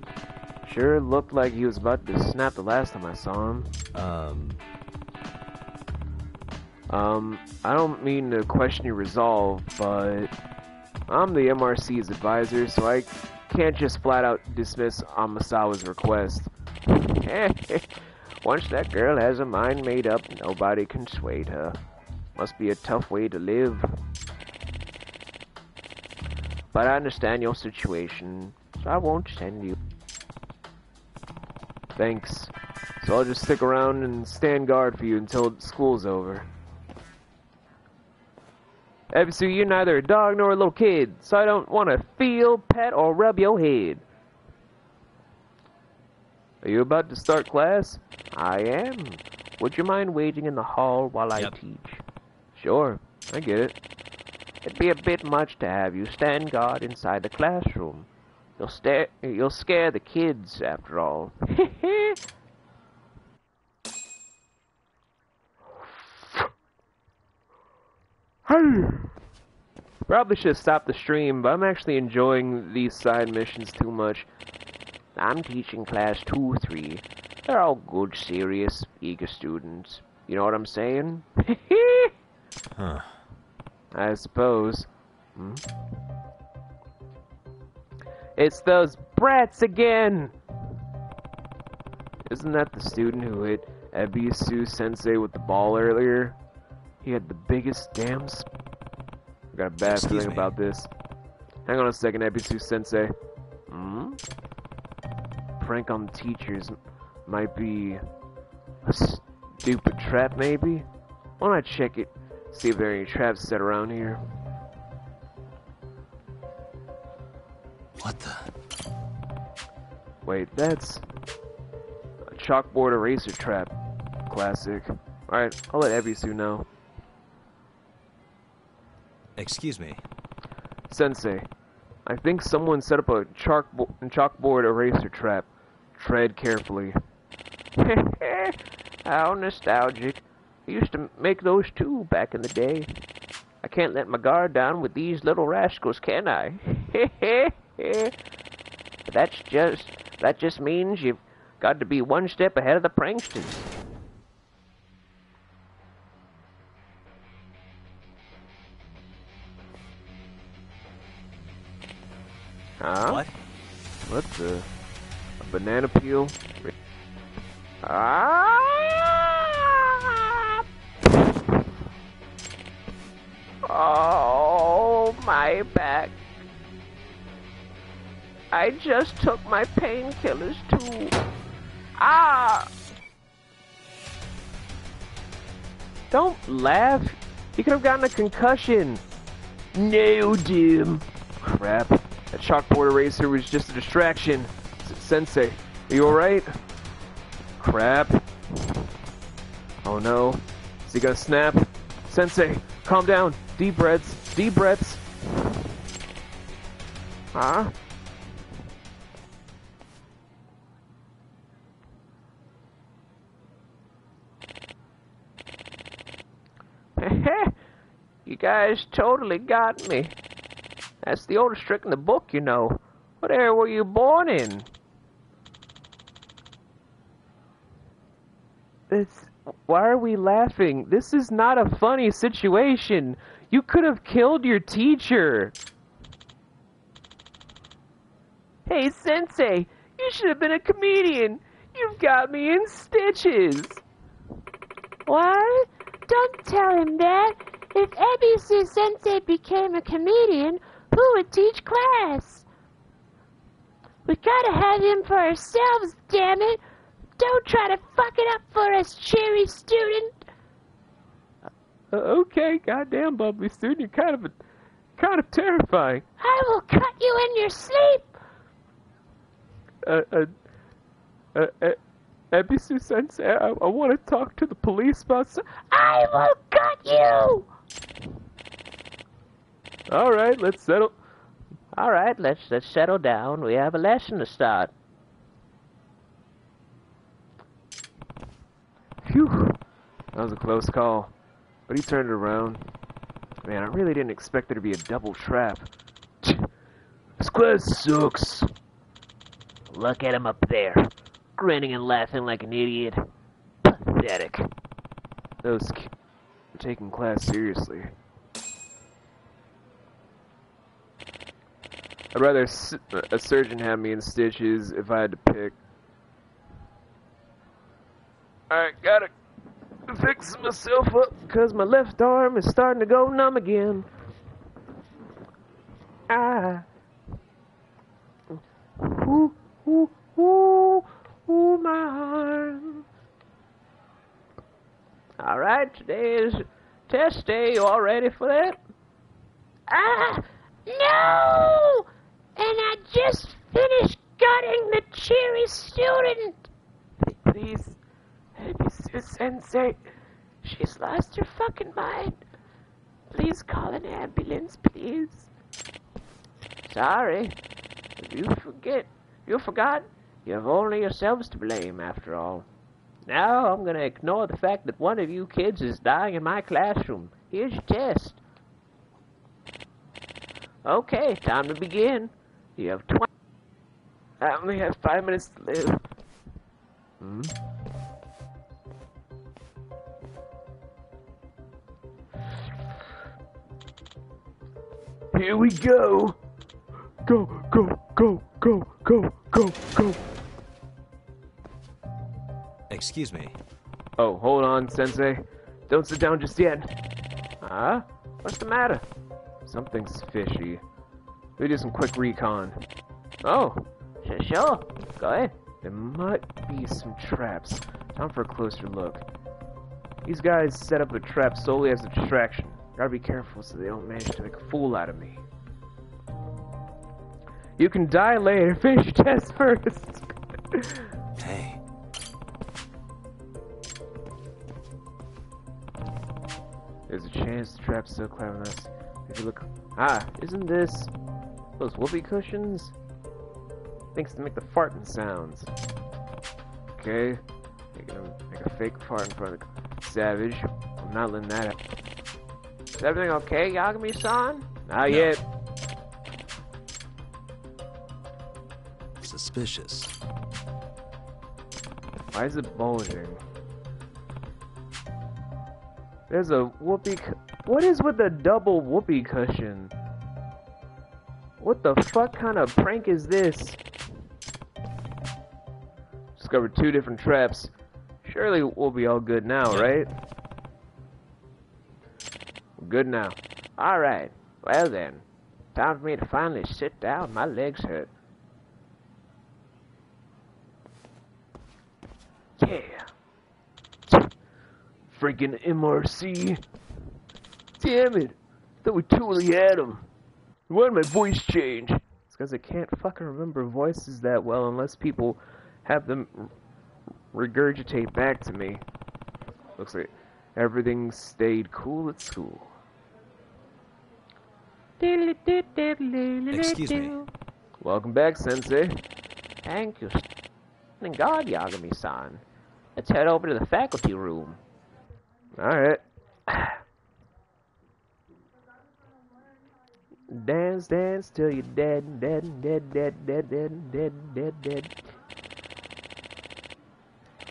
S1: sure looked like he was about to snap the last time I saw him.
S2: Um.
S1: Um, I don't mean to question your resolve, but I'm the MRC's advisor, so I can't just flat out dismiss Amasawa's request. [laughs] [laughs] Once that girl has a mind made up, nobody can sway her. Must be a tough way to live. But I understand your situation, so I won't send you. Thanks. So I'll just stick around and stand guard for you until school's over. Obviously, you're neither a dog nor a little kid, so I don't want to feel, pet, or rub your head. Are you about to start class? I am. Would you mind waiting in the hall while I teach? Sure, I get it. It'd be a bit much to have you stand guard inside the classroom. You'll stare, you'll scare the kids, after all. [laughs] Probably should have stopped the stream, but I'm actually enjoying these side missions too much. I'm teaching class 2-3. They're all good, serious, eager students. You know what I'm saying?
S2: Huh. [laughs]
S1: I suppose. Hmm? It's those brats again! Isn't that the student who hit Ebisu Sensei with the ball earlier? He had the biggest damn sp- I got a bad
S2: Excuse
S1: feeling
S2: me.
S1: about this. Hang on a second, Ebisu Sensei. Hmm? Prank on the teachers might be a stupid trap, maybe? Why don't I check it? See if there are any traps set around here.
S2: What the?
S1: Wait, that's a chalkboard eraser trap. Classic. Alright, I'll let Ebisu know.
S2: Excuse me.
S1: Sensei, I think someone set up a chalkbo- chalkboard eraser trap. Tread carefully. [laughs] How nostalgic. I used to make those too back in the day. I can't let my guard down with these little rascals, can I? [laughs] that's just that just means you've
S17: Got to be one step ahead of the pranksters.
S1: Huh?
S2: What?
S1: What the? A banana peel? Ah!
S17: Oh, my back. I just took my painkillers too. Ah! Don't laugh. You could have gotten a concussion. No, Jim.
S1: Crap. That chalkboard eraser was just a distraction. Sensei, are you alright? Crap. Oh no. Is he gonna snap? Sensei, calm down. Deep breaths. Deep breaths.
S17: Huh? [laughs] you guys totally got me. That's the oldest trick in the book, you know. What era were you born in?
S1: It's, why are we laughing? This is not a funny situation. You could have killed your teacher.
S17: Hey, Sensei, you should have been a comedian. You've got me in stitches.
S18: What? Don't tell him that. If Ebisu Sensei became a comedian, who would teach class? We gotta have him for ourselves, damn it! Don't try to fuck it up for us, cherry student!
S1: Uh, okay, goddamn, bubbly student, you're kind of a, kind of terrifying.
S18: I will cut you in your sleep!
S1: Uh, uh, uh, uh Ebisu Sensei, I, I want to talk to the police about some...
S18: I will cut you!
S1: All right, let's settle.
S17: All right, let's let's settle down. We have a lesson to start.
S1: Phew, that was a close call, but he turned around. Man, I really didn't expect there to be a double trap. This class sucks.
S17: Look at him up there, grinning and laughing like an idiot. Pathetic.
S1: Those kids are taking class seriously. I'd rather a surgeon have me in stitches if I had to pick. Alright, gotta fix myself up because my left arm is starting to go numb again.
S17: Ah. Ooh, ooh, ooh, ooh, my arm. Alright, today is test day. You all ready for that?
S18: Ah! No! And I just finished gutting the cherry student.
S17: Please, Ebisu Sensei. She's lost her fucking mind. Please call an ambulance, please. Sorry. You forget, you forgot, you have only yourselves to blame after all. Now I'm gonna ignore the fact that one of you kids is dying in my classroom. Here's your test. Okay, time to begin. You have 20. I only have five minutes to live. Hmm?
S1: Here we go. Go, go, go, go, go, go, go.
S2: Excuse me.
S1: Oh, hold on, Sensei. Don't sit down just yet. Huh? What's the matter? Something's fishy. Let me do some quick recon. Oh,
S17: sure, sure. Go ahead.
S1: There might be some traps. Time for a closer look. These guys set up a trap solely as a distraction. Gotta be careful so they don't manage to make a fool out of me. You can die later. [laughs] Finish your test first.
S2: hey.
S1: There's a chance the trap's still climbing us. If you look... Ah, isn't this... Those whoopee cushions? Thinks to make the farting sounds. Okay. Make a, make a fake fart in front of the savage. I'm not letting that happen.
S17: Is everything okay, Yagami-san?
S1: Not no. yet.
S2: Suspicious.
S1: Why is it bulging? There's a whoopee. What is with the double whoopee cushion? What the fuck kind of prank is this? Discovered two different traps. Surely we'll be all good now, right? Good now. Alright. Well then. Time for me to finally sit down. My legs hurt. Yeah. Freaking MRC. Damn it. Thought we totally had him. Why did my voice change? It's because I can't fucking remember voices that well unless people have them regurgitate back to me. Looks like everything stayed cool at school.
S2: Excuse me.
S1: Welcome back, Sensei.
S6: Thank you. Thank God, Yagami-san. Let's head over to the faculty room.
S1: Alright. [sighs] Dance, dance till you're dead, dead, dead, dead, dead, dead, dead, dead, dead.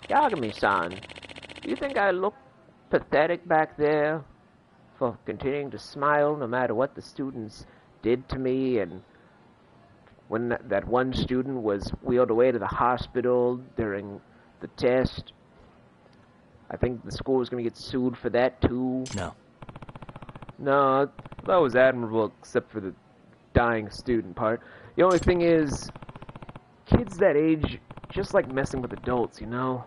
S6: Yagami-san, do you think I look pathetic back there for continuing to smile no matter what the students did to me and when that, that one student was wheeled away to the hospital during the test. I think the school is going to get sued for that too.
S2: No.
S1: No, that was admirable except for the dying student part. The only thing is, kids that age just like messing with adults, you know?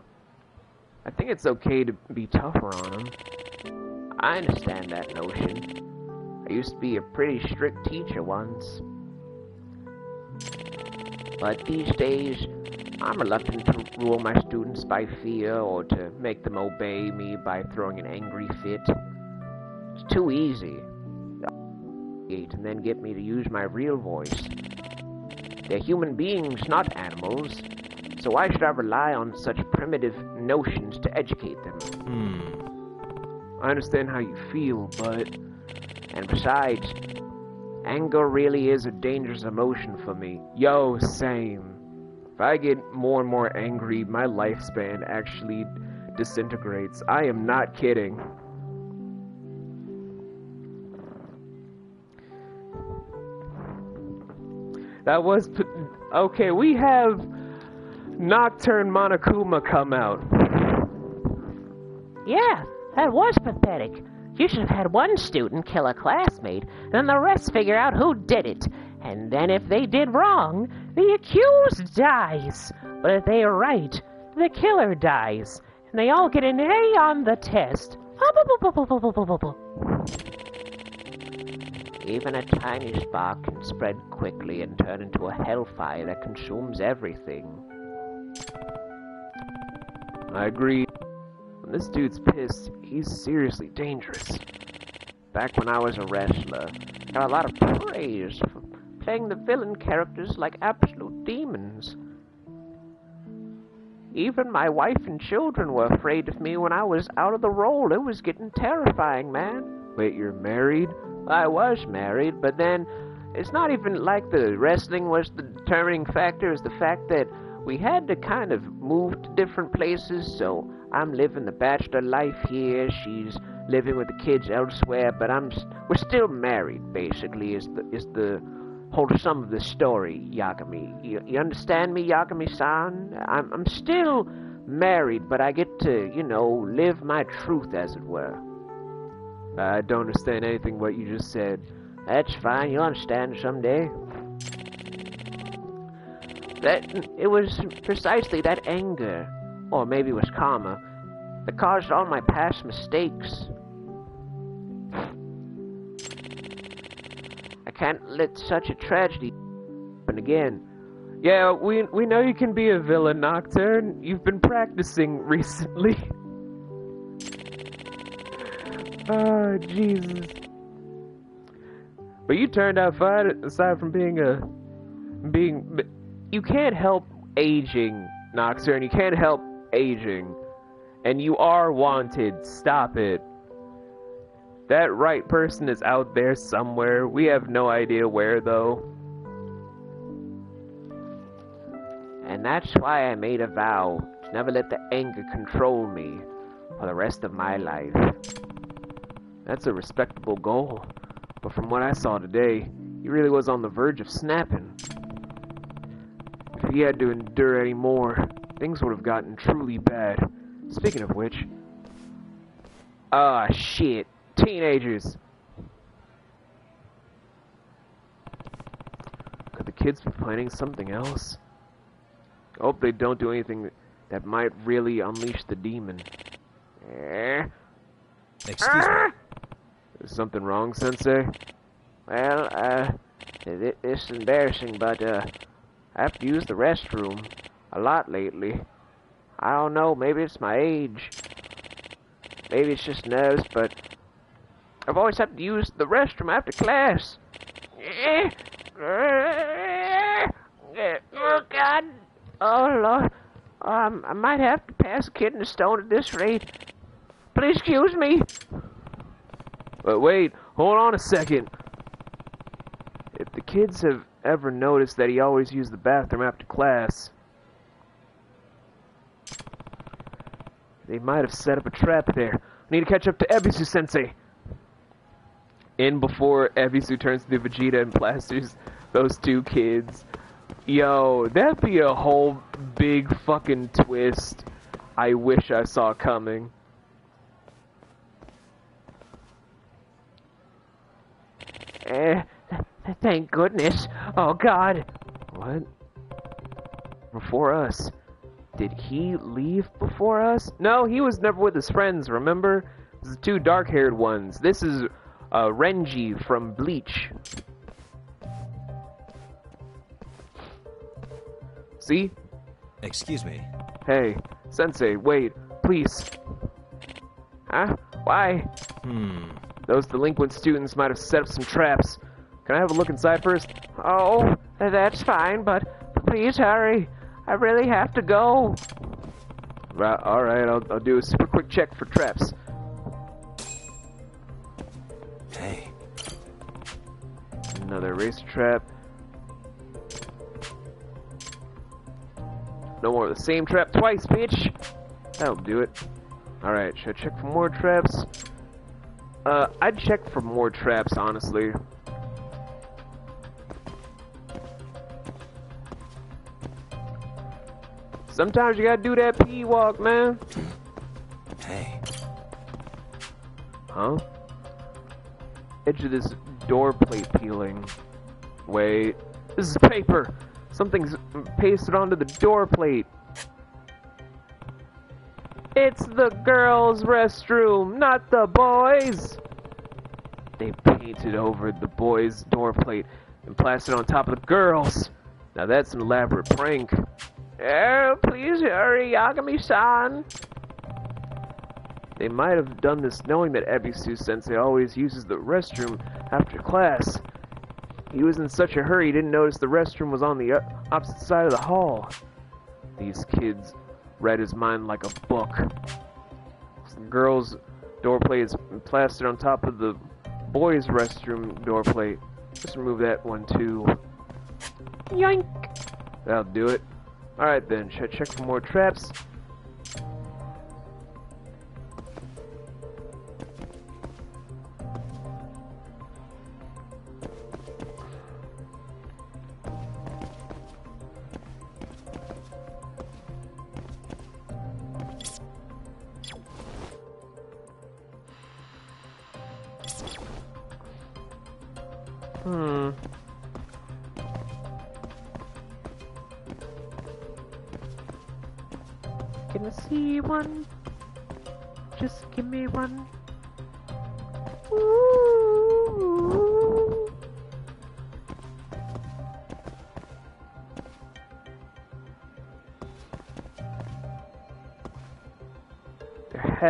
S1: I think it's okay to be tougher on them.
S6: I understand that notion. I used to be a pretty strict teacher once. But these days, I'm reluctant to rule my students by fear or to make them obey me by throwing an angry fit. Too easy. And then get me to use my real voice. They're human beings, not animals. So why should I rely on such primitive notions to educate them?
S2: Hmm.
S1: I understand how you feel, but...
S6: And besides, anger really is a dangerous emotion for me.
S1: Yo, same. If I get more and more angry, my lifespan actually disintegrates. I am not kidding. That was... Okay, we have Nocturne Monokuma come out.
S12: Yeah, that was pathetic. You should have had one student kill a classmate, then the rest figure out who did it. And then if they did wrong, the accused dies. But if they are right, the killer dies. And they all get an A on the test.
S6: Even a tiny spark can spread quickly and turn into a hellfire that consumes everything.
S1: I agree. When this dude's pissed, he's seriously dangerous.
S6: Back when I was a wrestler, I got a lot of praise for playing the villain characters like absolute demons. Even my wife and children were afraid of me when I was out of the role. It was getting terrifying, man.
S1: Wait, you're married?
S6: I was married, but then it's not even like the wrestling was the determining factor. It's the fact that we had to kind of move to different places, so I'm living the bachelor life here. She's living with the kids elsewhere, but I'm we're still married. Basically, is the is the whole sum of the story, Yagami. You, you understand me, Yagami-san? I'm I'm still married, but I get to you know live my truth, as it were.
S1: I don't understand anything what you just said.
S6: That's fine. You'll understand someday. That it was precisely that anger, or maybe it was karma, that caused all my past mistakes. I can't let such a tragedy happen again.
S1: Yeah, we we know you can be a villain, Nocturne. You've been practicing [laughs] recently. Oh, Jesus. But you turned out fine, aside from being a being. You can't help aging, Nocturne. You can't help aging, and you are wanted. Stop it. That right person is out there somewhere. We have no idea where, though.
S6: And
S1: And that's why I made a vow to never let the anger control me for the rest of my life. That's a respectable goal, but from what I saw today, he really was on the verge of snapping. If he had to endure any more, things would have gotten truly bad. Speaking of which... Ah, oh, shit. Teenagers! Could the kids be planning something else? I hope they don't do anything that might really unleash the demon.
S2: Eh? Excuse me.
S1: Is something wrong, Sensei?
S19: Well, uh, it's embarrassing, but, uh, I have to use the restroom a lot lately. I don't know, maybe it's my age. Maybe it's just nerves, but I've always had to use the restroom after class. Oh, God. Oh, Lord. Um, I might have to pass a kidney stone at this rate. Please excuse me.
S1: But wait, hold on a second. If the kids have ever noticed that he always used the bathroom after class, they might have set up a trap there. I need to catch up to Ebisu Sensei. In before Ebisu turns to Vegeta and plasters those two kids. Yo, that'd be a whole big fucking twist I wish I saw coming.
S19: Eh, thank goodness. Oh, God.
S1: What? Before us? Did he leave before us? No, he was never with his friends, remember? The two dark-haired ones. This is uh, Renji from Bleach. See?
S2: Excuse me.
S1: Hey, Sensei, wait, please. Huh? Why?
S2: Hmm.
S1: Those delinquent students might have set up some traps. Can I have a look inside first?
S19: Oh, that's fine, but please hurry. I really have to go.
S1: Right, alright, I'll, I'll do a super quick check for traps.
S2: Hey.
S1: Another racer trap. No more of the same trap twice, bitch! That'll do it. Alright, should I check for more traps? Uh, I'd check for more traps, honestly. Sometimes you gotta do that pee walk, man.
S2: Hey.
S1: Huh? Edge of this door plate peeling. Wait. This is paper! Something's pasted onto the door plate. It's the girls' restroom, not the boys! They painted over the boys' door plate and plastered on top of the girls. Now that's an elaborate prank.
S19: Oh, please hurry, Yagami-san.
S1: They might have done this knowing that Ebisu Sensei always uses the restroom after class. He was in such a hurry he didn't notice the restroom was on the uh, opposite side of the hall. These kids read his mind like a book. The girl's door plate is plastered on top of the boys' restroom door plate. Just remove that one too.
S19: Yoink!
S1: That'll do it. Alright then, should I check for more traps?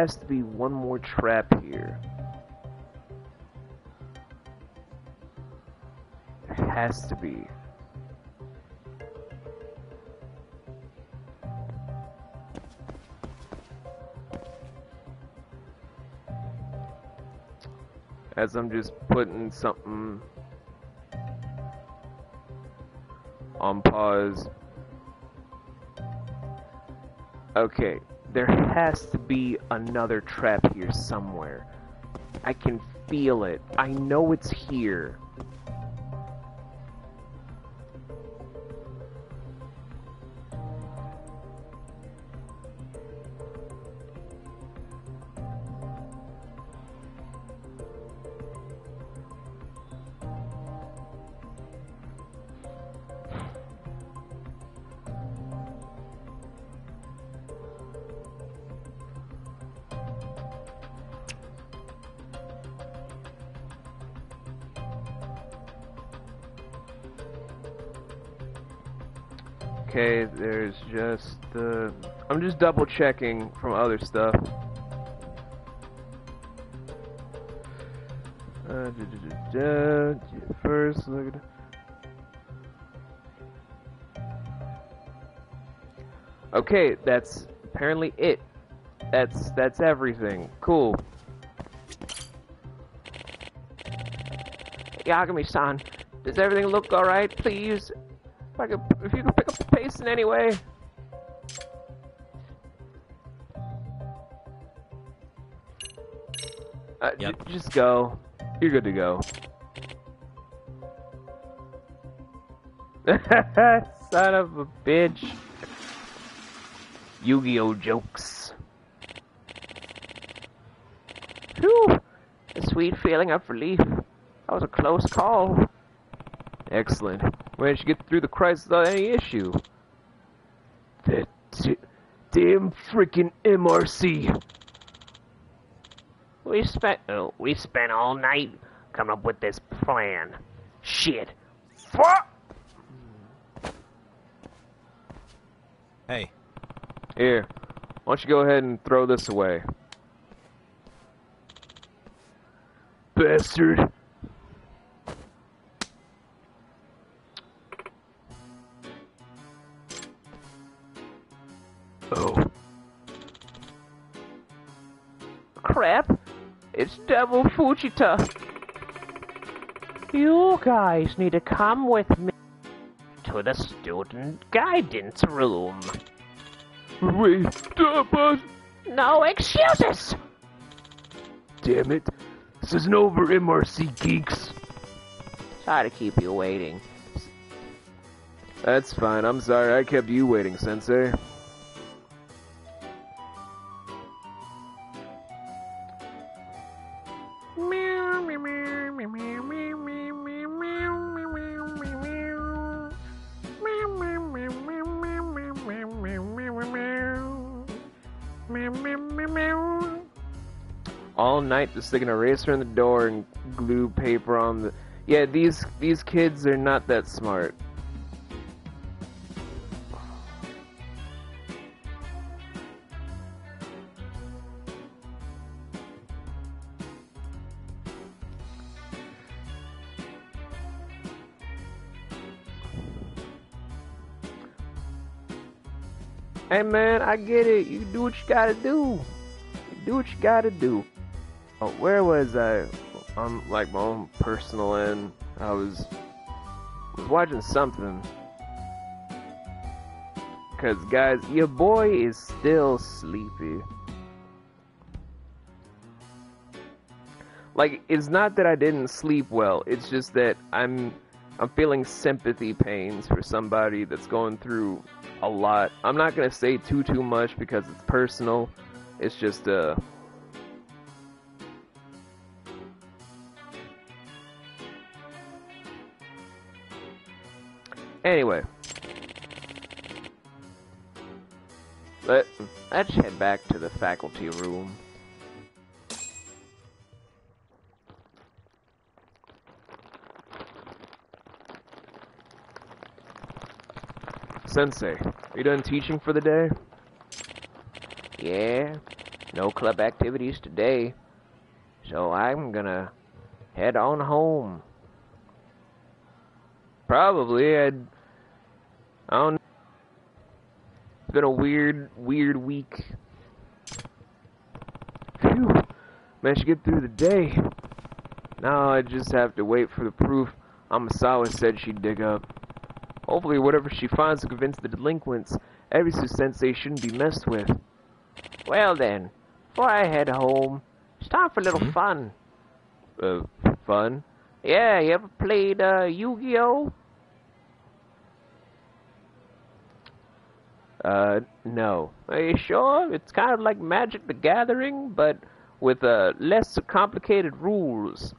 S1: Has to be one more trap here. There has to be. As I'm just putting something on pause. Okay, there has to be another trap here somewhere. I can feel it. I know it's here. Double checking from other stuff. Uh, da, da, da, First, look at... Okay, that's apparently it. That's that's everything. Cool. Yagami-san, does everything look alright, please? If, I could, if you could pick up the pace in any way. Just go. You're good to go. [laughs] Son of a bitch. Yu-Gi-Oh jokes. Whew! A sweet feeling of relief. That was a close call. Excellent. Managed to get through the crisis without any issue. Damn freaking MRC.
S6: We spent oh, we spent all night coming up with this plan. Shit. Fuck.
S2: Hey.
S1: Here. Why don't you go ahead and throw this away? Bastard.
S6: Devil Fujita! You guys need to come with me to the student guidance room.
S5: Wait, stop us!
S6: No excuses!
S5: Damn it. This isn't over, MRC geeks.
S6: Sorry to keep you waiting.
S1: That's fine. I'm sorry I kept you waiting, Sensei. Night just sticking an eraser in the door and glue paper on the yeah these these kids are not that smart Hey man, I get it. You do what you gotta do. You do what you gotta do. Oh, where was I? On like my own personal end, I was was watching something. Cause guys, your boy is still sleepy. Like it's not that I didn't sleep well. It's just that I'm I'm feeling sympathy pains for somebody that's going through a lot. I'm not gonna say too too much because it's personal. It's just uh Anyway. Let, let's head back to the faculty room. Sensei, are you done teaching for the day?
S6: Yeah, no club activities today. So I'm gonna head on home.
S1: Probably. I'd. I don't. know. It's been a weird, weird week. Phew. Managed to get through the day. Now I just have to wait for the proof Amasawa said she'd dig up. Hopefully, whatever she finds will convince the delinquents Ebisu Sensei shouldn't be messed with. Well then, before I head home, it's time for a little
S2: Hmm?
S1: fun. Uh, fun? Yeah, you ever played, uh, Yu-Gi-Oh? Uh, no. Are you sure? It's kind of like Magic the Gathering, but with, uh, less complicated rules.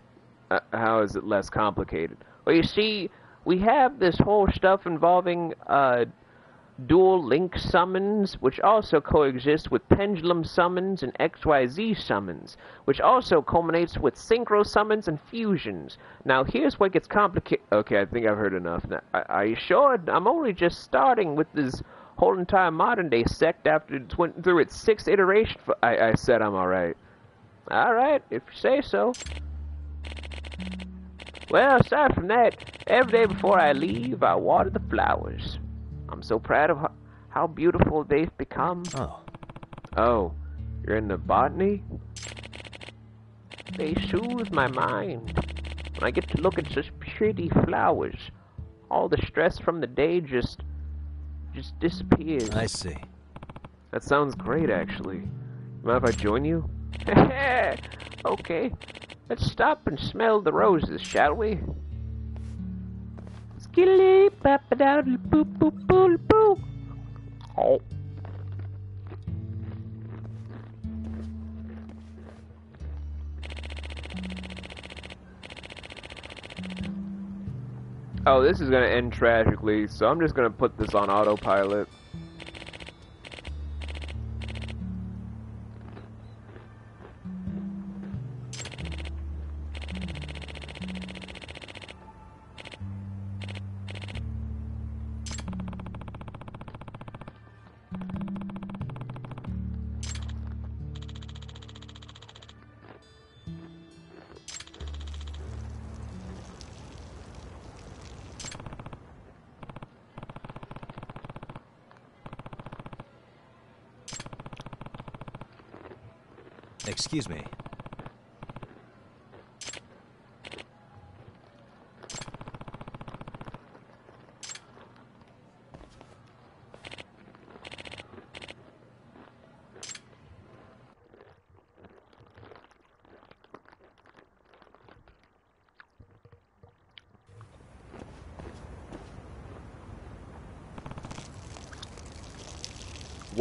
S1: Uh, how is it less complicated? Well, you see, we have this whole stuff involving, uh, dual link summons, which also coexist with pendulum summons and XYZ summons, which also culminates with synchro summons and fusions. Now, here's what gets complicated. Okay, I think I've heard enough. Now, are you sure? I'm only just starting with this whole entire modern day sect after it went through its sixth iteration. I, I said I'm alright. Alright, if you say so. Well, aside from that, every day before I leave, I water the flowers. I'm so proud of how, how beautiful they've become.
S2: Oh.
S1: Oh, you're in the botany? They soothe my mind. When I get to look at such pretty flowers, all the stress from the day just just disappears.
S2: I see.
S1: That sounds great, actually. Mind if I join you? [laughs] okay. Let's stop and smell the roses, shall we? Oh. Oh, this is gonna end tragically, so I'm just gonna put this on autopilot.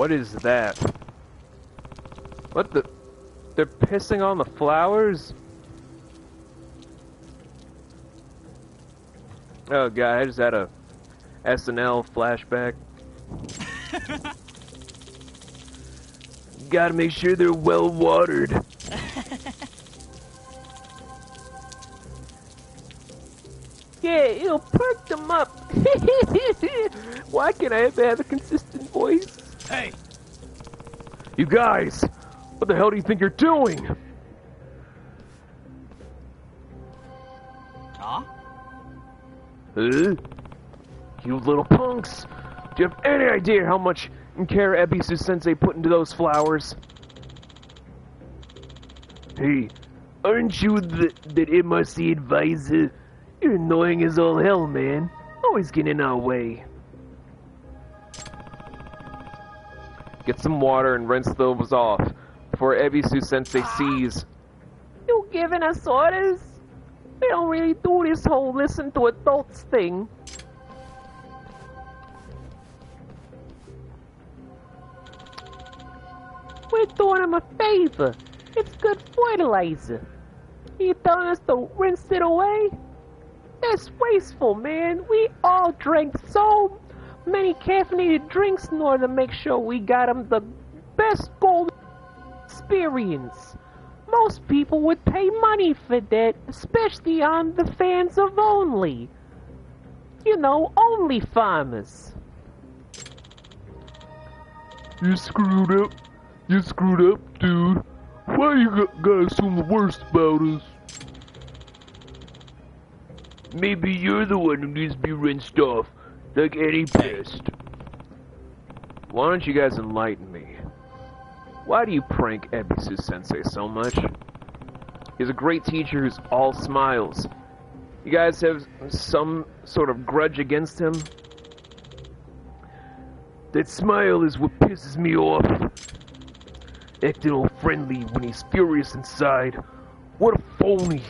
S1: What is that? What the? They're pissing on the flowers? Oh god, I just had a SNL flashback. [laughs] Gotta make sure they're well watered. [laughs] yeah, it'll perk them up. [laughs] Why can't I have You guys! What the hell do you think you're doing?
S20: Huh?
S1: Huh? You little punks! Do you have any idea how much care Ebisu Sensei put into those flowers? Hey, aren't you the, that MRC advisor? You're annoying as all hell, man. Always getting in our way. Get some water and rinse those off before Ebisu Sensei sees. You giving us orders? We don't really do this whole listen to adults thing. We're doing him a favor. It's good fertilizer. You telling us to rinse it away? That's wasteful, man. We all drank so many caffeinated drinks in order to make sure we got 'em the best gold experience. Most people would pay money for that, especially on the fans of Only. You know, Only farmers.
S5: You screwed up. You screwed up, dude. Why you gu- guys assume the worst about us? Maybe you're the one who needs to be rinsed off, like any pissed.
S1: Why don't you guys enlighten me? Why do you prank Ebisu Sensei so much? He's a great teacher who's all smiles. You guys have some sort of grudge against him? That smile is what pisses me off. Acting all friendly when he's furious inside. What a phony.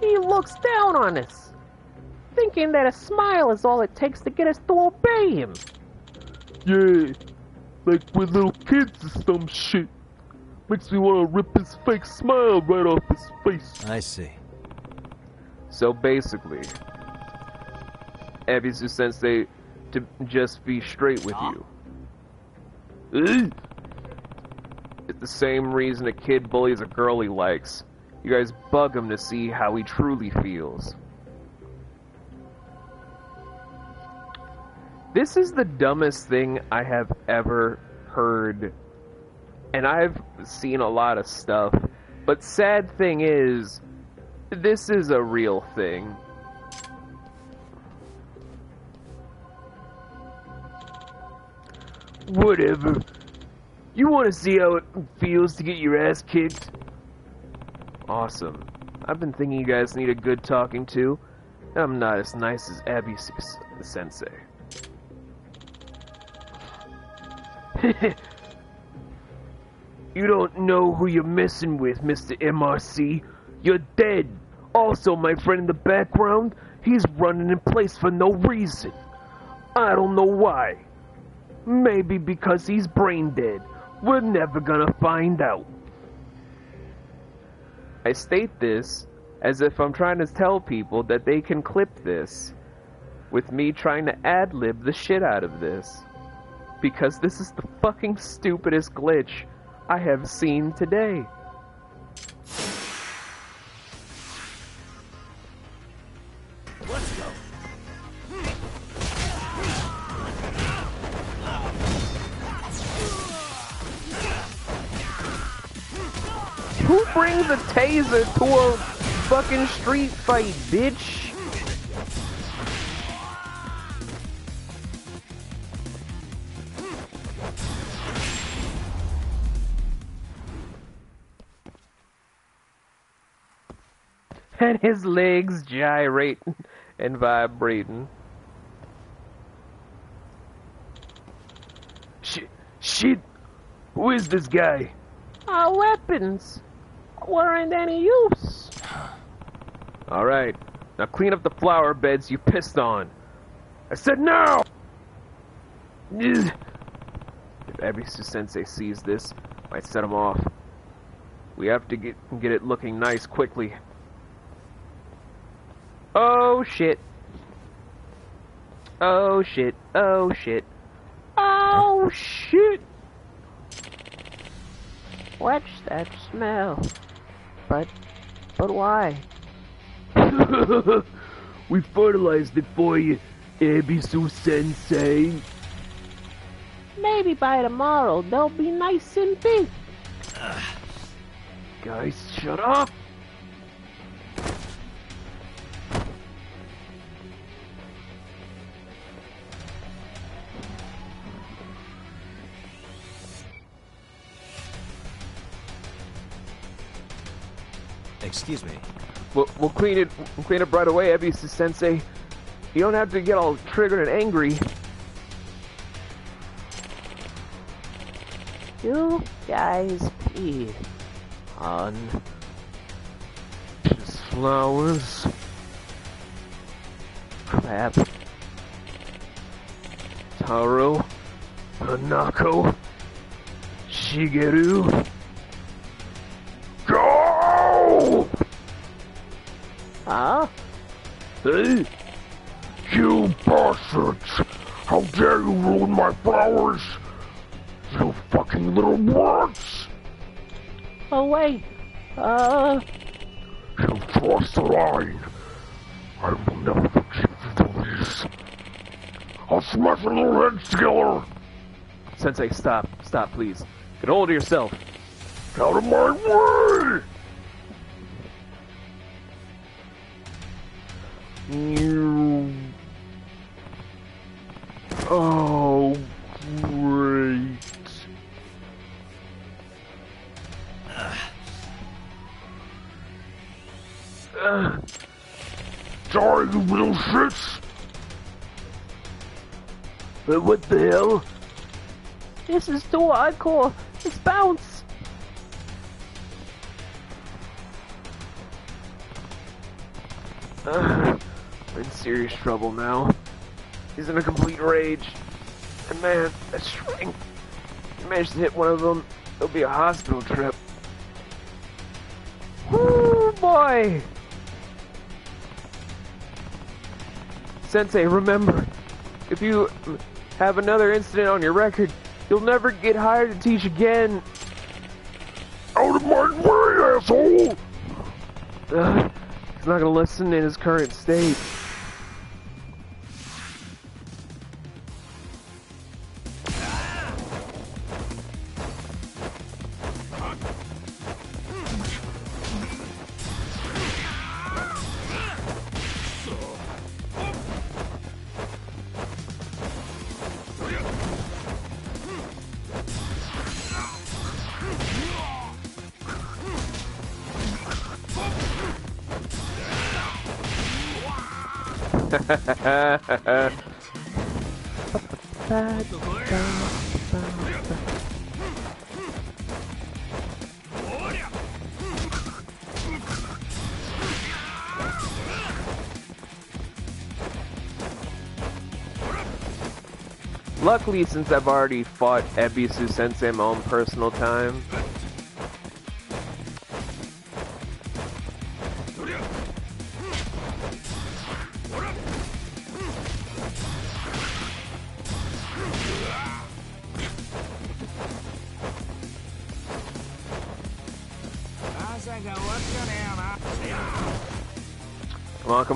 S6: He looks down on us, thinking that a smile is all it takes to get us to obey him.
S1: Yeah, like we're little kids or some shit. Makes me want to rip his fake smile right off his face.
S2: I see.
S5: So basically, Ebisu Sensei to just be straight with you. It's the same reason a kid bullies a girl he likes. You guys bug him to see how he truly feels. This is the dumbest thing I have ever heard. And I've seen a lot of stuff. But sad thing is, this is a real thing.
S1: Whatever. You want to see how it feels to get your ass kicked?
S5: Awesome. I've been thinking you guys need a good talking to. I'm not as nice as Abby Sensei. [laughs]
S1: you don't know who you're messing with, Mr. MRC. You're dead. Also, my friend in the background, he's running in place for no reason. I don't know why. Maybe because he's brain dead. We're never gonna find out.
S5: I state this as if I'm trying to tell people that they can clip this, with me trying to ad lib the shit out of this. Because this is the fucking stupidest glitch I have seen today. Who brings a taser to a fucking street fight, bitch? And his legs gyrating and vibrating.
S1: Shit, shit, who is this guy?
S6: Our weapons weren't any use.
S5: Alright, now clean up the flower beds you pissed on.
S1: I said no!
S5: If Ebisu Sensei sees this, might set him off. We have to get get it looking nice quickly. Oh shit. Oh shit. Oh shit.
S6: Oh shit. What's that smell? But, but why? [laughs]
S1: we fertilized it for you, Ebisu Sensei.
S6: Maybe by tomorrow they'll be nice and big.
S1: Guys, shut up!
S2: Excuse me.
S5: We'll, we'll clean it. We'll clean it right away, Ebisu Sensei. You don't have to get all triggered and angry.
S6: You guys pee on
S1: his flowers.
S6: Crap.
S1: Taro, Hanako, Shigeru. Hey! You bastards! How dare you ruin my flowers! You fucking little brats!
S6: Oh wait, uh...
S1: You've crossed the line. I will never forgive you for this. I'll smash your little heads together!
S5: Sensei, stop. Stop, please. Get hold of yourself.
S1: Out of my way! You... Oh, great. Uh, sorry, you little shits. But what the hell?
S6: This is the what I call it's bounce.
S1: Uh, we're in serious trouble now. He's in a complete rage. And man, that strength. If you manage to hit one of them, it'll be a hospital trip. Woo, boy! Sensei, remember, if you have another incident on your record, you'll never get hired to teach again.
S5: Out of my way, asshole!
S1: Uh, he's not gonna listen in his current state. Luckily, since I've already fought Ebisu Sensei my own personal time,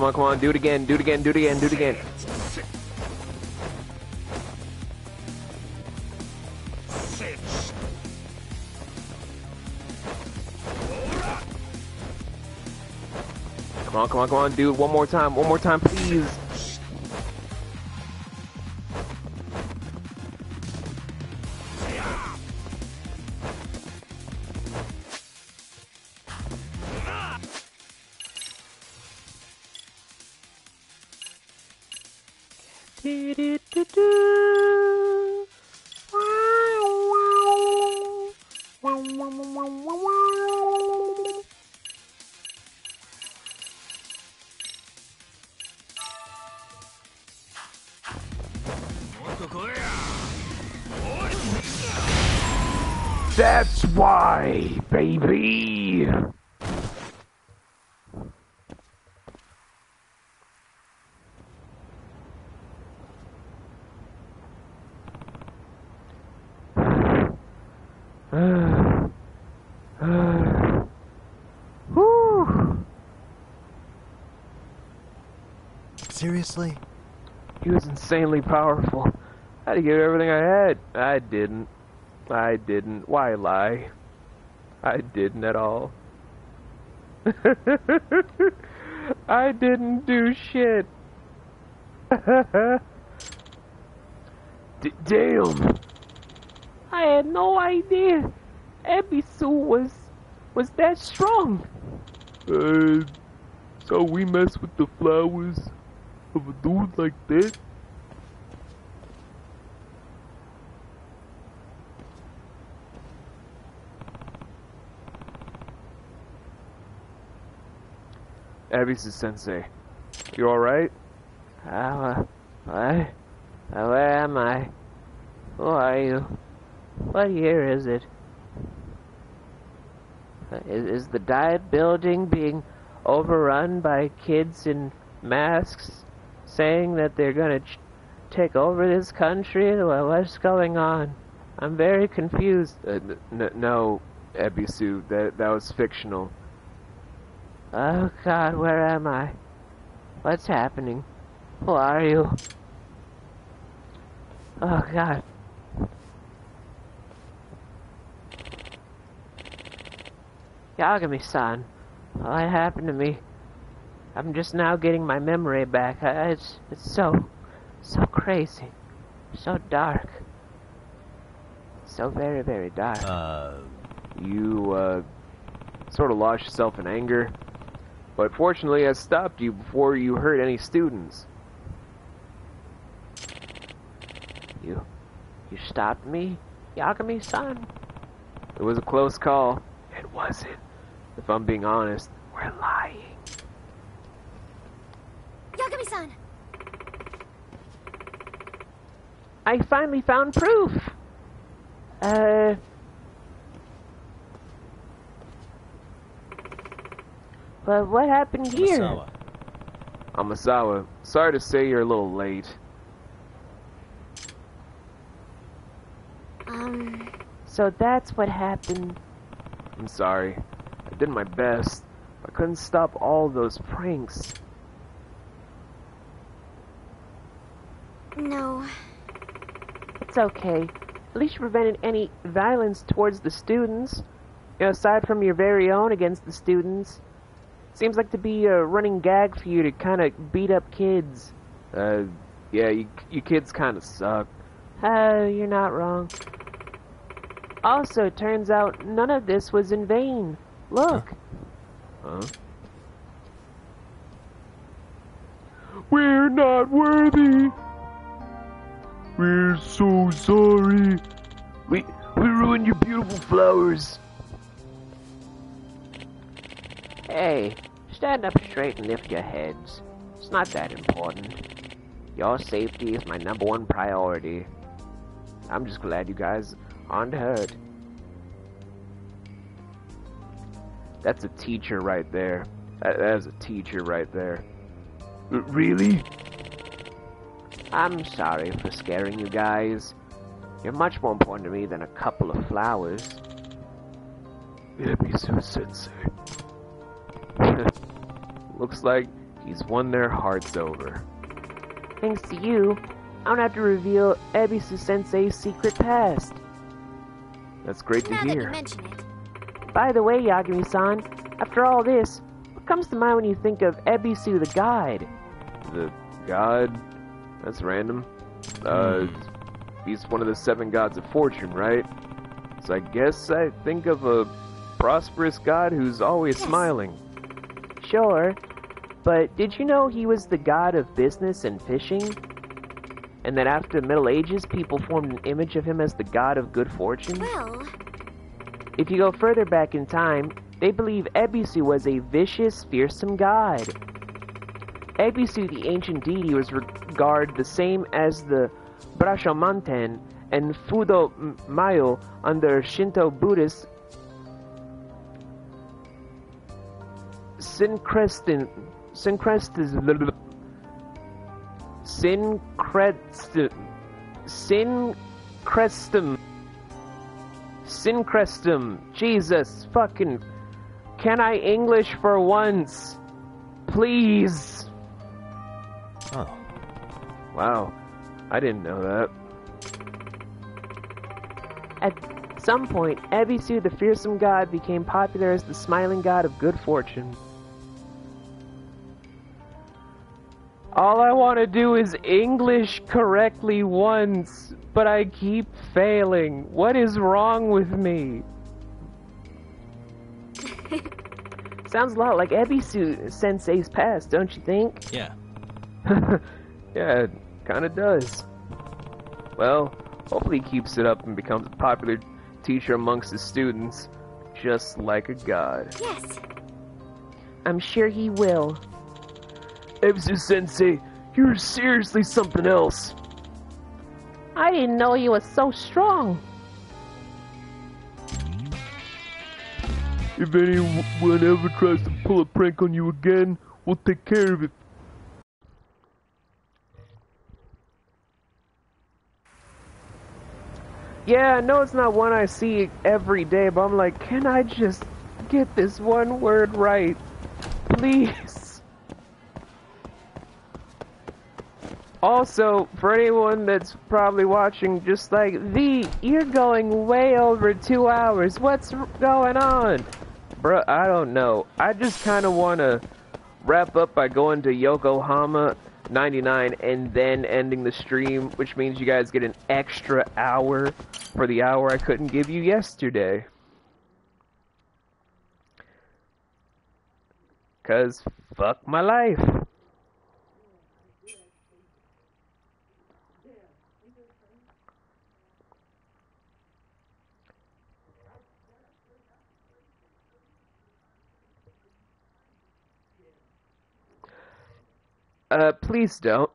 S1: come on, come on, do it again, do it again, do it again, do it again. Come on, come on, come on, dude, one more time, one more time, please.
S2: Seriously?
S1: He was insanely powerful. I had to give everything I had. I didn't. I didn't. Why lie? I didn't at all. [laughs] I didn't do shit. [laughs] D damn.
S6: I had no idea Ebisu was was that strong.
S5: Uh, so we mess with the flowers of a dude like that?
S1: Ebisu sensei. You alright?
S6: Uh, what? Uh, where am I? Who are you? What year is it? Uh, Is, is the diet building being overrun by kids in masks saying that they're gonna ch- take over this country? Well, what's going on? I'm very confused.
S1: Uh, no, Ebisu, that, that was fictional.
S6: Oh god, where am I? What's happening? Who are you? Oh god. Yagami-san, what happened to me? I'm just now getting my memory back. I, it's, it's so, so crazy. So dark. So very, very dark.
S2: Uh,
S1: You, uh, sort of lost yourself in anger. But fortunately, I stopped you before you hurt any students. You, you stopped me, Yagami-san?
S21: It was a close call. It wasn't. If I'm being honest,
S1: we're lying.
S14: Yagami-san!
S1: I finally found proof! Uh... But what happened here?
S2: Amasawa.
S21: Amasawa, sorry to say you're a little late.
S14: Um...
S1: So that's what happened.
S21: I'm sorry. I did my best. I couldn't stop all those pranks.
S14: No.
S1: It's okay. At least you prevented any violence towards the students. Aside from your very own against the students. Seems like to be a running gag for you to kind of beat up kids.
S21: Uh, yeah, you, you kids kind of suck.
S1: Oh, you're not wrong. Also, it turns out none of this was in vain. Look.
S21: Huh? We're not worthy. We're so sorry. We we ruined your beautiful flowers.
S1: Hey, stand up straight and lift your heads. It's not that important. Your safety is my number one priority. I'm just glad you guys aren't hurt.
S21: That's a teacher right there. That, that is a teacher right there. Really?
S1: I'm sorry for scaring you guys. You're much more important to me than a couple of flowers.
S21: Ebisu Sensei. [laughs] Looks like he's won their hearts over.
S1: Thanks to you, I don't have to reveal Ebisu Sensei's secret past.
S21: That's great
S14: now
S21: to hear.
S14: That you it.
S1: By the way, Yagami-san, after all this, what comes to mind when you think of Ebisu the Guide?
S21: The god? That's random. Uh, he's one of the seven gods of fortune, right? So I guess I think of a prosperous god who's always
S14: Yes.
S21: smiling.
S1: Sure, but did you know he was the god of business and fishing? And that after the Middle Ages, people formed an image of him as the god of good fortune?
S14: Well,
S1: If you go further back in time, they believe Ebisu was a vicious, fearsome god. Ebisu, the ancient deity, was regarded the same as the Bishamonten and Fudo Myoo under Shinto Buddhist syncretism. Syncretism. Syncretism. Syncretism. Jesus fucking. Can I English for once? Please.
S2: Oh,
S21: Wow. I didn't know that.
S1: At some point, Ebisu, the fearsome god, became popular as the smiling god of good fortune. All I want to do is English correctly once, but I keep failing. What is wrong with me? [laughs] Sounds a lot like Ebisu Sensei's past, don't you think?
S2: yeah. [laughs]
S21: yeah, it kinda does. Well, hopefully he keeps it up and becomes a popular teacher amongst his students, just like a god.
S14: yes.
S1: I'm sure he will.
S21: Ebisu Sensei, you're seriously something else.
S1: I didn't know you were so strong.
S21: If anyone ever tries to pull a prank on you again, we'll take care of it.
S1: Yeah, I know it's not one I see every day, but I'm like, can I just get this one word right? Please. Also, for anyone that's probably watching, just like, V, you're going way over two hours. What's going on? Bruh, I don't know. I just kind of want to wrap up by going to Yokohama 99 and then ending the stream, which means you guys get an extra hour for the hour I couldn't give you yesterday. Cause fuck my life. Uh, please don't.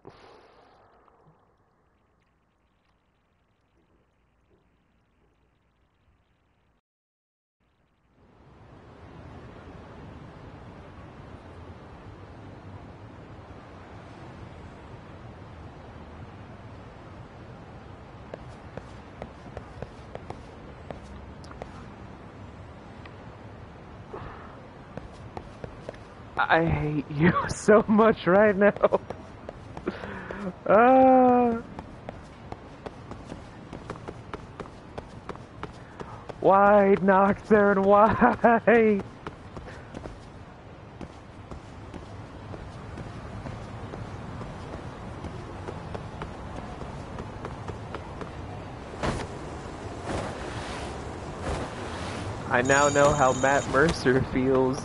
S1: I hate you [laughs] so much right now. Uh, why, Nocturne, why? I now know how Matt Mercer feels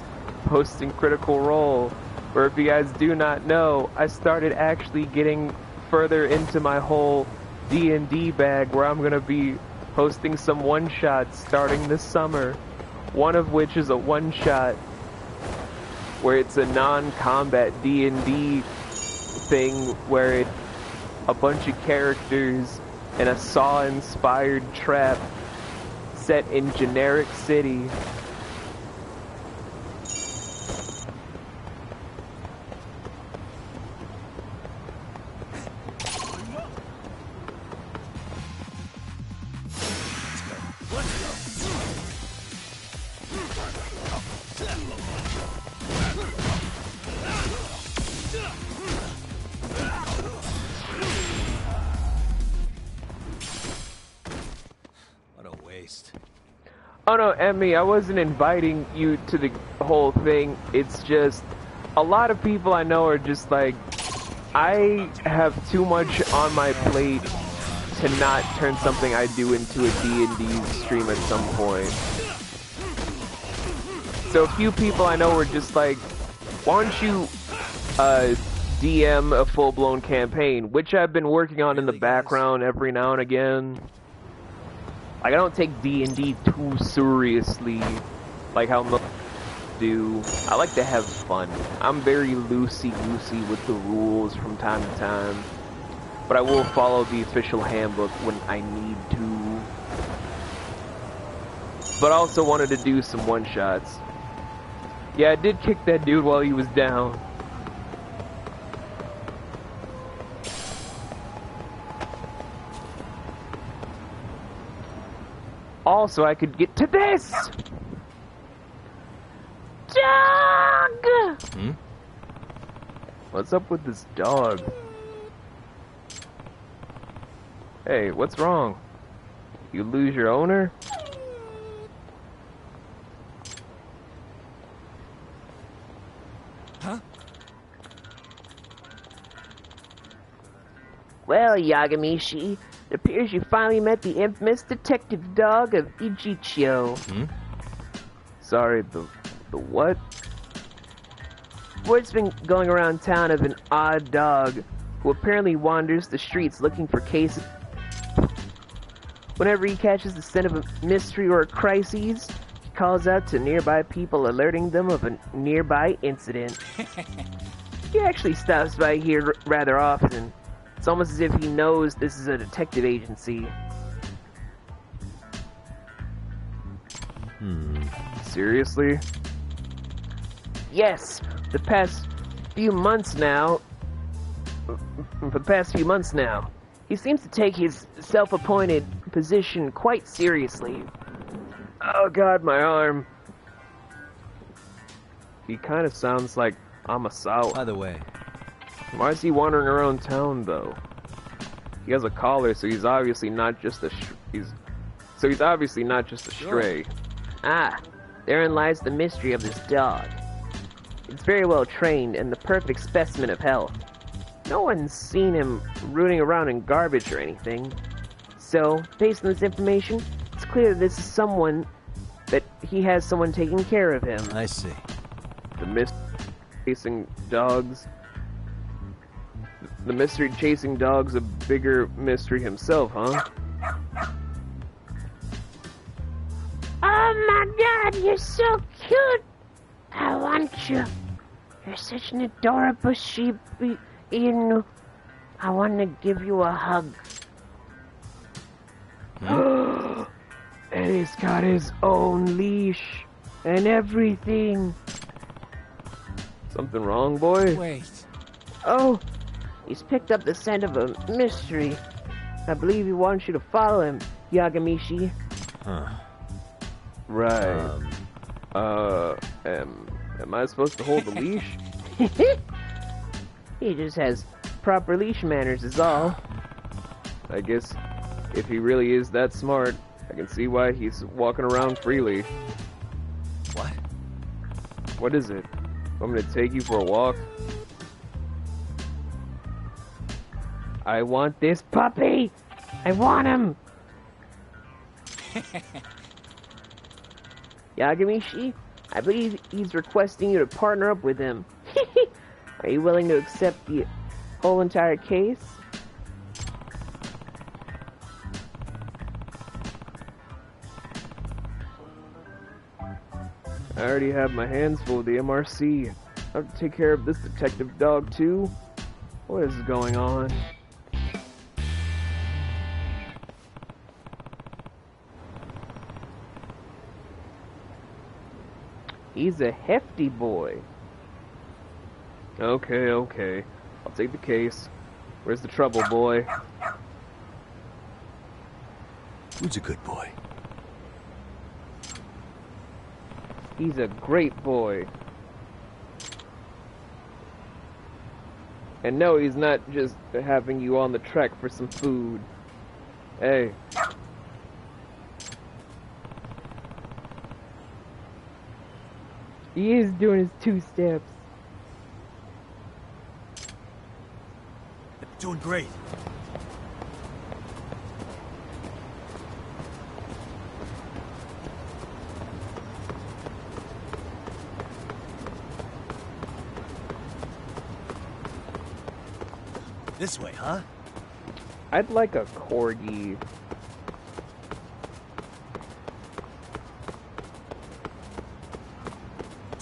S1: hosting Critical Role, where if you guys do not know, I started actually getting further into my whole D&D bag where I'm going to be hosting some one-shots starting this summer. One of which is a one-shot where it's a non-combat D&D thing where it a bunch of characters in a Saw-inspired trap set in generic city I wasn't inviting you to the whole thing. It's just a lot of people I know are just like, I have too much on my plate to not turn something I do into a D&D stream at some point. So a few people I know were just like, why don't you uh, DM a full-blown campaign, which I've been working on in the background every now and again. Like, I don't take D&D too seriously, like how most do. I like to have fun. I'm very loosey-goosey with the rules from time to time. But I will follow the official handbook when I need to. But I also wanted to do some one-shots. Yeah, I did kick that dude while he was down. Also, I could get to this! Dog! Hmm? What's up with this dog? Hey, what's wrong? You lose your owner?
S4: Huh?
S6: Well, Yagamishi, it appears you finally met the infamous detective dog of Ijincho.
S2: Hmm?
S1: Sorry, the, the what?
S6: Word's been going around town of an odd dog who apparently wanders the streets looking for cases. Whenever he catches the scent of a mystery or a crisis, he calls out to nearby people alerting them of a nearby incident. [laughs] he actually stops by here rather often, it's almost as if he knows this is a detective agency.
S1: Hmm. Seriously?
S6: Yes, the past few months now. For the past few months now. He seems to take his self-appointed position quite seriously.
S1: Oh god, my arm. He kind of sounds like Amasawa.
S2: By the way,
S1: why is he wandering around town though? He has a collar, so he's obviously not just a he's so he's obviously not just a stray.
S6: Ah, therein lies the mystery of this dog. It's very well trained and the perfect specimen of health. No one's seen him rooting around in garbage or anything. So, based on this information, it's clear that this is someone that he has someone taking care of him.
S2: I see.
S1: The mist chasing dogs the mystery chasing dog's a bigger mystery himself, huh?
S12: Oh my god, you're so cute! I want you. You're such an adorable Shiba
S22: Inu, I want to give you a hug. Hmm? [gasps] and he's got his own leash and everything.
S1: Something wrong, boy?
S23: Wait.
S22: Oh, he's picked up the scent of a mystery. I believe he wants you to follow him, Yagamishi.
S2: Huh.
S1: Right. Um, uh, am, am I supposed to hold the leash? [laughs] [laughs]
S22: he just has proper leash manners is all.
S1: I guess if he really is that smart, I can see why he's walking around freely.
S2: What?
S1: What is it? I'm gonna take you for a walk?
S22: I want this puppy! I want him! [laughs] Yagamishi, I believe he's requesting you to partner up with him. [laughs] Are you willing to accept the whole entire case?
S1: I already have my hands full with the MRC. I have to take care of this detective dog too? What is going on?
S22: He's a hefty boy.
S1: Okay, okay. I'll take the case. Where's the trouble, boy?
S2: Who's a good boy?
S22: He's a great boy.
S1: And no, he's not just having you on the trek for some food. Hey.
S22: He is doing his two steps.
S2: Doing great. This way, huh?
S1: I'd like a corgi.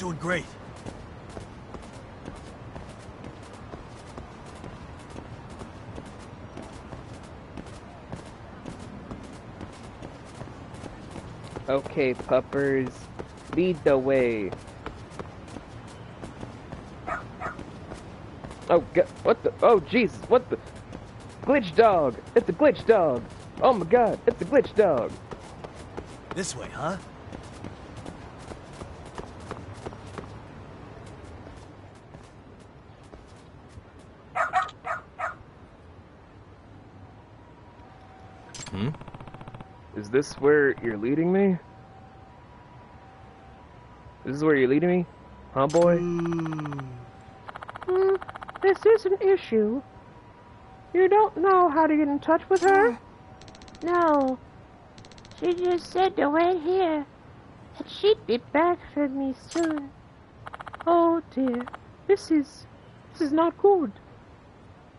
S2: Doing great.
S22: Okay, puppers, lead the way. Oh, God, what the? Oh, Jesus, what the? Glitch dog! It's a glitch dog! Oh my God, it's a glitch dog!
S2: This way, huh?
S1: Hmm? Is this where you're leading me? This is where you're leading me? Huh, boy?
S24: Mm, this is an issue. You don't know how to get in touch with her? No. She just said to wait here. That she'd be back for me soon. Oh dear. This is... This is not good.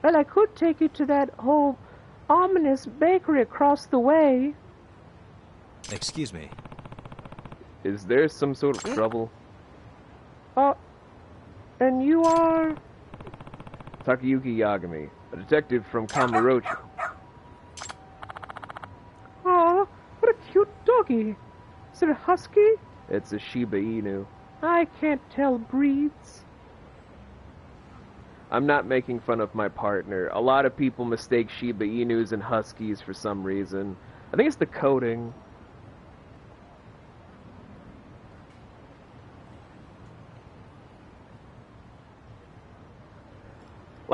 S24: Well, I could take you to that whole ominous bakery across the way.
S2: Excuse me.
S1: Is there some sort of trouble?
S24: Uh, and you are?
S1: Takayuki Yagami, a detective from Kamurocho.
S24: Oh, what a cute doggy. Is it a husky?
S1: It's a Shiba Inu.
S24: I can't tell breeds.
S1: I'm not making fun of my partner. A lot of people mistake Shiba Inus and Huskies for some reason. I think it's the coating.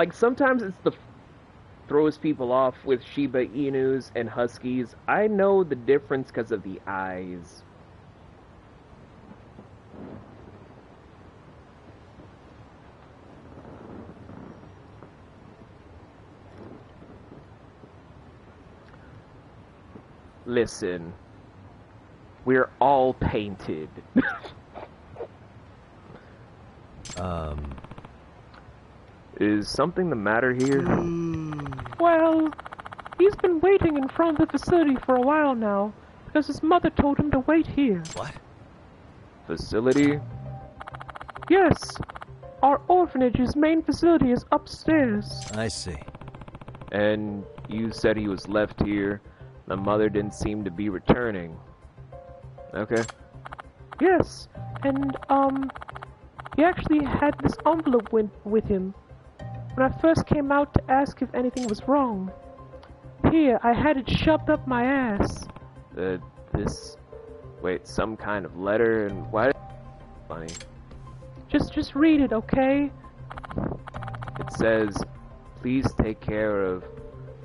S1: Like sometimes it's the throws people off with Shiba Inus and Huskies. I know the difference because of the eyes. Listen, we're all painted. [laughs]
S2: um,
S1: is something the matter here?
S24: Well, he's been waiting in front of the facility for a while now, because his mother told him to wait here.
S2: What?
S1: Facility?
S24: Yes.
S1: our orphanage's main facility is upstairs.
S2: I see.
S14: And you said he was left here. The mother didn't seem to be returning. Okay.
S1: Yes, and, um, he actually had this envelope with, with him when I first came out to ask if anything was wrong. Here, I had it shoved up my ass.
S14: Uh, this... Wait, some kind of letter and why... Funny.
S1: Just, just read it, okay?
S14: It says, please take care of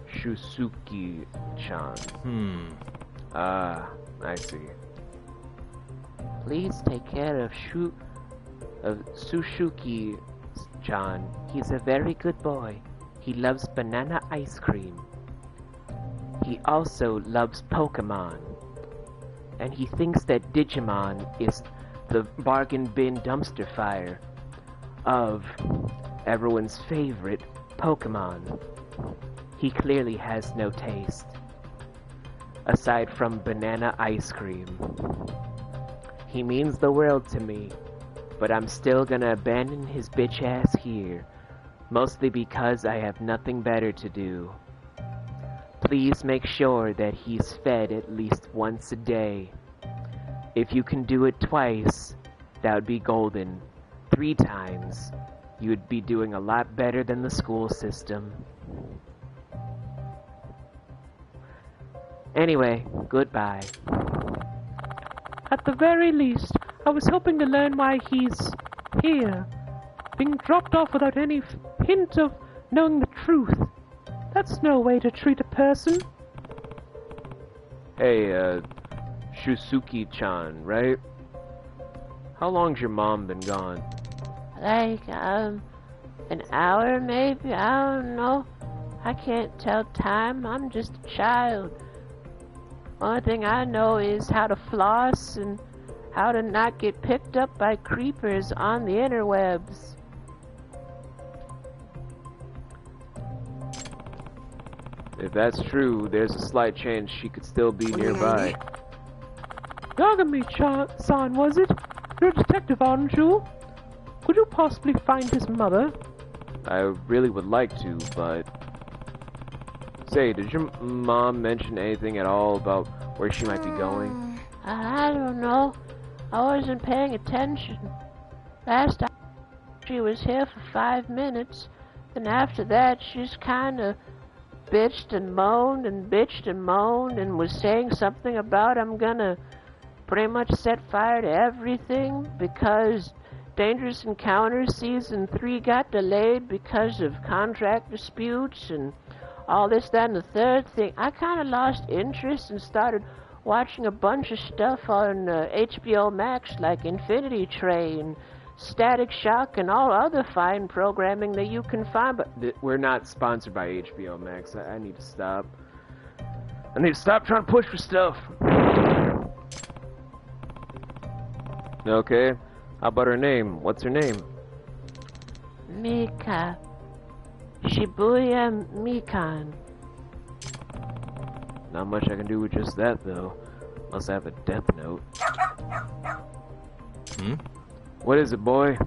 S14: Shusuki-chan.
S2: Hmm.
S14: Ah, I see.
S25: Please take care of Shu... of Sushuki Chan. He's a very good boy. He loves banana ice cream. He also loves Pokemon. And he thinks that Digimon is the bargain bin dumpster fire of everyone's favorite Pokemon. He clearly has no taste. Aside from banana ice cream. He means the world to me but I'm still gonna abandon his bitch ass here, mostly because I have nothing better to do. Please make sure that he's fed at least once a day. If you can do it twice, that would be golden. Three times, you would be doing a lot better than the school system. Anyway, goodbye.
S1: At the very least, I was hoping to learn why he's here, being dropped off without any hint of knowing the truth. That's no way to treat a person.
S14: Hey, uh, Shusuki-chan, right? How long's your mom been gone?
S1: Like, um, an hour maybe? I don't know. I can't tell time. I'm just a child. Only thing I know is how to floss and how to not get picked up by creepers on the interwebs.
S14: If that's true, there's a slight chance she could still be nearby.
S1: Yagami-san, was it? You're a detective, aren't you? Could you possibly find his mother?
S14: I really would like to, but... Say, did your mom mention anything at all about where she might be going?
S1: Uh, I don't know. I wasn't paying attention. Last time she was here for five minutes, and after that she's kinda bitched and moaned and bitched and moaned and was saying something about I'm gonna pretty much set fire to everything because Dangerous Encounters Season 3 got delayed because of contract disputes and all this, that, and the third thing. I kind of lost interest and started watching a bunch of stuff on uh, HBO Max like Infinity Train, Static Shock, and all other fine programming that you can find. But
S14: we're not sponsored by HBO Max. I, I need to stop. I need to stop trying to push for stuff. Okay. How about her name? What's her name?
S1: Mika. Shibuya Mikan.
S14: Not much I can do with just that, though. Unless I have a death note.
S2: Hmm?
S14: What is it, boy?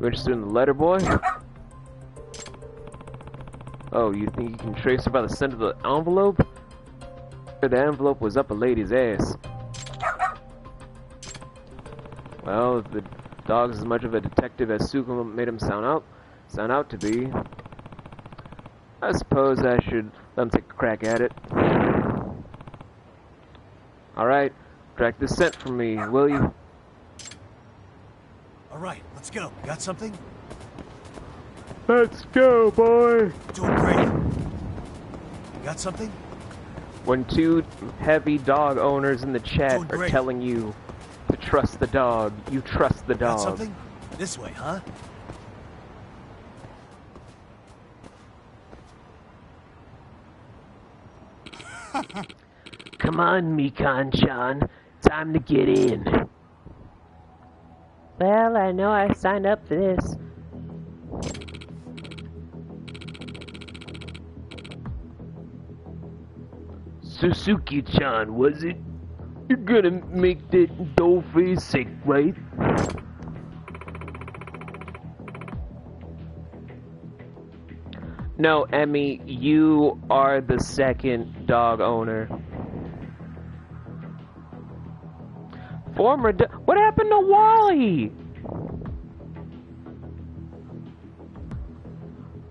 S14: You interested in the letter, boy? Oh, you think you can trace it by the scent of the envelope? The envelope was up a lady's ass. Well, if the dog's as much of a detective as Tsukumo made him sound out, sound out to be, I suppose I should let him take a crack at it. Alright, track the scent for me, will you?
S2: Alright, let's go. Got something?
S26: Let's go, boy!
S2: Doing great. Got something?
S14: When two heavy dog owners in the chat are telling you to trust the dog, you trust the dog.
S2: Got something? This way, huh?
S25: Come on, Mikan-chan. Time to get in.
S1: Well, I know I signed up for this.
S25: Suzuki-chan, was it? You're gonna make that dog face sick, right?
S1: No, Emmy, you are the second dog owner. Former What happened to Wally?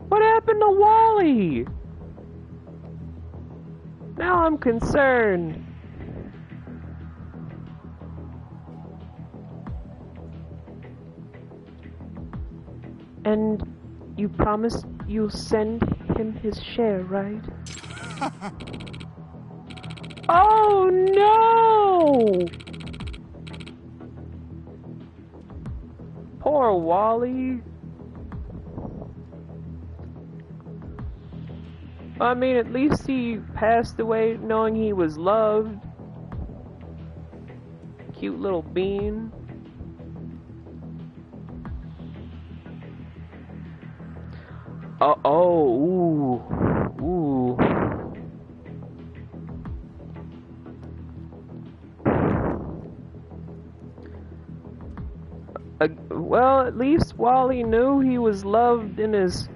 S1: What happened to Wally? Now I'm concerned. And you promised you'll send him his share, right? [laughs] oh no! Poor Wally. I mean, at least he passed away knowing he was loved. Cute little bean. Uh oh, ooh. Well, at least Wally knew he was loved in his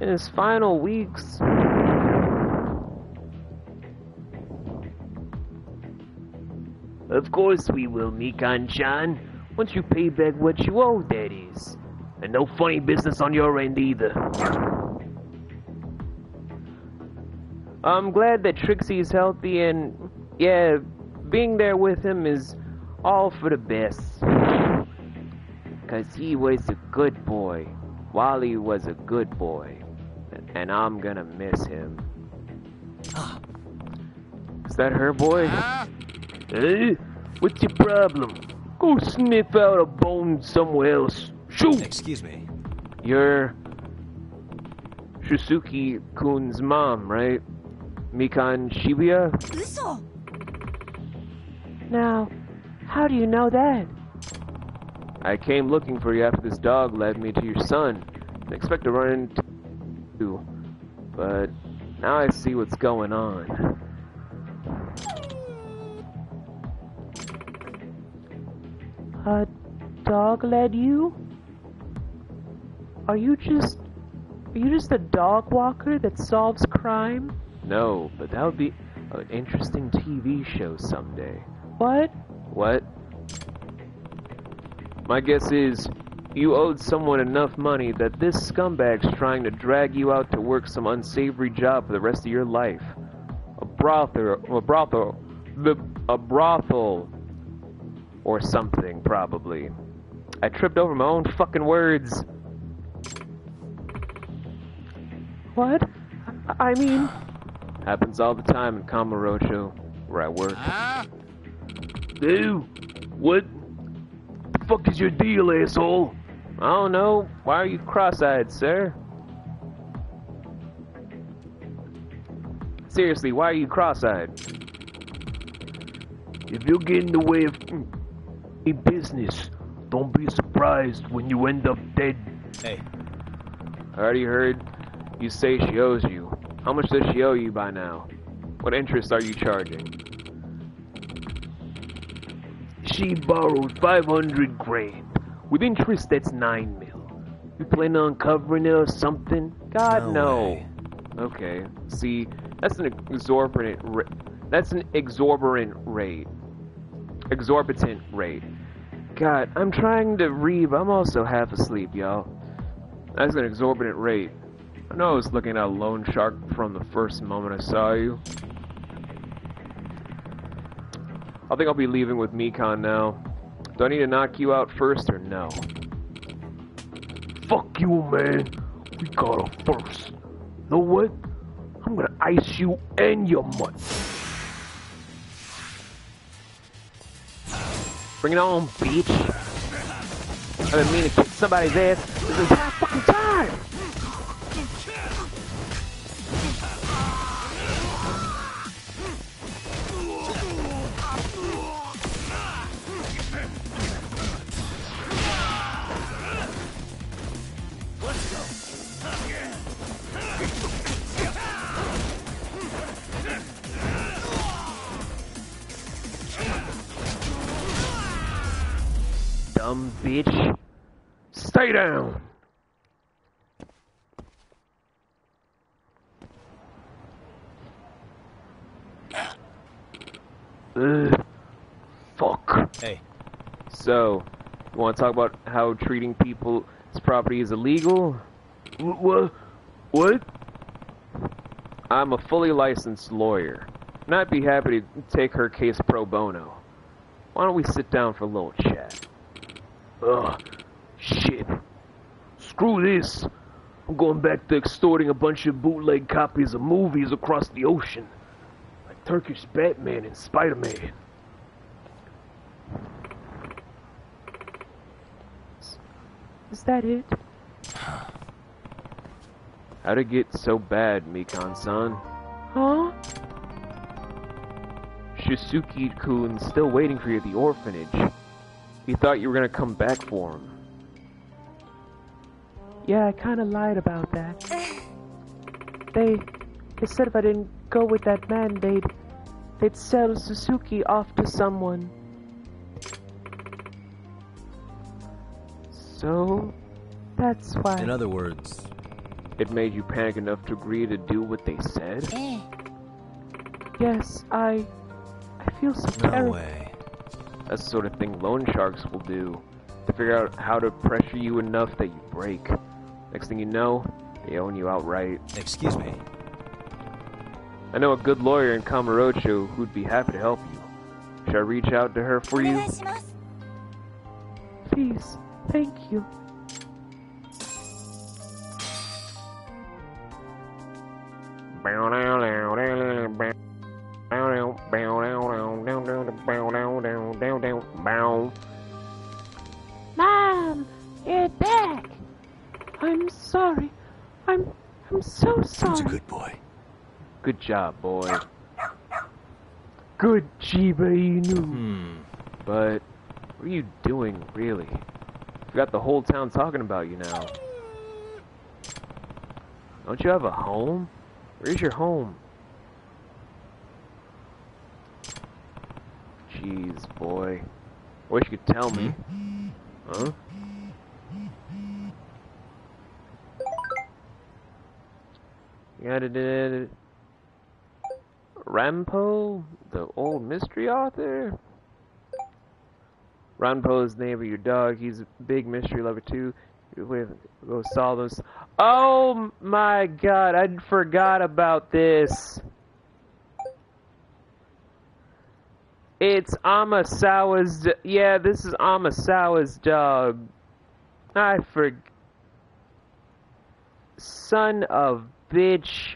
S1: in his final weeks.
S6: Of course we will, Mikan-chan. Once you pay back what you owe, that is. And no funny business on your end either.
S1: I'm glad that Trixie's healthy and, yeah, being there with him is all for the best. Cause he was a good boy. Wally was a good boy. And I'm gonna miss him. Ah. Is that her boy? Ah.
S6: Hey, what's your problem? Go sniff out a bone somewhere else. Shoot!
S2: Excuse me.
S1: You're Shusuke-kun's mom, right? Mikan Shibuya?
S12: Now, how do you know that?
S1: I came looking for you after this dog led me to your son. I expect to run into you, but now I see what's going on.
S12: A dog led you? Are you just... Are you just a dog walker that solves crime?
S1: No, but that would be an interesting TV show someday.
S12: What?
S1: What? My guess is you owed someone enough money that this scumbag's trying to drag you out to work some unsavory job for the rest of your life. A brothel, a brothel, the, a brothel, or something, probably. I tripped over my own fucking words.
S12: What? I mean...
S1: Happens all the time in Kamurocho, where I work. Ah.
S6: Dude, what the fuck is your deal, asshole?
S1: I don't know. Why are you cross-eyed, sir? Seriously, why are you cross-eyed?
S6: If you get in the way of a business, don't be surprised when you end up dead.
S2: Hey.
S1: I already heard you say she owes you. How much does she owe you by now? What interest are you charging?
S6: She borrowed 500 grand. With interest, that's 9 mil. You plan on covering it or something?
S1: God,
S2: No
S1: no. Okay. See, that's an exorbitant that's an exorbitant rate. Exorbitant rate. God, I'm trying to read, but I'm also half asleep, y'all. That's an exorbitant rate. I know I was looking at a loan shark from the first moment I saw you. I think I'll be leaving with Mikan now. Do I need to knock you out first or no?
S6: Fuck you, man. We got her first. Know what? I'm gonna ice you and your mutt.
S1: Bring it on, bitch. I've been meaning to kick somebody's ass this entire fucking time. dumb bitch. Stay down! Ugh. fuck.
S2: Hey.
S1: So, you want to talk about how treating people's property is illegal?
S5: What? What?
S1: I'm a fully licensed lawyer, and I'd be happy to take her case pro bono. Why don't we sit down for a little chat?
S5: Ugh. Shit. Screw this. I'm going back to extorting a bunch of bootleg copies of movies across the ocean. Like Turkish Batman and Spider-Man.
S6: Is that it?
S1: How'd it get so bad, Mikan-san?
S6: Huh?
S1: Shisuke-kun's still waiting for you at the orphanage. He thought you were gonna come back for him.
S6: Yeah, I kinda lied about that. They, they said if I didn't go with that man, they'd, they'd sell Suzuki off to someone. So, that's why.
S2: In other words,
S1: it made you panic enough to agree to do what they said?
S6: Yes, I, I feel so
S2: no
S6: terrible.
S2: way.
S1: That's the sort of thing loan sharks will do. To figure out how to pressure you enough that you break. Next thing you know, they own you outright.
S2: Excuse me.
S1: I know a good lawyer in Kamurocho who'd be happy to help you. Should I reach out to her for you?
S6: Please, thank you.
S1: Job, boy.
S5: Good Shiba Inu.
S2: Hmm.
S1: But what are you doing, really? You got the whole town talking about you now. Don't you have a home? Where's your home? Jeez, boy. Wish you could tell me. Huh? You got it. Rampo, the old mystery author. Rampo is the name of your dog. He's a big mystery lover too. We go solve those. Oh my god! I forgot about this. It's Amasawa's. Yeah, this is Amasawa's dog. I forg. Son of bitch.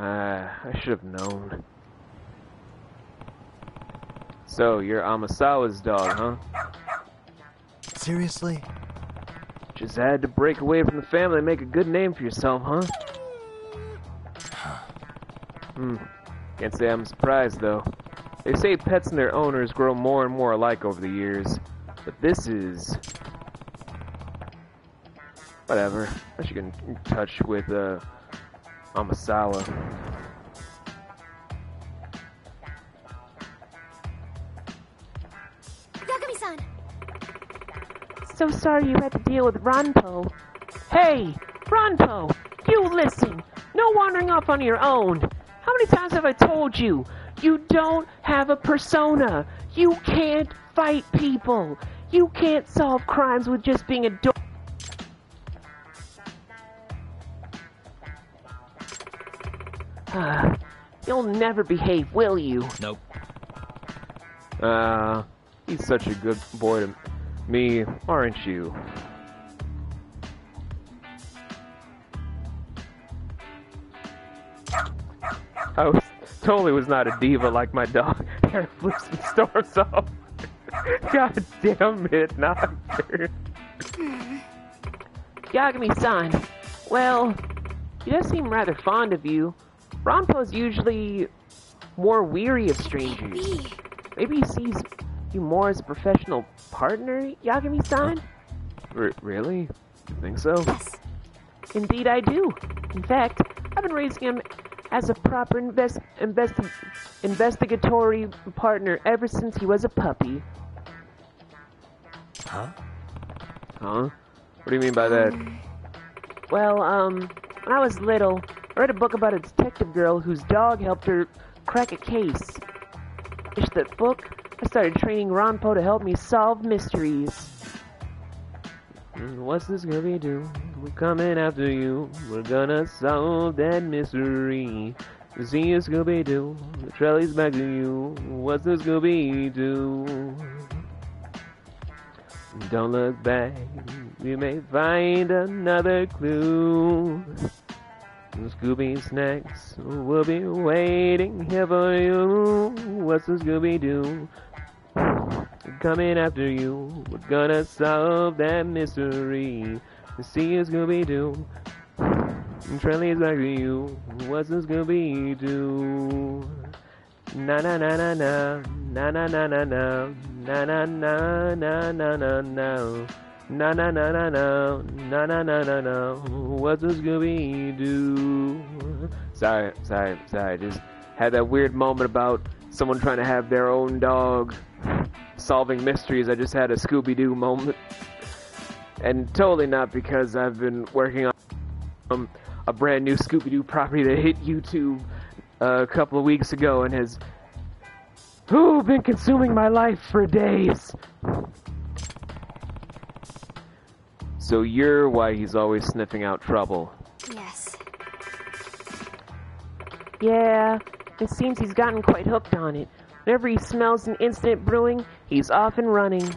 S1: Uh, I should have known. So, you're Amasawa's dog, huh?
S2: Seriously?
S1: Just had to break away from the family and make a good name for yourself, huh? Hmm. Can't say I'm surprised, though. They say pets and their owners grow more and more alike over the years. But this is... Whatever. I should get in touch with, uh... Amasawa.
S14: Yagami-san!
S6: So sorry you had to deal with Ronpo. Hey, Ronpo, you listen. No wandering off on your own. How many times have I told you? You don't have a persona. You can't fight people. You can't solve crimes with just being a do- You'll never behave, will you?
S2: Nope.
S1: Uh, he's such a good boy to me, aren't you? I was totally was not a diva like my dog. Hair flips and storms off. God damn it, not
S6: Yagami-san, well, he does seem rather fond of you. Ronpo's usually more weary of strangers. Maybe he sees you more as a professional partner, Yagami-san?
S1: R- really? You think so? Yes.
S6: Indeed I do. In fact, I've been raising him as a proper invest, invest, investigatory partner ever since he was a puppy.
S2: Huh?
S1: Huh?
S27: What do you mean by that?
S1: Well, um, when I was little, I read a book about a detective girl whose dog helped her crack a case. Finished that book, I started training Ronpo to help me solve mysteries. Hmm, what's this gonna do? We're coming after you. We're gonna solve that mystery. See you, Scooby Doo. The trolley's back to you. What's the Scooby Doo? Don't look back. You may find another clue. Scooby's next. We'll be waiting here for you. What's the Scooby do? Coming after you. We're gonna solve that mystery. See you, Scooby do. Trendy's back to you. What's the Scooby do? Na na na na na. Na na na na na. Na na na na na na na na na na na na na na na na na What's a Scooby Doo? Sorry, sorry, sorry. Just had that weird moment about someone trying to have their own dog solving mysteries. I just had a Scooby Doo moment, and totally not because I've been working on um, a brand new Scooby Doo property that hit YouTube uh, a couple of weeks ago and has ooh, been consuming my life for days. So you're why he's always sniffing out trouble.
S14: Yes.
S1: Yeah, it seems he's gotten quite hooked on it. Whenever he smells an incident brewing, he's off and running.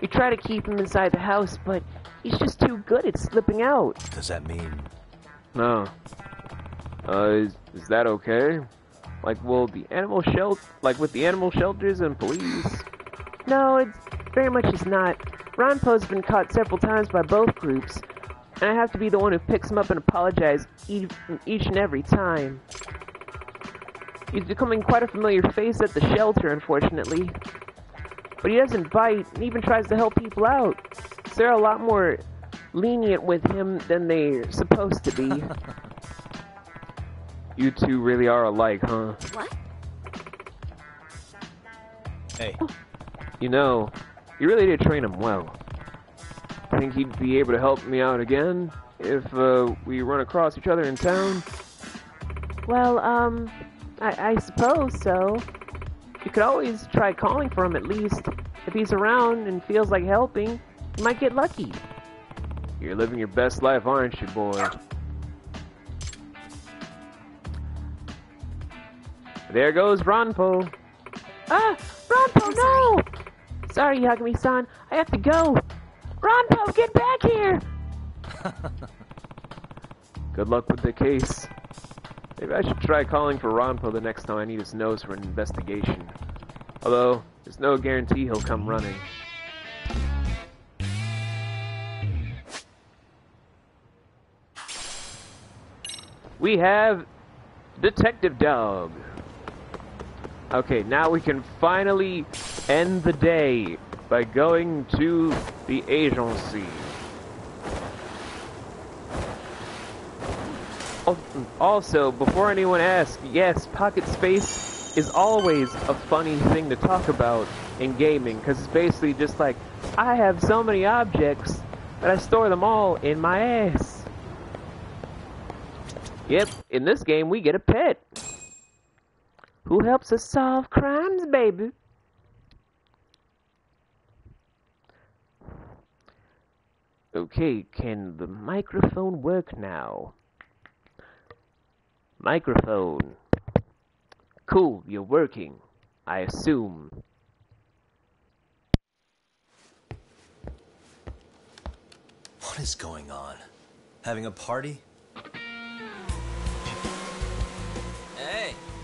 S1: We try to keep him inside the house, but he's just too good at slipping out.
S2: Does that mean?
S27: No. Uh, is, is that okay? Like, will the animal shelter, like with the animal shelters and police?
S1: No, it very much is not. Ronpo's been caught several times by both groups, and I have to be the one who picks him up and apologizes each, each and every time. He's becoming quite a familiar face at the shelter, unfortunately. But he doesn't bite, and even tries to help people out. So they're a lot more lenient with him than they're supposed to be. [laughs]
S27: you two really are alike, huh?
S14: What?
S2: Hey. Oh.
S27: You know, you really did train him well. I Think he'd be able to help me out again if uh, we run across each other in town?
S1: Well, um, I, I suppose so. You could always try calling for him at least. If he's around and feels like helping, you might get lucky.
S27: You're living your best life, aren't you, boy? There goes Ronpo.
S1: Ah! Ronpo, no! Sorry, Yagami-san. I have to go. Ronpo, get back here! [laughs]
S27: Good luck with the case. Maybe I should try calling for Ronpo the next time I need his nose for an investigation. Although, there's no guarantee he'll come running. We have Detective Dog. Okay, now we can finally end the day by going to the agency. Oh, also, before anyone asks, yes, Pocket Space is always a funny thing to talk about in gaming, because it's basically just like, I have so many objects, but I store them all in my ass. Yep, in this game we get a pet. Who helps us solve crimes, baby? Okay, can the microphone work now? Microphone. Cool, you're working. I assume.
S2: What is going on? Having a party?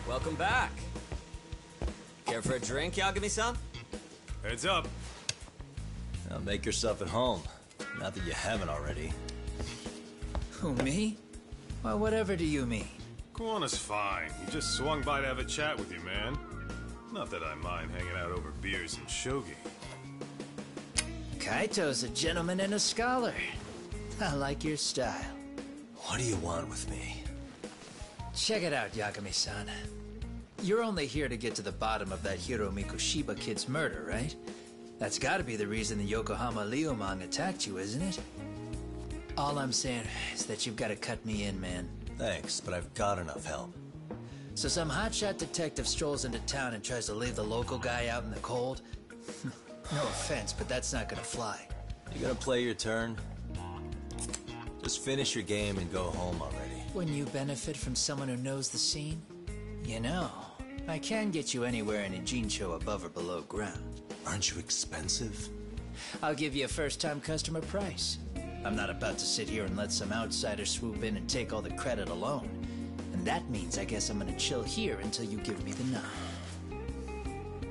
S20: Welcome back. Care for a drink, Y'all give me some?
S28: Heads up.
S2: Now make yourself at home. Not that you haven't already.
S29: Who, me? Well, whatever do you mean?
S28: Kuwana's fine. He just swung by to have a chat with you, man. Not that I mind hanging out over beers and shogi.
S29: Kaito's a gentleman and a scholar. I like your style.
S2: What do you want with me?
S29: Check it out, Yagami-san. You're only here to get to the bottom of that Hiro Mikoshiba kid's murder, right? That's gotta be the reason the Yokohama Liumang attacked you, isn't it? All I'm saying is that you've gotta cut me in, man.
S2: Thanks, but I've got enough help.
S29: So some hotshot detective strolls into town and tries to leave the local guy out in the cold? [laughs] no offense, but that's not gonna fly.
S2: You gonna play your turn? Just finish your game and go home already.
S29: When you benefit from someone who knows the scene? You know, I can get you anywhere in Ijincho above or below ground.
S2: Aren't you expensive?
S29: I'll give you a first-time customer price. I'm not about to sit here and let some outsider swoop in and take all the credit alone. And that means I guess I'm gonna chill here until you give me the nod.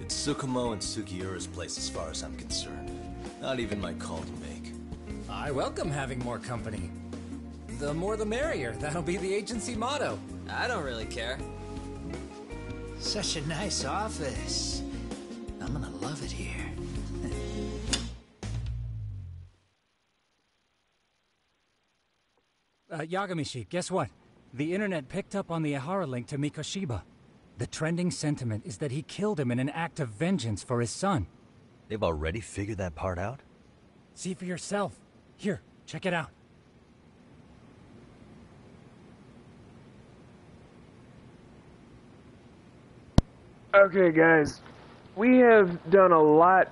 S2: It's Tsukumo and Sugiura's place as far as I'm concerned. Not even my call to make.
S30: I welcome having more company. The more the merrier. That'll be the agency motto.
S20: I don't really care.
S29: Such a nice office. I'm gonna love it here. [laughs]
S31: uh, Yagamishi, guess what? The internet picked up on the Ehara link to Mikoshiba. The trending sentiment is that he killed him in an act of vengeance for his son.
S2: They've already figured that part out?
S31: See for yourself. Here, check it out.
S1: Okay, guys. We have done a lot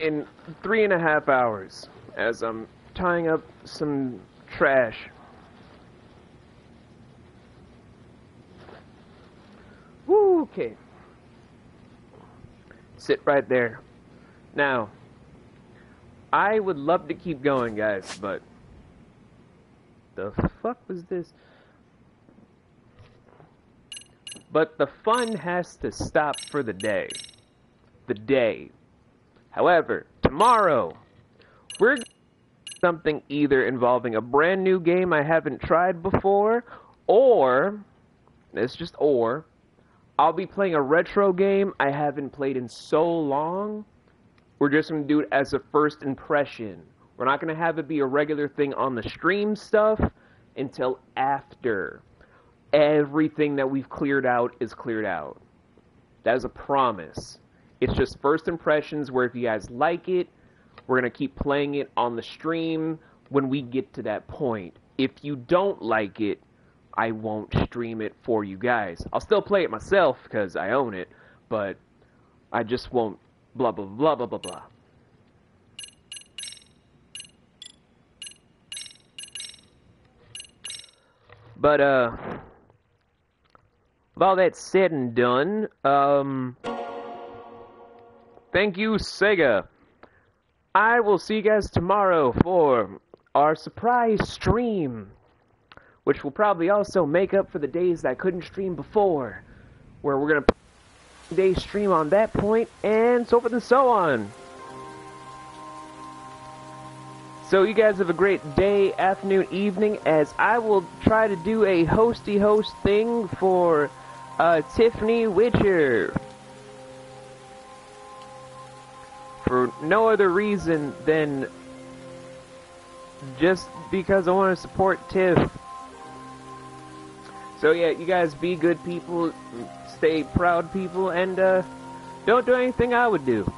S1: in three and a half hours as I'm tying up some trash. Woo, okay. Sit right there. Now, I would love to keep going, guys, but the fuck was this? But the fun has to stop for the day. The day. However, tomorrow, we're something either involving a brand new game I haven't tried before, or, it's just or, I'll be playing a retro game I haven't played in so long. We're just going to do it as a first impression. We're not going to have it be a regular thing on the stream stuff until after everything that we've cleared out is cleared out. That is a promise. It's just first impressions where if you guys like it, we're going to keep playing it on the stream when we get to that point. If you don't like it, I won't stream it for you guys. I'll still play it myself because I own it, but I just won't blah blah blah blah blah blah. But uh with all that said and done, um, thank you, Sega. I will see you guys tomorrow for our surprise stream, which will probably also make up for the days that I couldn't stream before, where we're gonna day stream on that point, and so forth and so on. So you guys have a great day, afternoon, evening, as I will try to do a hosty host thing for uh, Tiffany Witcher. For no other reason than just because I want to support Tiff. So yeah, you guys be good people, stay proud people, and uh, don't do anything I would do.